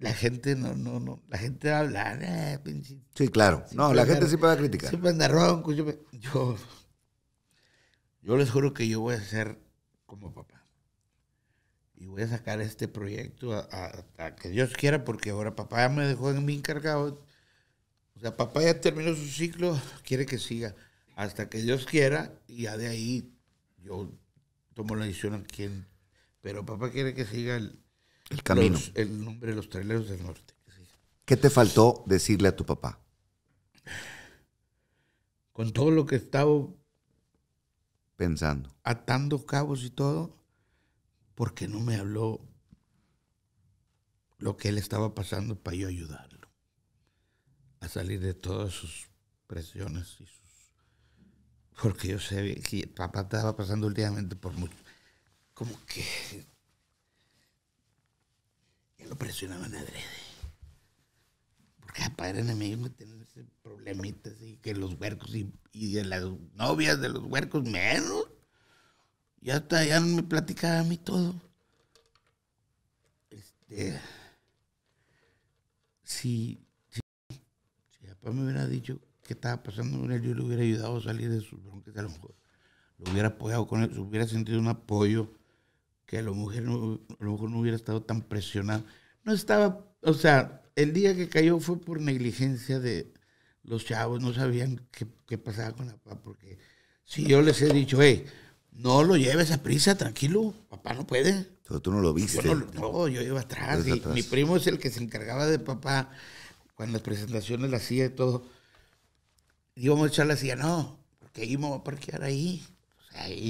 la gente no, no, no, la gente va a hablar, eh, Sí, claro. No, la gente sí puede criticar. Siempre anda ronco. Yo, yo, yo, les juro que yo voy a ser como papá. Y voy a sacar este proyecto a, que Dios quiera, porque ahora papá ya me dejó en mi encargado. O sea, papá ya terminó su ciclo, quiere que siga hasta que Dios quiera, y ya de ahí yo tomo la decisión a quién. Pero papá quiere que siga el, el camino. el nombre de los traileros del norte. ¿Qué te faltó decirle a tu papá? Con todo lo que estaba pensando, atando cabos y todo, porque no me habló lo que él estaba pasando para yo ayudarlo a salir de todas sus presiones y sus porque yo sé que papá estaba pasando últimamente por mucho como que lo presionaban adrede. Porque para enemigo tener ese problemita así, que los huercos y, de las novias de los huercos menos. Ya hasta ya me platicaba a mí todo. Este, si, si, si papá me hubiera dicho qué estaba pasando con él, yo le hubiera ayudado a salir de sus broncas, a lo mejor lo hubiera apoyado con él, hubiera sentido un apoyo que a lo mejor no, a lo mejor no hubiera estado tan presionado no estaba, o sea, el día que cayó fue por negligencia de los chavos, no sabían qué, pasaba con la papá, porque si yo les he dicho, hey, no lo lleves a prisa, tranquilo, papá no puede. Pero tú no lo viste. Yo no, yo iba atrás, y mi primo es el que se encargaba de papá cuando las presentaciones las hacía y todo. Íbamos a echar la silla, no, porque íbamos a parquear ahí.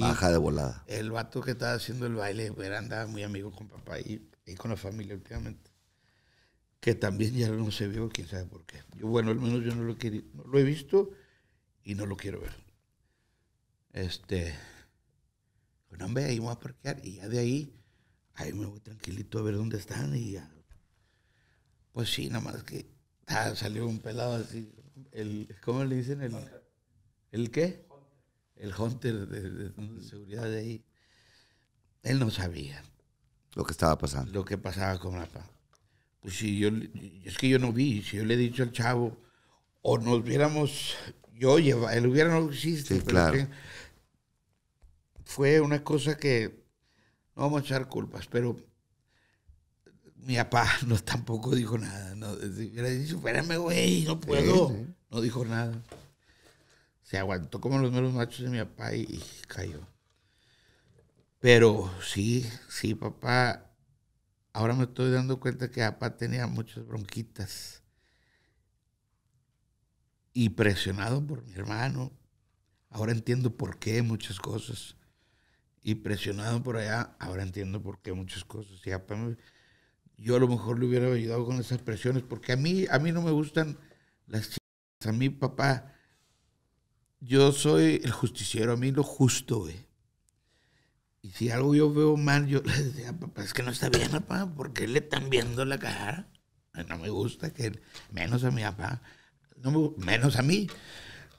Baja de volada. El vato que estaba haciendo el baile, era, andaba muy amigo con papá y y con la familia últimamente, que también ya no se vio, quién sabe por qué. Yo, bueno, al menos yo no lo, no lo he visto y no lo quiero ver. Este, bueno, hombre, ahí voy a parquear y ya de ahí, ahí me voy tranquilito a ver dónde están y ya. Pues sí, nada más que ah, salió un pelado así, el, ¿cómo le dicen? El, ¿El qué? El Hunter de, de seguridad de ahí. Él no sabía. Lo que estaba pasando. Lo que pasaba con la papá. Pues si yo, es que yo no vi, si yo le he dicho al chavo, o nos viéramos, yo lleva, el hubiera no existe. Sí, claro. fue una cosa que, no vamos a echar culpas, pero mi papá no tampoco dijo nada. No, hubiera dicho, espérame, güey, no puedo. No dijo nada. Se aguantó como los meros machos de mi papá y cayó. Pero sí, sí, papá, ahora me estoy dando cuenta que papá tenía muchas bronquitas. Y presionado por mi hermano. Ahora entiendo por qué muchas cosas. Y presionado por allá, ahora entiendo por qué muchas cosas. Y papá yo a lo mejor le hubiera ayudado con esas presiones, porque a mí, a mí no me gustan las chicas. A mí, papá, yo soy el justiciero, a mí lo justo, güey. Y si algo yo veo mal, yo le decía, papá, es que no está bien, papá, ¿por qué le están viendo la cara? No me gusta que, menos a mi papá, no menos a mí,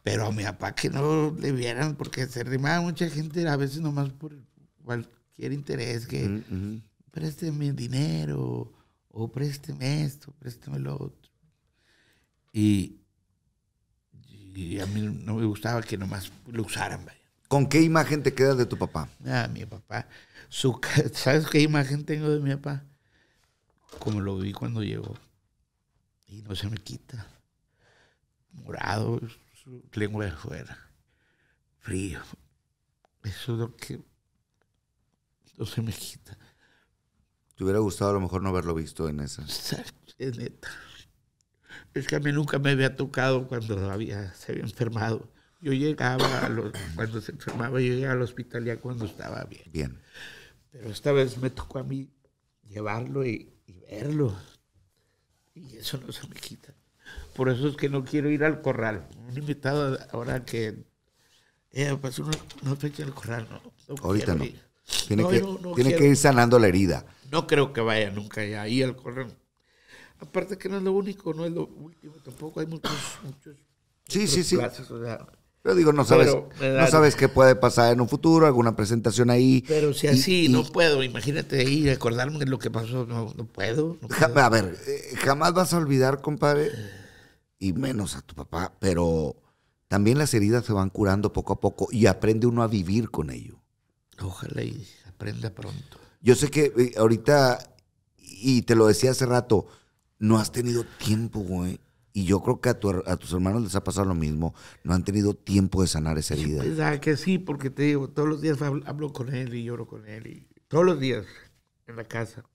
pero a mi papá que no le vieran, porque se rimaba mucha gente a veces nomás por cualquier interés que... présteme dinero, o présteme esto, présteme lo otro. Y, y a mí no me gustaba que nomás lo usaran, vaya. ¿Con qué imagen te quedas de tu papá? Ah, mi papá. Su, ¿Sabes qué imagen tengo de mi papá? Como lo vi cuando llegó. Y no se me quita. Morado, su lengua de fuera. Frío. Eso es lo que no se me quita. ¿Te hubiera gustado a lo mejor no haberlo visto en esa? Es neta. Es que a mí nunca me había tocado cuando había, se había enfermado. Yo llegaba, a los- cuando se enfermaba, yo llegaba al hospital ya cuando estaba bien. Bien. Pero esta vez me tocó a mí llevarlo y, y verlo. Y eso no se me quita. Por eso es que no quiero ir al corral. Un invitado ahora que... Eh, pues una, una fecha del corral, no. no Ahorita no. ir. Tiene, No, que, no, no tiene que ir sanando la herida. No creo que vaya nunca ya ahí al corral. Aparte que no es lo único, no es lo último tampoco. Hay muchos, muchos Sí, sí, sí. plazas, o sea, Pero digo, no sabes, Pero da- no sabes qué puede pasar en un futuro, alguna presentación ahí. pero si así y- no puedo, imagínate ahí acordarme de lo que pasó, no, no puedo. no puedo. a ver, eh, jamás vas a olvidar, compadre, y menos a tu papá, pero también las heridas se van curando poco a poco y aprende uno a vivir con ello. Ojalá y aprenda pronto. Yo sé que eh, ahorita, y te lo decía hace rato, no has tenido tiempo, güey. Y yo creo que a, tu a tus hermanos les ha pasado lo mismo. No han tenido tiempo de sanar esa herida. Pues, ah, que sí, porque te digo, todos los días hablo, hablo con él y lloro con él. Y, todos los días en la casa.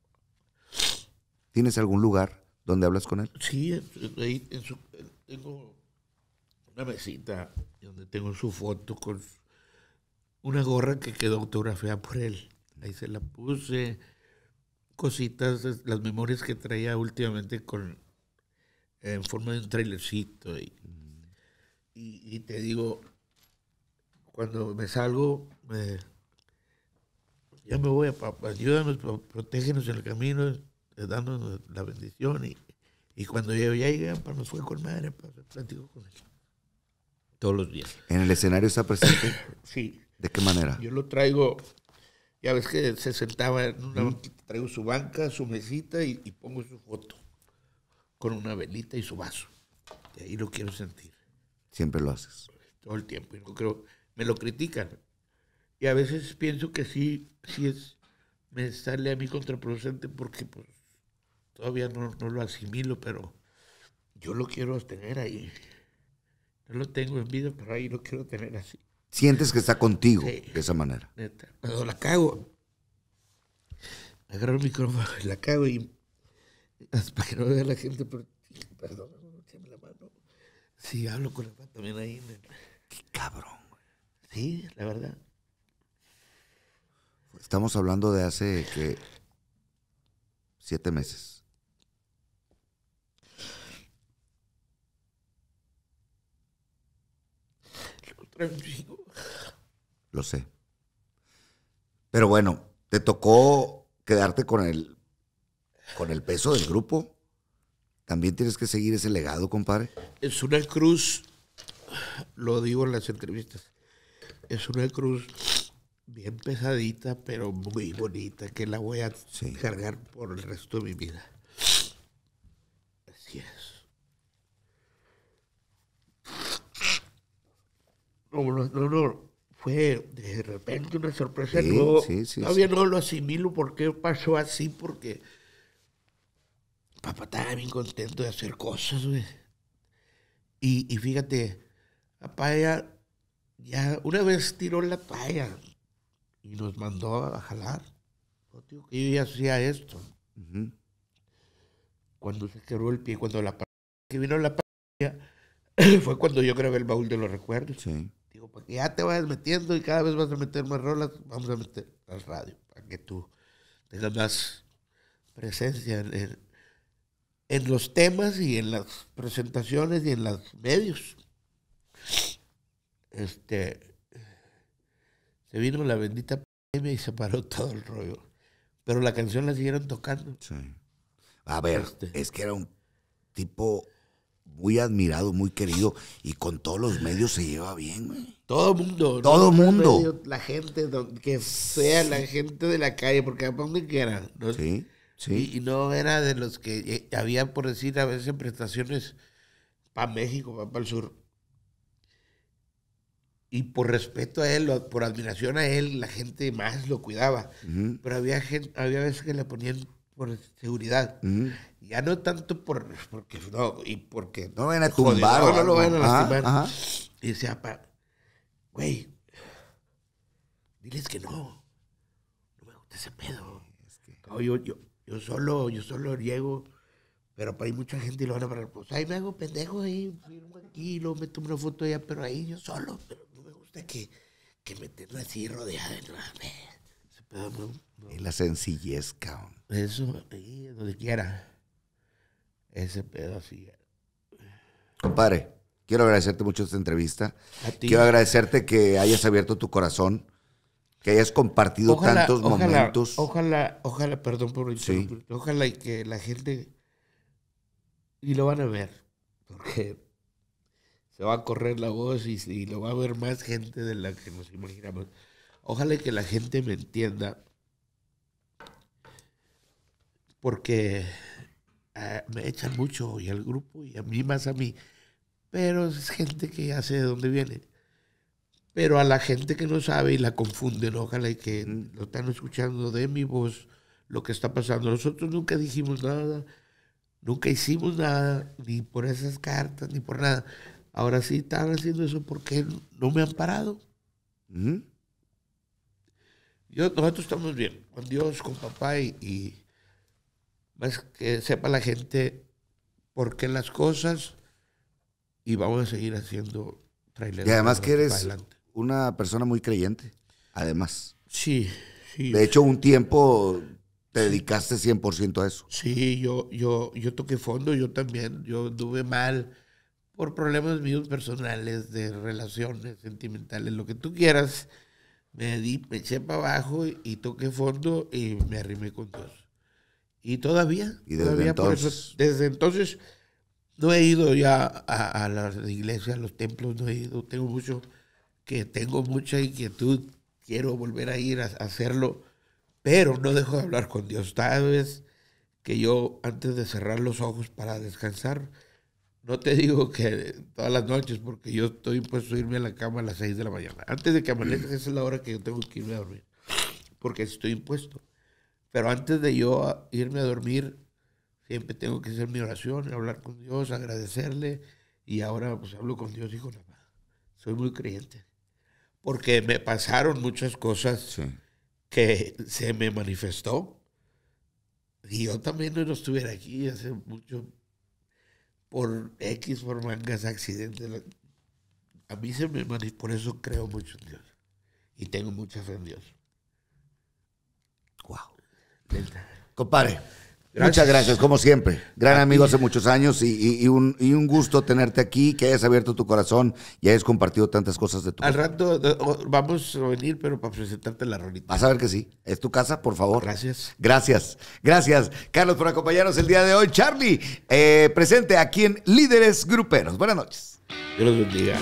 ¿Tienes algún lugar donde hablas con él? Sí, ahí en su- tengo una mesita donde tengo su foto con una gorra que quedó autografiada por él. Ahí se la puse. Cositas, las memorias que traía últimamente con en forma de un trailercito. Y, y, y te digo, cuando me salgo, me- ya me voy a papá, ayúdanos, protégenos en el camino, eh, dándonos la bendición. Y, y cuando yo ya llegué, nos fue con madre, pa, platico con él. Todos los días. ¿En el escenario está presente? Sí, ¿De qué manera? yo lo traigo, ya ves que se sentaba en una banquita, traigo su banca, su mesita y, y pongo su foto con una velita y su vaso. Y ahí lo quiero sentir Siempre lo haces. todo el tiempo. Y no creo, me lo critican. Y a veces pienso que sí, sí es, me sale a mí contraproducente porque pues todavía no, no lo asimilo, pero yo lo quiero tener ahí. No lo tengo en vida, pero ahí lo quiero tener así. Sientes que está contigo Sí. de esa manera. Neta. Cuando la cago, agarro el micrófono y la cago y para que no vea la gente, pero perdón, no échame la mano. Sí, hablo con la mano también ahí. Qué cabrón. güey. Sí, la verdad. Estamos hablando de hace que siete meses. Lo sé. Pero bueno, te tocó quedarte con el, con el peso del grupo. También tienes que seguir ese legado, compadre. Es una cruz, lo digo en las entrevistas, es una cruz bien pesadita, pero muy bonita, que la voy a Sí. cargar por el resto de mi vida. Así es. No, no, Fue de repente una sorpresa. Sí, no, sí, sí, todavía no lo asimilo por qué pasó así, porque papá estaba bien contento de hacer cosas, güey. Y, y fíjate, papá ya, ya una vez tiró la toalla y nos mandó a jalar. Yo digo que yo ya hacía esto. Cuando se quebró el pie, cuando la que vino la pandemia, fue cuando yo grabé el baúl de los recuerdos. Sí. Digo, para que ya te vayas metiendo y cada vez vas a meter más rolas, vamos a meter más radio, para que tú tengas más presencia en, en- en los temas y en las presentaciones y en los medios. Este, se vino la bendita pandemia y se paró todo el rollo. Pero la canción la siguieron tocando. Sí. A ver, Este. es que era un tipo muy admirado, muy querido y con todos los medios se lleva bien, güey. Todo mundo. Todo ¿no? mundo. Medio, La gente, que sea la gente de la calle, porque a donde quiera. ¿no? Sí, sí. Y, y no era de los que eh, había, por decir, a veces prestaciones para México, para el sur. Y por respeto a él, por admiración a él, la gente más lo cuidaba. Ujú, Pero había gente, había veces que le ponían por seguridad. Ya no tanto por porque no, y porque No vayan a tumbar. no, lo vayan a Ajá, lastimar. ajá. Y decía, pa, güey, diles que no. No me gusta ese pedo. No, yo, yo, yo solo, yo solo llego, pero para hay mucha gente y lo van a parar. Pues ahí me hago pendejo ahí, firmo aquí, luego me tomo una foto allá, pero ahí yo solo. Pero no me gusta que, que me tenga así rodeada de nada. No, no. Y la sencillez, cabrón. Eso, ahí, donde quiera. Ese pedo así. Compadre, quiero agradecerte mucho esta entrevista. A ti. Quiero agradecerte que hayas abierto tu corazón, que hayas compartido tantos ojalá, momentos. Ojalá, ojalá, perdón por Sí. interrumpirte, ojalá y que la gente, y lo van a ver, porque se va a correr la voz y, y lo va a ver más gente de la que nos imaginamos. Ojalá que la gente me entienda, porque ah, me echan mucho y al grupo y a mí más a mí, pero es gente que ya sé de dónde viene. Pero a la gente que no sabe y la confunden, ojalá que lo están escuchando de mi voz, lo que está pasando. Nosotros nunca dijimos nada, nunca hicimos nada, ni por esas cartas, ni por nada. Ahora sí están haciendo eso porque no me han parado. Yo, nosotros estamos bien, con Dios, con papá y, y más que sepa la gente por qué las cosas y vamos a seguir haciendo trailers. Y además que eres adelante. una persona muy creyente, además. Sí, sí. De hecho, un tiempo te dedicaste 100% a eso. Sí, yo, yo, yo toqué fondo, yo también, yo anduve mal por problemas míos personales, de relaciones sentimentales, lo que tú quieras. Me di, me eché para abajo y, y toqué fondo y me arrimé con Dios. Y todavía, Y desde todavía por eso- entonces. desde entonces no he ido ya a, a las iglesias, a los templos, no he ido. Tengo mucho, que tengo mucha inquietud, quiero volver a ir a, a hacerlo, pero no dejo de hablar con Dios. Cada vez que yo, antes de cerrar los ojos para descansar, no te digo que todas las noches, porque yo estoy impuesto a irme a la cama a las 6 de la mañana. Antes de que amanezca, esa es la hora que yo tengo que irme a dormir, porque estoy impuesto. Pero antes de yo irme a dormir, siempre tengo que hacer mi oración, hablar con Dios, agradecerle, y ahora pues hablo con Dios y con mamá. Soy muy creyente. Porque me pasaron muchas cosas Sí. que se me manifestó. Y yo también no estuviera aquí hace mucho por X, por mangas, accidentes. A mí se me manifestó, por eso creo mucho en Dios. Y tengo mucha fe en Dios. Wow. Compadre, Gracias. muchas gracias, como siempre. Gran amigo hace muchos años y, y- y un, y un gusto tenerte aquí, que hayas abierto tu corazón y hayas compartido tantas cosas de tu Al rato vamos a venir, pero para presentarte la rolita. Vas a ver que sí. Es tu casa, por favor. Gracias. Gracias, gracias, Carlos, por acompañarnos el día de hoy. Charlie, eh, presente aquí en Líderes Gruperos. Buenas noches. Dios los bendiga.